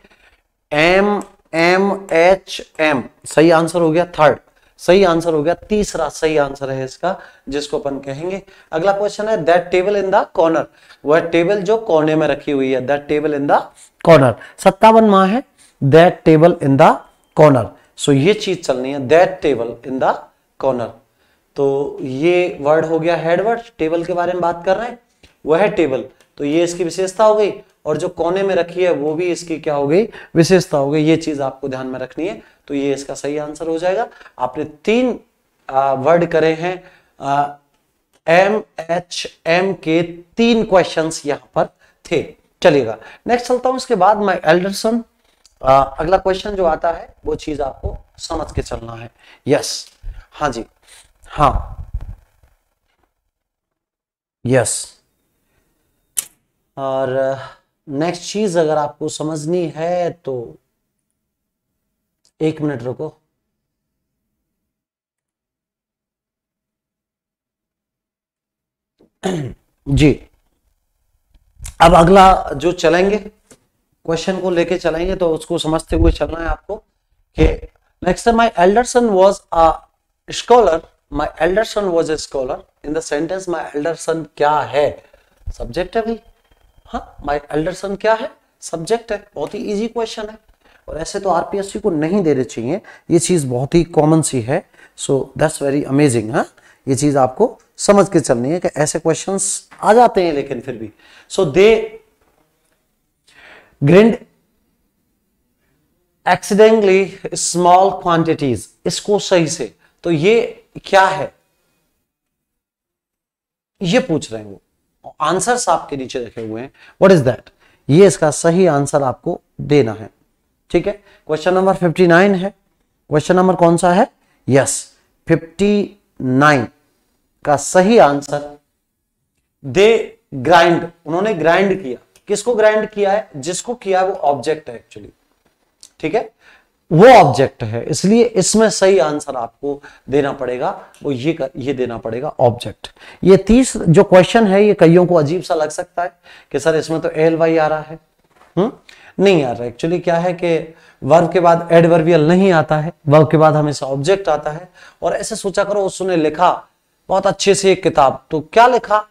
एम एम एच एम सही आंसर हो गया थर्ड सही आंसर हो गया तीसरा सही आंसर है इसका, जिसको अपन कहेंगे। अगला क्वेश्चन है that table in the corner वह टेबल जो कोने में रखी हुई है that table in the corner सत्तावन माह है that table in the corner so ये चीज़ चलनी है that table in the corner तो ये वर्ड हो गया हेड वर्ड टेबल के बारे में बात कर रहे हैं? वह है टेबल तो ये इसकी विशेषता हो गई और जो कोने में रखी है, वो भी इसकी क्या हो गई? विशेषता हो गई। ये चीज़ आपको ध्यान में रखनी है तो ये इसका सही आंसर हो जाएगा। आपने तीन वर्ड करे हैं एम एच एम के तीन क्वेश्चंस यहाँ पर थे। चलेगा नेक्स्ट चलता हूँ, इसके बाद मैं एल्डरसन अगला क्वेश्चन जो आता है, वो चीज़ आपको समझ के चलना है। यस हाँ जी। हाँ। यस और नेक्स्ट चीज़ अगर आपको समझनी है तो एक मिनट रुको। जी। अब अगला जो चलेंगे क्वेश्चन को लेके चलेंगे तो उसको समझते हुए चलना है आपको कि next my elder son was a scholar my elder son was a scholar in the sentence my elder son क्या है सब्जेक्ट है भाई हाँ माय एल्डर सन क्या है। सब्जेक्ट है बहुत ही इजी क्वेश्चन है। और ऐसे तो आरपीएससी को नहीं देने चाहिए। ये चीज़ बहुत ही कॉमन सी है। सो दैट्स वेरी अमेजिंग हाँ। ये चीज़ आपको समझ के चलनी है कि ऐसे क्वेश्चंस आ जाते हैं, लेकिन फिर भी। So they grind accidentally small quantities इसको सही से। तो ये क्या है? ये पूछ रहे हैं वो। आंसर्स आपके नीचे रखे हुए हैं। व्हाट इज़ दैट ये इसका सही आंसर आपको देना है। ठीक है? क्वेश्चन नंबर 59 है। क्वेश्चन नंबर कौन सा है? यस 59 का सही आंसर दे ग्राइंड उन्होंने ग्राइंड किया। किसको ग्राइंड किया है? जिसको किया है वो ऑब्जेक्ट है एक्चुअली ठीक है? वो ऑब्जेक्ट है इसलिए इसमें सही आंसर आपको देना पड़ेगा वो ये कर, ये देना पड़ेगा ऑब्जेक्ट ये तीस जो क्वेश्चन है ये कईयों को अजीब सा लग सकता है कि सर इसमें तो एल वाई आ रहा है। हुँ? हम्म? नहीं आ रहा एक्चुअली क्या है कि वर्ब के बाद एडवर्बियल नहीं आता है। वर्ब के बाद हमेशा ऑब्जेक्ट आता है। और ऐसे सोचा करो उसने लिखा बहुत अच्छे से एक किताब। तो क्या लिखा?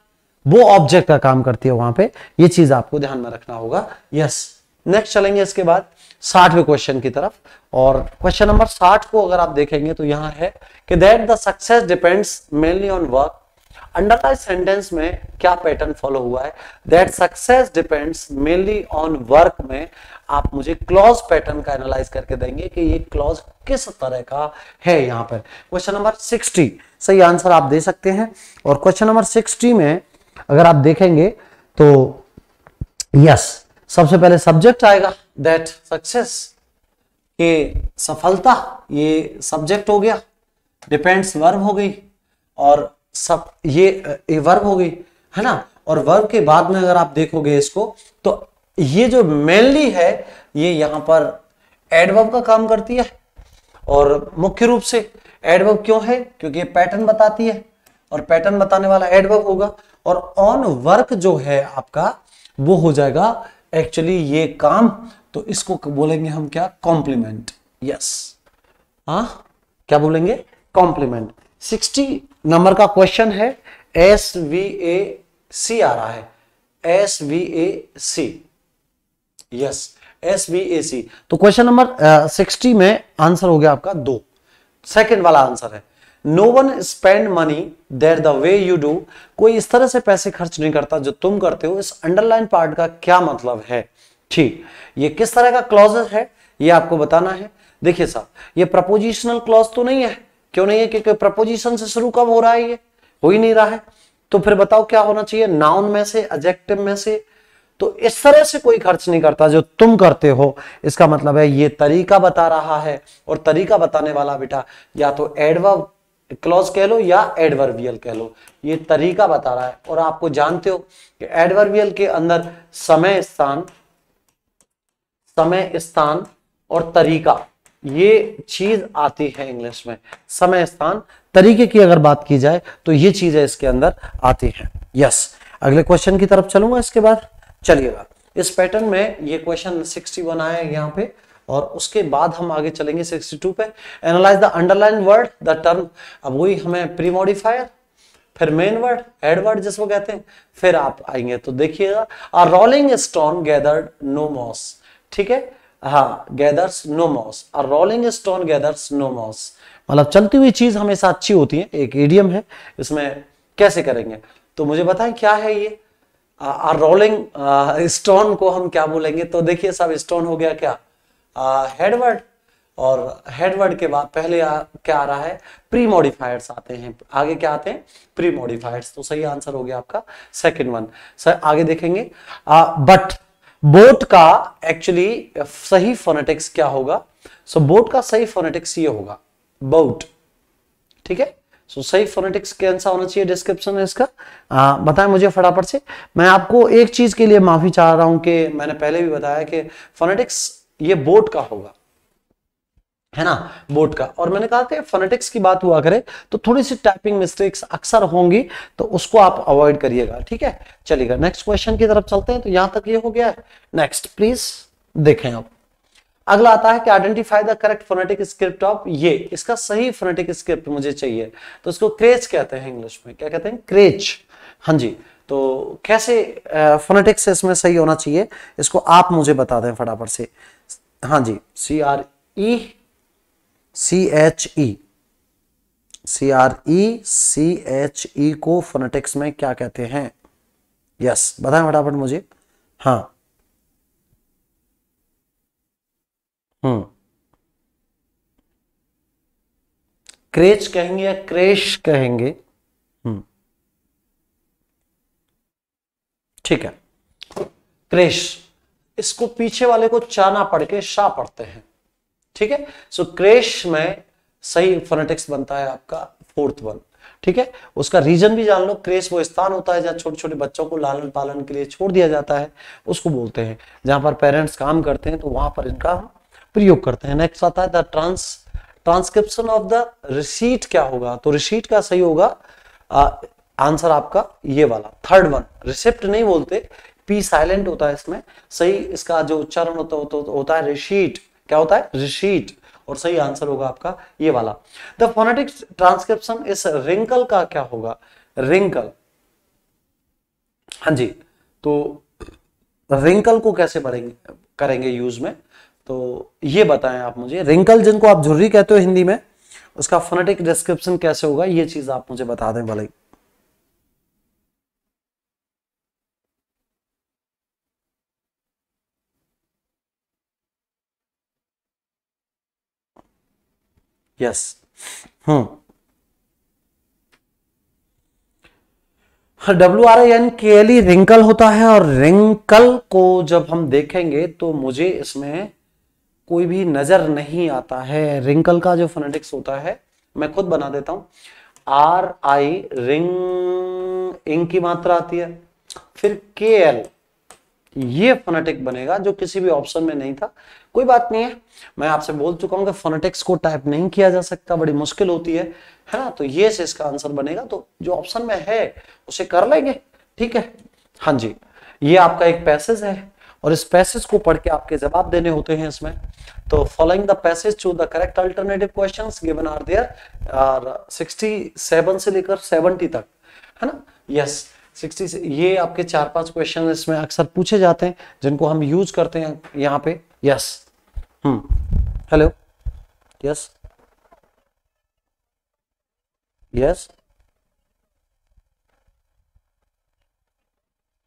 वो ऑब्जेक्ट का काम करती है वहाँ पे। ये चीज़ आपको ध्यान में रखना होगा। यस नेक्स्ट चलेंगे इसके बाद। साठवें क्वेश्चन की तरफ़। और क्वेश्चन नंबर साठ को अगर आप देखेंगे तो यहाँ है कि that the success depends mainly on work underline sentence में क्या पैटर्न फॉलो हुआ है? That success depends mainly on work में आप मुझे क्लॉज पैटर्न का एनालाइज करके देंगे कि ये क्लॉज किस तरह का है यहाँ पर। क्वेश्चन नंबर सिक्सटी सही आंसर आप दे सकते हैं। और क्वेश्चन नंबर सिक्सटी में अगर आप देखेंगे तो यस सबसे पहले सब्जेक्ट आएगा दैट सक्सेस के सफलता, ये सब्जेक्ट हो गया डिपेंड्स वर्ब हो गई, और सब, ये ये वर्ब हो गई, है ना? और वर्ब के बाद में अगर आप देखोगे इसको तो ये जो मेनली है, ये यहाँ पर एडवर्ब का काम करती है। और मुख्य रूप से एडवर्ब क्यों है? क्योंकि ये पैटर्न बताती है, और पैटर्न बताने वाला एडवर्ब होगा, और ऑन वर्क जो है आपका, वो हो जाएगा एक्चुअली ये काम तो इसको बोलेंगे हम क्या? कॉम्प्लीमेंट यस हाँ क्या बोलेंगे? कॉम्प्लीमेंट सिक्सटी नंबर का क्वेश्चन है एस वी ए सी आ रहा है. S V A C yes S V A C तो क्वेश्चन नंबर सिक्सटी में आंसर हो गया आपका दो. सेकेंड वाला आंसर है. No one spend money there the way you do कोई इस तरह से पैसे खर्च नहीं करता जो तुम करते हो। इस अंडरलाइन पार्ट का क्या मतलब है? ठीक। ये किस तरह का क्लॉज है? ये आपको बताना है। देखिए साहब, ये प्रपोजिशनल क्लॉज तो नहीं है। क्यों नहीं है? क्योंकि प्रपोजिशन से शुरू कब हो रहा है ये? हो ही नहीं रहा है। तो फिर बताओ क्या होना चाहिए? नाउन में से एडजेक्टिव में से? तो इस तरह से कोई खर्च नहीं करता जो तुम करते हो। इसका मतलब है, ये तरीका बता रहा है। और तरीका बताने वाला बेटा, या तो एडवर्ब क्लॉज कह लो या एडवर्बियल कह लो, ये तरीका बता रहा है। और आपको जानते हो कि एडवर्बियल के अंदर समय स्थान समय स्थान और तरीका, ये चीज़ आती है इंग्लिश में। समय स्थान, तरीके की अगर बात की जाए तो ये चीज़ें इसके अंदर आती हैं। यस, अगले क्वेश्चन की तरफ़ चलूँगा इसके बाद। चलिएगा, इस पैटर्न में ये क्वेश्चन 61 आया यहाँ पे। और उसके बाद हम आगे चलेंगे 62 पे। Analyse the underline word the term अब वही हमें प्री मॉडिफायर फिर मेन वर्ड हेड वर्ड जिसको कहते हैं, फिर आप आएँगे। तो देखिएगा a rolling stone gathered no moss ठीक है? हाँ gathers no moss a rolling stone gathers no moss मतलब चलती हुई चीज़ हमेशा अच्छी होती है, एक एडियम है, इसमें कैसे करेंगे? तो मुझे बताएँ, क्या है ये? रोलिंग स्टोन को हम क्या बोलेंगे? तो देखिए, सब स्टोन हो गया क्या? हेडवर्ड और हेडवर्ड के बाद पहले आ, क्या आ रहा है? प्री मॉडिफायर्स आते हैं। आगे क्या आते हैं? प्री मॉडिफायर्स तो सही आंसर हो गया आपका सेकंड वन सर आगे देखेंगे। बट बोट का एक्चुअली सही फोनेटिक्स क्या होगा? सो so, बोट का सही फोनेटिक्स ये होगा। बोट ठीक है? सो so, सही फोनेटिक्स कैसा आंसर होना चाहिए डिस्क्रिप्शन है इसका। बताएँ मुझे फटाफट से। मैं आपको एक चीज़ के लिए माफ़ी चाह रहा हूँ कि मैंने पहले भी बताया कि फोनेटिक्स ये बोट का होगा। है ना? बोट का। और मैंने कहा कि फोनेटिक्स की बात हुआ करे तो थोड़ी सी टाइपिंग मिस्टेक्स अक्सर होंगी तो उसको आप अवॉइड करिएगा, ठीक है? चलिएगा नेक्स्ट क्वेश्चन की तरफ़ चलते हैं तो यहाँ तक ये हो गया है। नेक्स्ट प्लीज़ देखें आप। अगला आता है कि identify the correct phonetic script of ये। इसका सही फोनेटिक स्क्रिप्ट मुझे चाहिए। तो इसको क्रेच कहते हैं इंग्लिश में। क्या कहते हैं? क्रेच हाँ जी। तो कैसे फोनेटिक्स इसमें सही होना चाहिए, इसको आप मुझे बता दें फटाफट से। हाँ जी C R E C H E C R E C H E को फोनेटिक्स में क्या कहते हैं? यस बताएँ फटाफट मुझे। हाँ। हम्म। क्रेच कहेंगे या क्रेश कहेंगे? हम्म। ठीक है। क्रेश। इसको पीछे वाले को चाना पढ़ के शाह पढ़ते हैं। ठीक है? सो क्रेश में सही फोनेटिक्स बनता है आपका फोर्थ वन ठीक है? उसका रीजन भी जान लो। क्रेश वो स्थान होता है जहाँ छोटे छोटे बच्चों को लालन पालन के लिए छोड़ दिया जाता है। उसको बोलते हैं। जहाँ पर पेरेंट्स काम करते हैं तो वहाँ पर इनका प्रयोग करते हैं। नेक्स्ट आता है the trans transcription of the receipt क्या होगा? तो रिसीट का सही होगा आंसर आपका ये वाला। थर्ड वन रिसिप्ट नहीं बोलते। पी साइलेंट होता है इसमें सही इसका जो उच्चारण होता, होता, होता है रिशीट क्या होता है? रिशीट और सही आंसर होगा आपका ये वाला। द फोनेटिक ट्रांसक्रिप्शन इस रिंकल का क्या होगा? रिंकल हाँ जी तो रिंकल को कैसे पढ़ेंगे करेंगे यूज़ में? तो ये बताएँ आप मुझे। रिंकल जिनको आप झुर्री कहते हो हिंदी में उसका फोनेटिक डिस्क्रिप्शन कैसे होगा? ये चीज़ आप मुझे बता दें भले yes hmm W R I N K L E wrinkle होता है और रिंकल को जब हम देखेंगे तो मुझे इसमें कोई भी नज़र नहीं आता है। रिंकल का जो फोनेटिक्स होता है मैं खुद बना देता हूँ। आर आई रिंग इंग की मात्रा आती है। फिर के एल ये फोनेटिक बनेगा जो किसी भी ऑप्शन में नहीं था। कोई बात नहीं है। मैं आपसे बोल चुका हूँ कि फोनेटिक्स को टाइप नहीं किया जा सकता, बड़ी मुश्किल होती है। है ना? तो ये से इसका आंसर बनेगा। तो जो ऑप्शन में है, उसे कर लेंगे। ठीक है? हाँ जी। ये आपका एक पैसेज है और इस पैसेज को पढ़ के आपके जवाब देने होते हैं इसमें। तो following the passage to the correct alternative questions given are there और 67 से लेकर 70 तक। है ना? यस सिक्सटी से ये आपके चार पाँच क्वेश्चन इसमें अक्सर पूछे जाते हैं, जिनको हम यूज़ करते हैं यहाँ पे। Yes hmm hello yes yes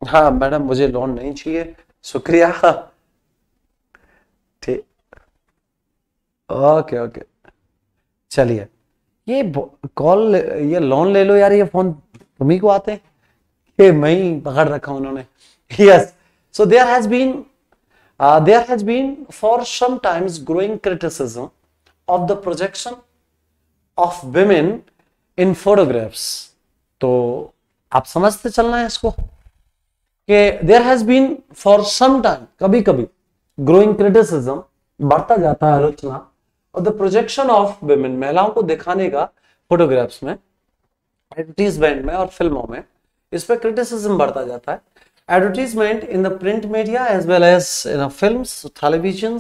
हाँ मैडम, मुझे लोन नहीं चाहिए। शुक्रिया। ठीक। ओके ओके चलिए। ये कॉल ये लोन ले लो यार, ये फ़ोन तुम्ही को आते हैं। कि मैं ही पकड़ रखा उन्होंने। Yes so there has been there has been for some times growing criticism of the projection of women in photographs तो आप समझते चलना है इसको? कि there has been for some time कभी कभी ग्रोइंग क्रिटिसिज्म बढ़ता जाता है आलोचना और द प्रोजेक्शन ऑफ़ विमेन महिलाओं को दिखाने का फोटोग्राफ्स में एडवर्टीजमेंट में और फ़िल्मों में, इस पर क्रिटिसिज्म बढ़ता जाता है। Advertisement in the print media as well as in film television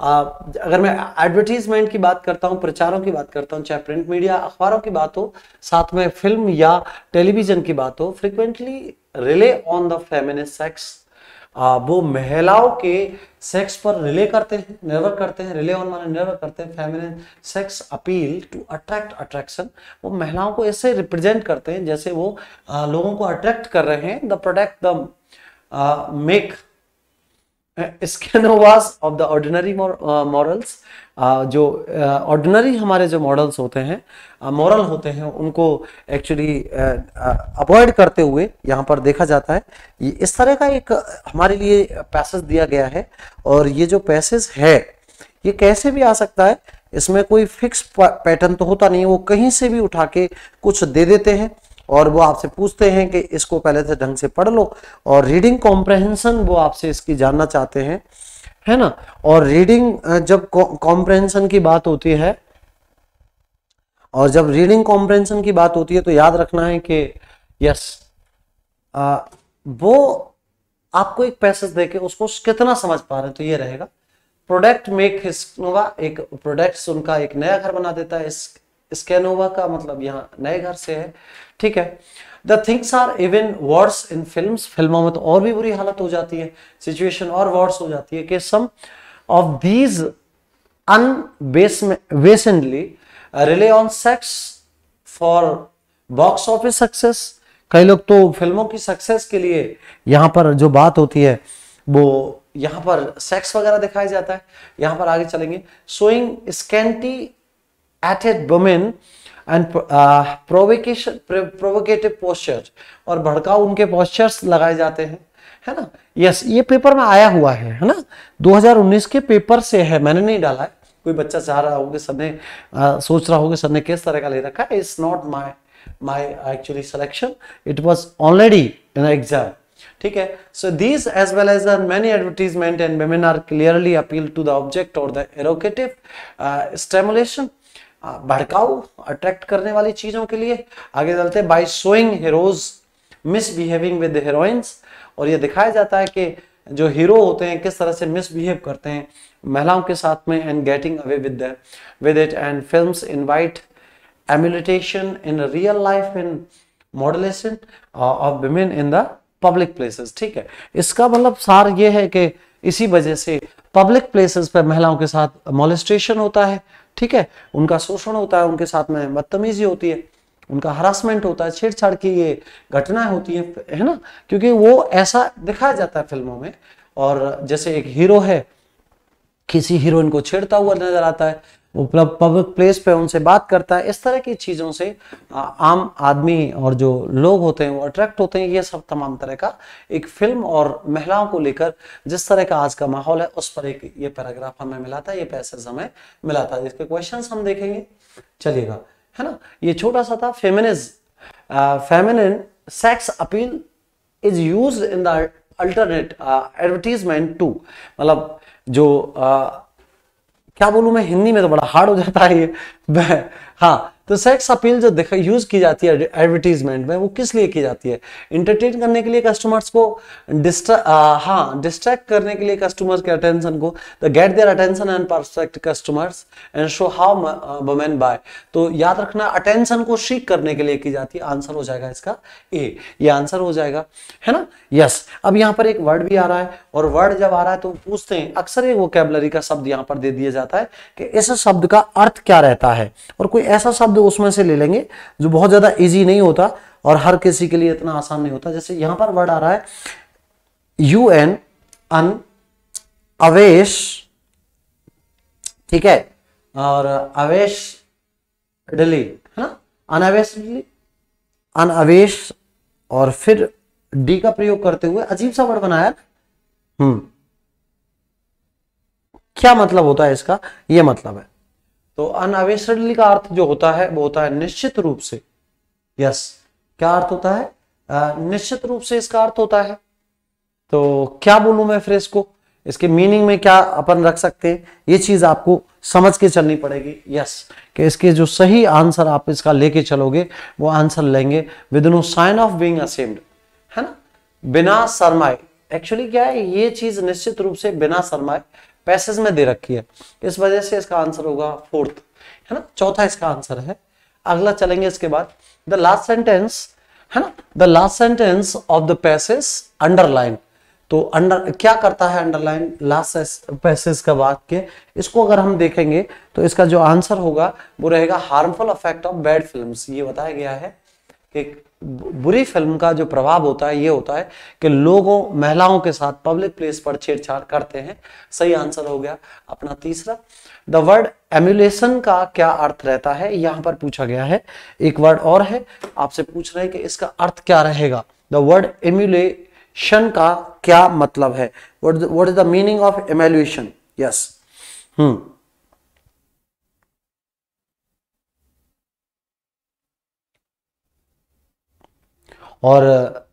अगर मैं एडवर्टीजमेंट की बात करता हूँ, प्रचारों की बात करता हूँ, चाहे प्रिंट मीडिया अखबारों की बात हो, साथ में फ़िल्म या टेलीविज़न की बात हो frequently rely on the feminist sex वो महिलाओं के सेक्स पर रिले करते हैं, निर्भर करते हैं रिले ऑन माने निर्भर करते हैं feminine sex appeal to attract attraction वो महिलाओं को ऐसे रिप्रेजेंट करते हैं जैसे वो लोगों को अट्रैक्ट कर रहे हैं द प्रोडक्ट द मेक स्कैनोवास ऑफ़ द ऑर्डिनरी मॉरल्स जो ऑर्डिनरी uh, हमारे जो मॉडल्स होते हैं मॉरल uh, होते हैं उनको एक्चुअली अवॉइड uh, करते हुए यहाँ पर देखा जाता है। इस तरह का एक हमारे लिए पैसेज दिया गया है और ये जो पैसेज है ये कैसे भी आ सकता है इसमें कोई फिक्स पैटर्न तो होता नहीं है वो कहीं से भी उठा के कुछ दे देते हैं। और वो आपसे पूछते हैं कि इसको पहले से ढंग से पढ़ लो और रीडिंग कॉम्प्रहेंशन वो आपसे इसकी जानना चाहते हैं है ना? और रीडिंग जब कॉम्प्रहेंशन की बात होती है और जब रीडिंग कॉम्प्रहेंशन की बात होती है तो याद रखना है कि यस आ, वो आपको एक पैसेज देके उसको कितना समझ पा रहे हैं तो ये रहेगा। प्रोडक्ट मेक हिस्नोवा एक प्रोडक्ट उनका एक नया घर बना देता है इस स्कैनोवा का मतलब यहाँ नए घर से है। ठीक है? The things are even words in film फ़िल्मों में तो और भी बुरी हालत हो जाती है। सिचुएशन और वर्ड्स हो जाती है कि some of these unabashedly rely on sex for box office success कई लोग तो फ़िल्मों की सक्सेस के लिए यहाँ पर जो बात होती है, वो यहाँ पर सेक्स वगैरह दिखाया जाता है। यहाँ पर आगे चलेंगे। Showing scanty एटेड women and provocation provocative posture और भड़काऊ उनके पोस्चर्स लगाए जाते हैं है ना? यस yes, ये पेपर में आया हुआ है है ना? 2019 के पेपर से है मैंने नहीं डाला है। कोई बच्चा चाह रहा होगा सर ने uh, सोच रहा होगा सर ने किस तरह का ले रखा है। It's not my my actually selection it was already in exam ठीक है? So these as well as many advertisement and women are clearly appeal to the object और द एरोकेटिव स्टेमुलेशन भड़काऊ अट्रैक्ट करने वाली चीज़ों के लिए। आगे चलते by showing heroes misbehaving with heroines और ये दिखाया जाता है कि जो हीरो होते हैं, किस तरह से मिसबिहेव करते हैं, महिलाओं के साथ में and getting away with with it and films invite emulation in real life in molestation of women in the public places ठीक है? इसका मतलब सार ये है कि इसी वजह से पब्लिक प्लेसेस पर महिलाओं के साथ मोलिस्ट्रेशन होता है ठीक है? उनका शोषण होता है, उनके साथ में बदतमीजी होती है, उनका हरासमेंट होता है, छेड़छाड़ की ये घटनाएँ होती है है ना? क्योंकि वो ऐसा दिखाया जाता है फ़िल्मों में। और जैसे एक हीरो है, किसी हीरोइन को छेड़ता हुआ नज़र आता है पब्लिक प्लेस पे उनसे बात करता है, इस तरह की चीज़ों से आम आदमी और जो लोग होते हैं, वो अट्रैक्ट होते हैं, ये सब तमाम तरह का एक फ़िल्म और महिलाओं को लेकर जिस तरह का आज का माहौल है, उस पर एक ये पैराग्राफ हमें मिला था ये पैसेज हमें मिला था इसके क्वेश्चन हम देखेंगे। चलिएगा, है ना? ये छोटा सा था feminism feminine sex appeal is use in the alternate advertisement to मतलब जो क्या बोलूँ मैं? हिंदी में तो बड़ा हार्ड हो जाता है ये। हाँ तो सेक्स अपील जो देखा यूज़ की जाती है एडवर्टीजमेंट में, वो किस लिए की जाती है? इंटरटेन करने के लिए कस्टमर्स को डिस्ट्रा हाँ डिस्ट्रैक्ट करने के लिए कस्टमर्स के अटेंशन को the get their attention and perfect customers and show how women buy तो याद रखना अटेंशन को शीक करने के लिए की जाती है आंसर हो जाएगा इसका ए ये आंसर हो जाएगा, है ना? Yes yes. अब यहाँ पर एक वर्ड भी आ रहा है, और वर्ड जब आ रहा है तो पूछते हैं, अक्सर एक वोकेबलरी का शब्द यहाँ पर दे दिया जाता है कि इस शब्द का अर्थ क्या रहता है? और कोई ऐसा शब्द उसमें से ले लेंगे जो बहुत ज़्यादा इजी नहीं होता और हर किसी के लिए इतना आसान नहीं होता। जैसे यहाँ पर वर्ड आ रहा है यू एन अन अवेश ठीक है? और अवेश डिली है ना? अनवेश डिली अनअवेश और फिर डी का प्रयोग करते हुए अजीब सा वर्ड बनाया। हम्म। क्या मतलब होता है इसका? यह मतलब है। तो अनअवेशनली का अर्थ जो होता है, वो होता है निश्चित रूप से। यस क्या अर्थ होता है? निश्चित रूप से इसका अर्थ होता है। तो क्या बोलूँ मैं फिर इसको इसके मीनिंग में क्या अपन रख सकते हैं? ये चीज़ आपको समझ के चलनी पड़ेगी। यस कि इसके जो सही आंसर आप इसका लेके चलोगे, वो आंसर लेंगे with no sign of being ashamed है ना? बिना शर्माए एक्चुअली क्या है? ये चीज़ निश्चित रूप से बिना शर्माए पैसेज में दे रखी है। इस वजह से इसका आंसर होगा फोर्थ, है ना? चौथा इसका आंसर है। अगला चलेंगे इसके बाद। द लास्ट सेंटेंस है ना? The last sentence of the passage underline तो अंडर क्या करता है अंडरलाइन लास्ट पैसेज का वाक्य। इसको अगर हम देखेंगे तो इसका जो आंसर होगा, वो रहेगा harmful effect of bad films ये बताया गया है कि बुरी फ़िल्म का जो प्रभाव होता है, ये होता है कि लोगों, महिलाओं के साथ पब्लिक प्लेस पर छेड़छाड़ करते हैं। सही आंसर हो गया अपना तीसरा। द वर्ड एम्यूलेशन का क्या अर्थ रहता है? यहाँ पर पूछा गया है। एक वर्ड और है। आपसे पूछ रहे हैं कि इसका अर्थ क्या रहेगा? द वर्ड एम्यूलेशन का क्या मतलब है? What is the meaning of emulation yes hmm. और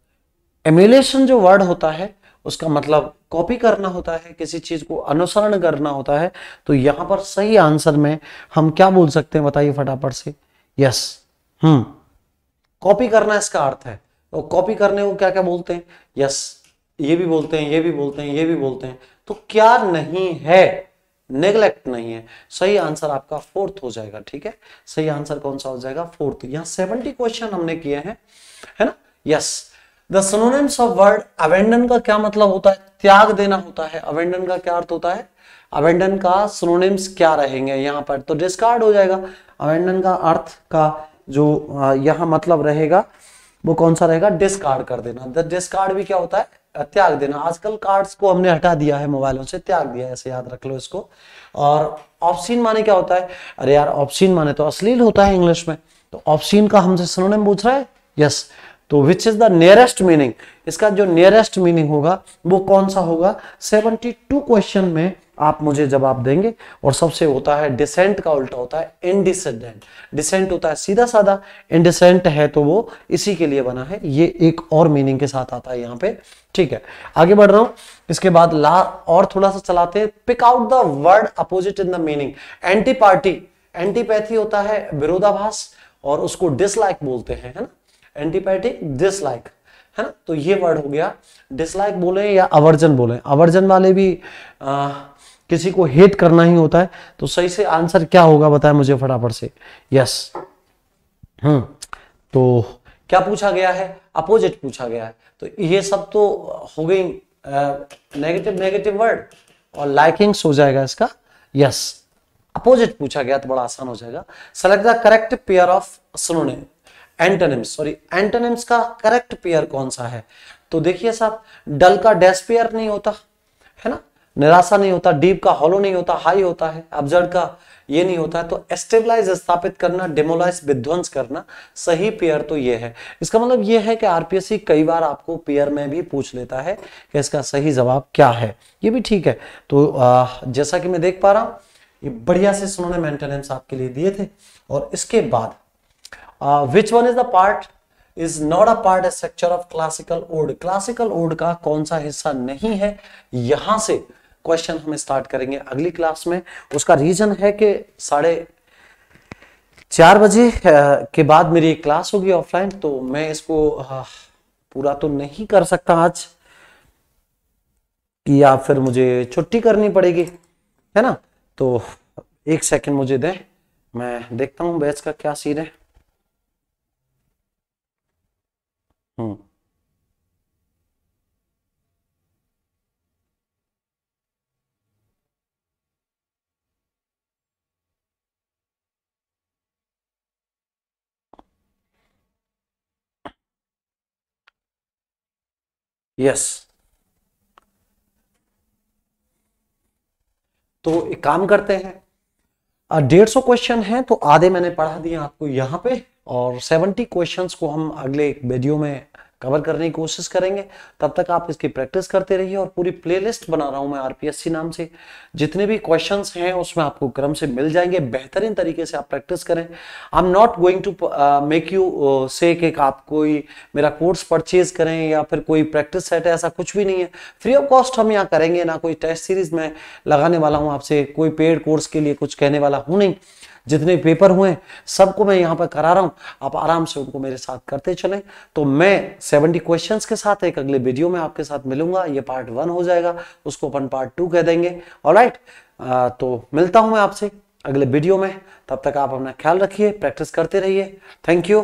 एम्यूलेशन जो वर्ड होता है, उसका मतलब कॉपी करना होता है, किसी चीज़ को अनुसरण करना होता है तो यहाँ पर सही आंसर में हम क्या बोल सकते हैं बताइए फटाफट से? यस हम्म कॉपी करना इसका अर्थ है। तो कॉपी करने को क्या क्या बोलते हैं? यस ये भी बोलते हैं, ये भी बोलते हैं, ये भी बोलते हैं। तो क्या नहीं है? नेग्लेक्ट नहीं है। सही आंसर आपका फोर्थ हो जाएगा, ठीक है? सही आंसर कौन सा हो जाएगा? फोर्थ यहाँ सेवेंटी क्वेश्चन हमने किए हैं, है ना? Yes the synonyms of word abandon का क्या मतलब होता है? त्याग देना होता है। अवेंडन का क्या अर्थ होता है? अवेंडन का सिनोनिम्स क्या रहेंगे यहाँ पर? तो डिस्कार्ड हो जाएगा। अवेंडन का अर्थ का जो यहाँ मतलब रहेगा, वो कौन सा रहेगा? डिस्कार्ड कर देना। डिस्कार्ड भी क्या होता है? त्याग देना। आजकल कार्ड्स को हमने हटा दिया है, मोबाइलों से। त्याग दिया ऐसे याद रख लो इसको। और ऑप्शीन माने क्या होता है? अरे यार ऑप्शीन माने तो अश्लील होता है इंग्लिश में। तो ऑप्शीन का हमसे सिनोनिम पूछ रहा है? यस तो which is the nearest meaning इसका जो नियरेस्ट मीनिंग होगा, वो कौन सा होगा? 72 क्वेश्चन में आप मुझे जवाब देंगे और सबसे होता है डिसेंट का उल्टा होता है इनडिसेंडेंट डिसेंट होता है सीधा साधा इनडिसेंट है तो वो इसी के लिए बना है। ये एक और मीनिंग के साथ आता है यहाँ पे। ठीक है, आगे बढ़ रहा हूँ। इसके बाद ला, और थोड़ा सा चलाते हैं। Pick out the word opposite in the meaning anti party antipathy होता है, विरोधाभास, और उसको डिसलाइक बोलते हैं, है ना? एंटीपैथिक डिसलाइक है ना? तो ये वर्ड हो गया। डिसलाइक बोले या अवर्जन बोले? अवर्जन वाले भी आ, किसी को हेट करना ही होता है। तो सही से आंसर क्या होगा बताए मुझे फटाफट से? Yes hmm. तो क्या पूछा गया है? अपोजिट पूछा गया है। तो ये सब तो हो गई नेगेटिव नेगेटिव वर्ड और लाइकिंग्स हो जाएगा इसका। यस अपोजिट पूछा गया तो बड़ा आसान हो जाएगा। Select the correct pair of synonym antonyms sorry antonyms का करेक्ट पेयर कौन सा है? तो देखिए साहब डल का डैश पेयर नहीं होता है ना? निराशा नहीं होता डीप का हॉलो नहीं होता हाई होता है अब्जर्ड का ये नहीं होता है। तो एस्टेबलाइज स्थापित करना डेमोलाइज विध्वंस करना सही पेयर तो ये है। इसका मतलब ये है कि आरपीएससी कई बार आपको पेयर में भी पूछ लेता है कि इसका सही जवाब क्या है। ये भी ठीक है। तो आ, जैसा कि मैं देख पा रहा हूँ ये बढ़िया से सुनने मेंटेनेंस आपके लिए दिए थे। और इसके बाद which one is the part is not a part a structure of classical ode classical ode का कौन सा हिस्सा नहीं है? यहाँ से क्वेश्चन हम स्टार्ट करेंगे अगली क्लास में। उसका रीजन है कि साढ़े चार बजे के बाद मेरी एक क्लास होगी ऑफलाइन तो मैं इसको पूरा तो नहीं कर सकता आज। या फिर मुझे छुट्टी करनी पड़ेगी, है ना? तो एक सेकंड मुझे दें, मैं देखता हूँ बैच का क्या सीन है। यस तो एक काम करते हैं डेढ़ सौ क्वेश्चन है तो आधे मैंने पढ़ा दिए आपको यहाँ पे। और सेवेंटी क्वेश्चंस को हम अगले वीडियो में कवर करने की कोशिश करेंगे। तब तक आप इसकी प्रैक्टिस करते रहिए और पूरी प्लेलिस्ट बना रहा हूँ मैं आरपीएससी नाम से। जितने भी क्वेश्चंस हैं, उसमें आपको क्रम से मिल जाएँगे। बेहतरीन तरीके से आप प्रैक्टिस करें। I am not going to make you से आप कोई मेरा कोर्स परचेज करें या फिर कोई प्रैक्टिस सेट है, ऐसा कुछ भी नहीं है। फ्री ऑफ़ कॉस्ट हम यहाँ करेंगे, ना कोई टेस्ट सीरीज़ में लगाने वाला हूँ, आपसे कोई पेड कोर्स के लिए कुछ कहने वाला हूँ नहीं। जितने पेपर हुए सबको मैं यहाँ पर करा रहा हूँ। आप आराम से उनको मेरे साथ करते चलें। तो मैं 70 क्वेश्चंस के साथ एक अगले वीडियो में आपके साथ मिलूँगा। ये पार्ट वन हो जाएगा। उसको अपन पार्ट टू कह देंगे। और तो मिलता हूँ मैं आपसे अगले वीडियो में। तब तक आप अपना ख्याल रखिए, प्रैक्टिस करते रहिए। Thank you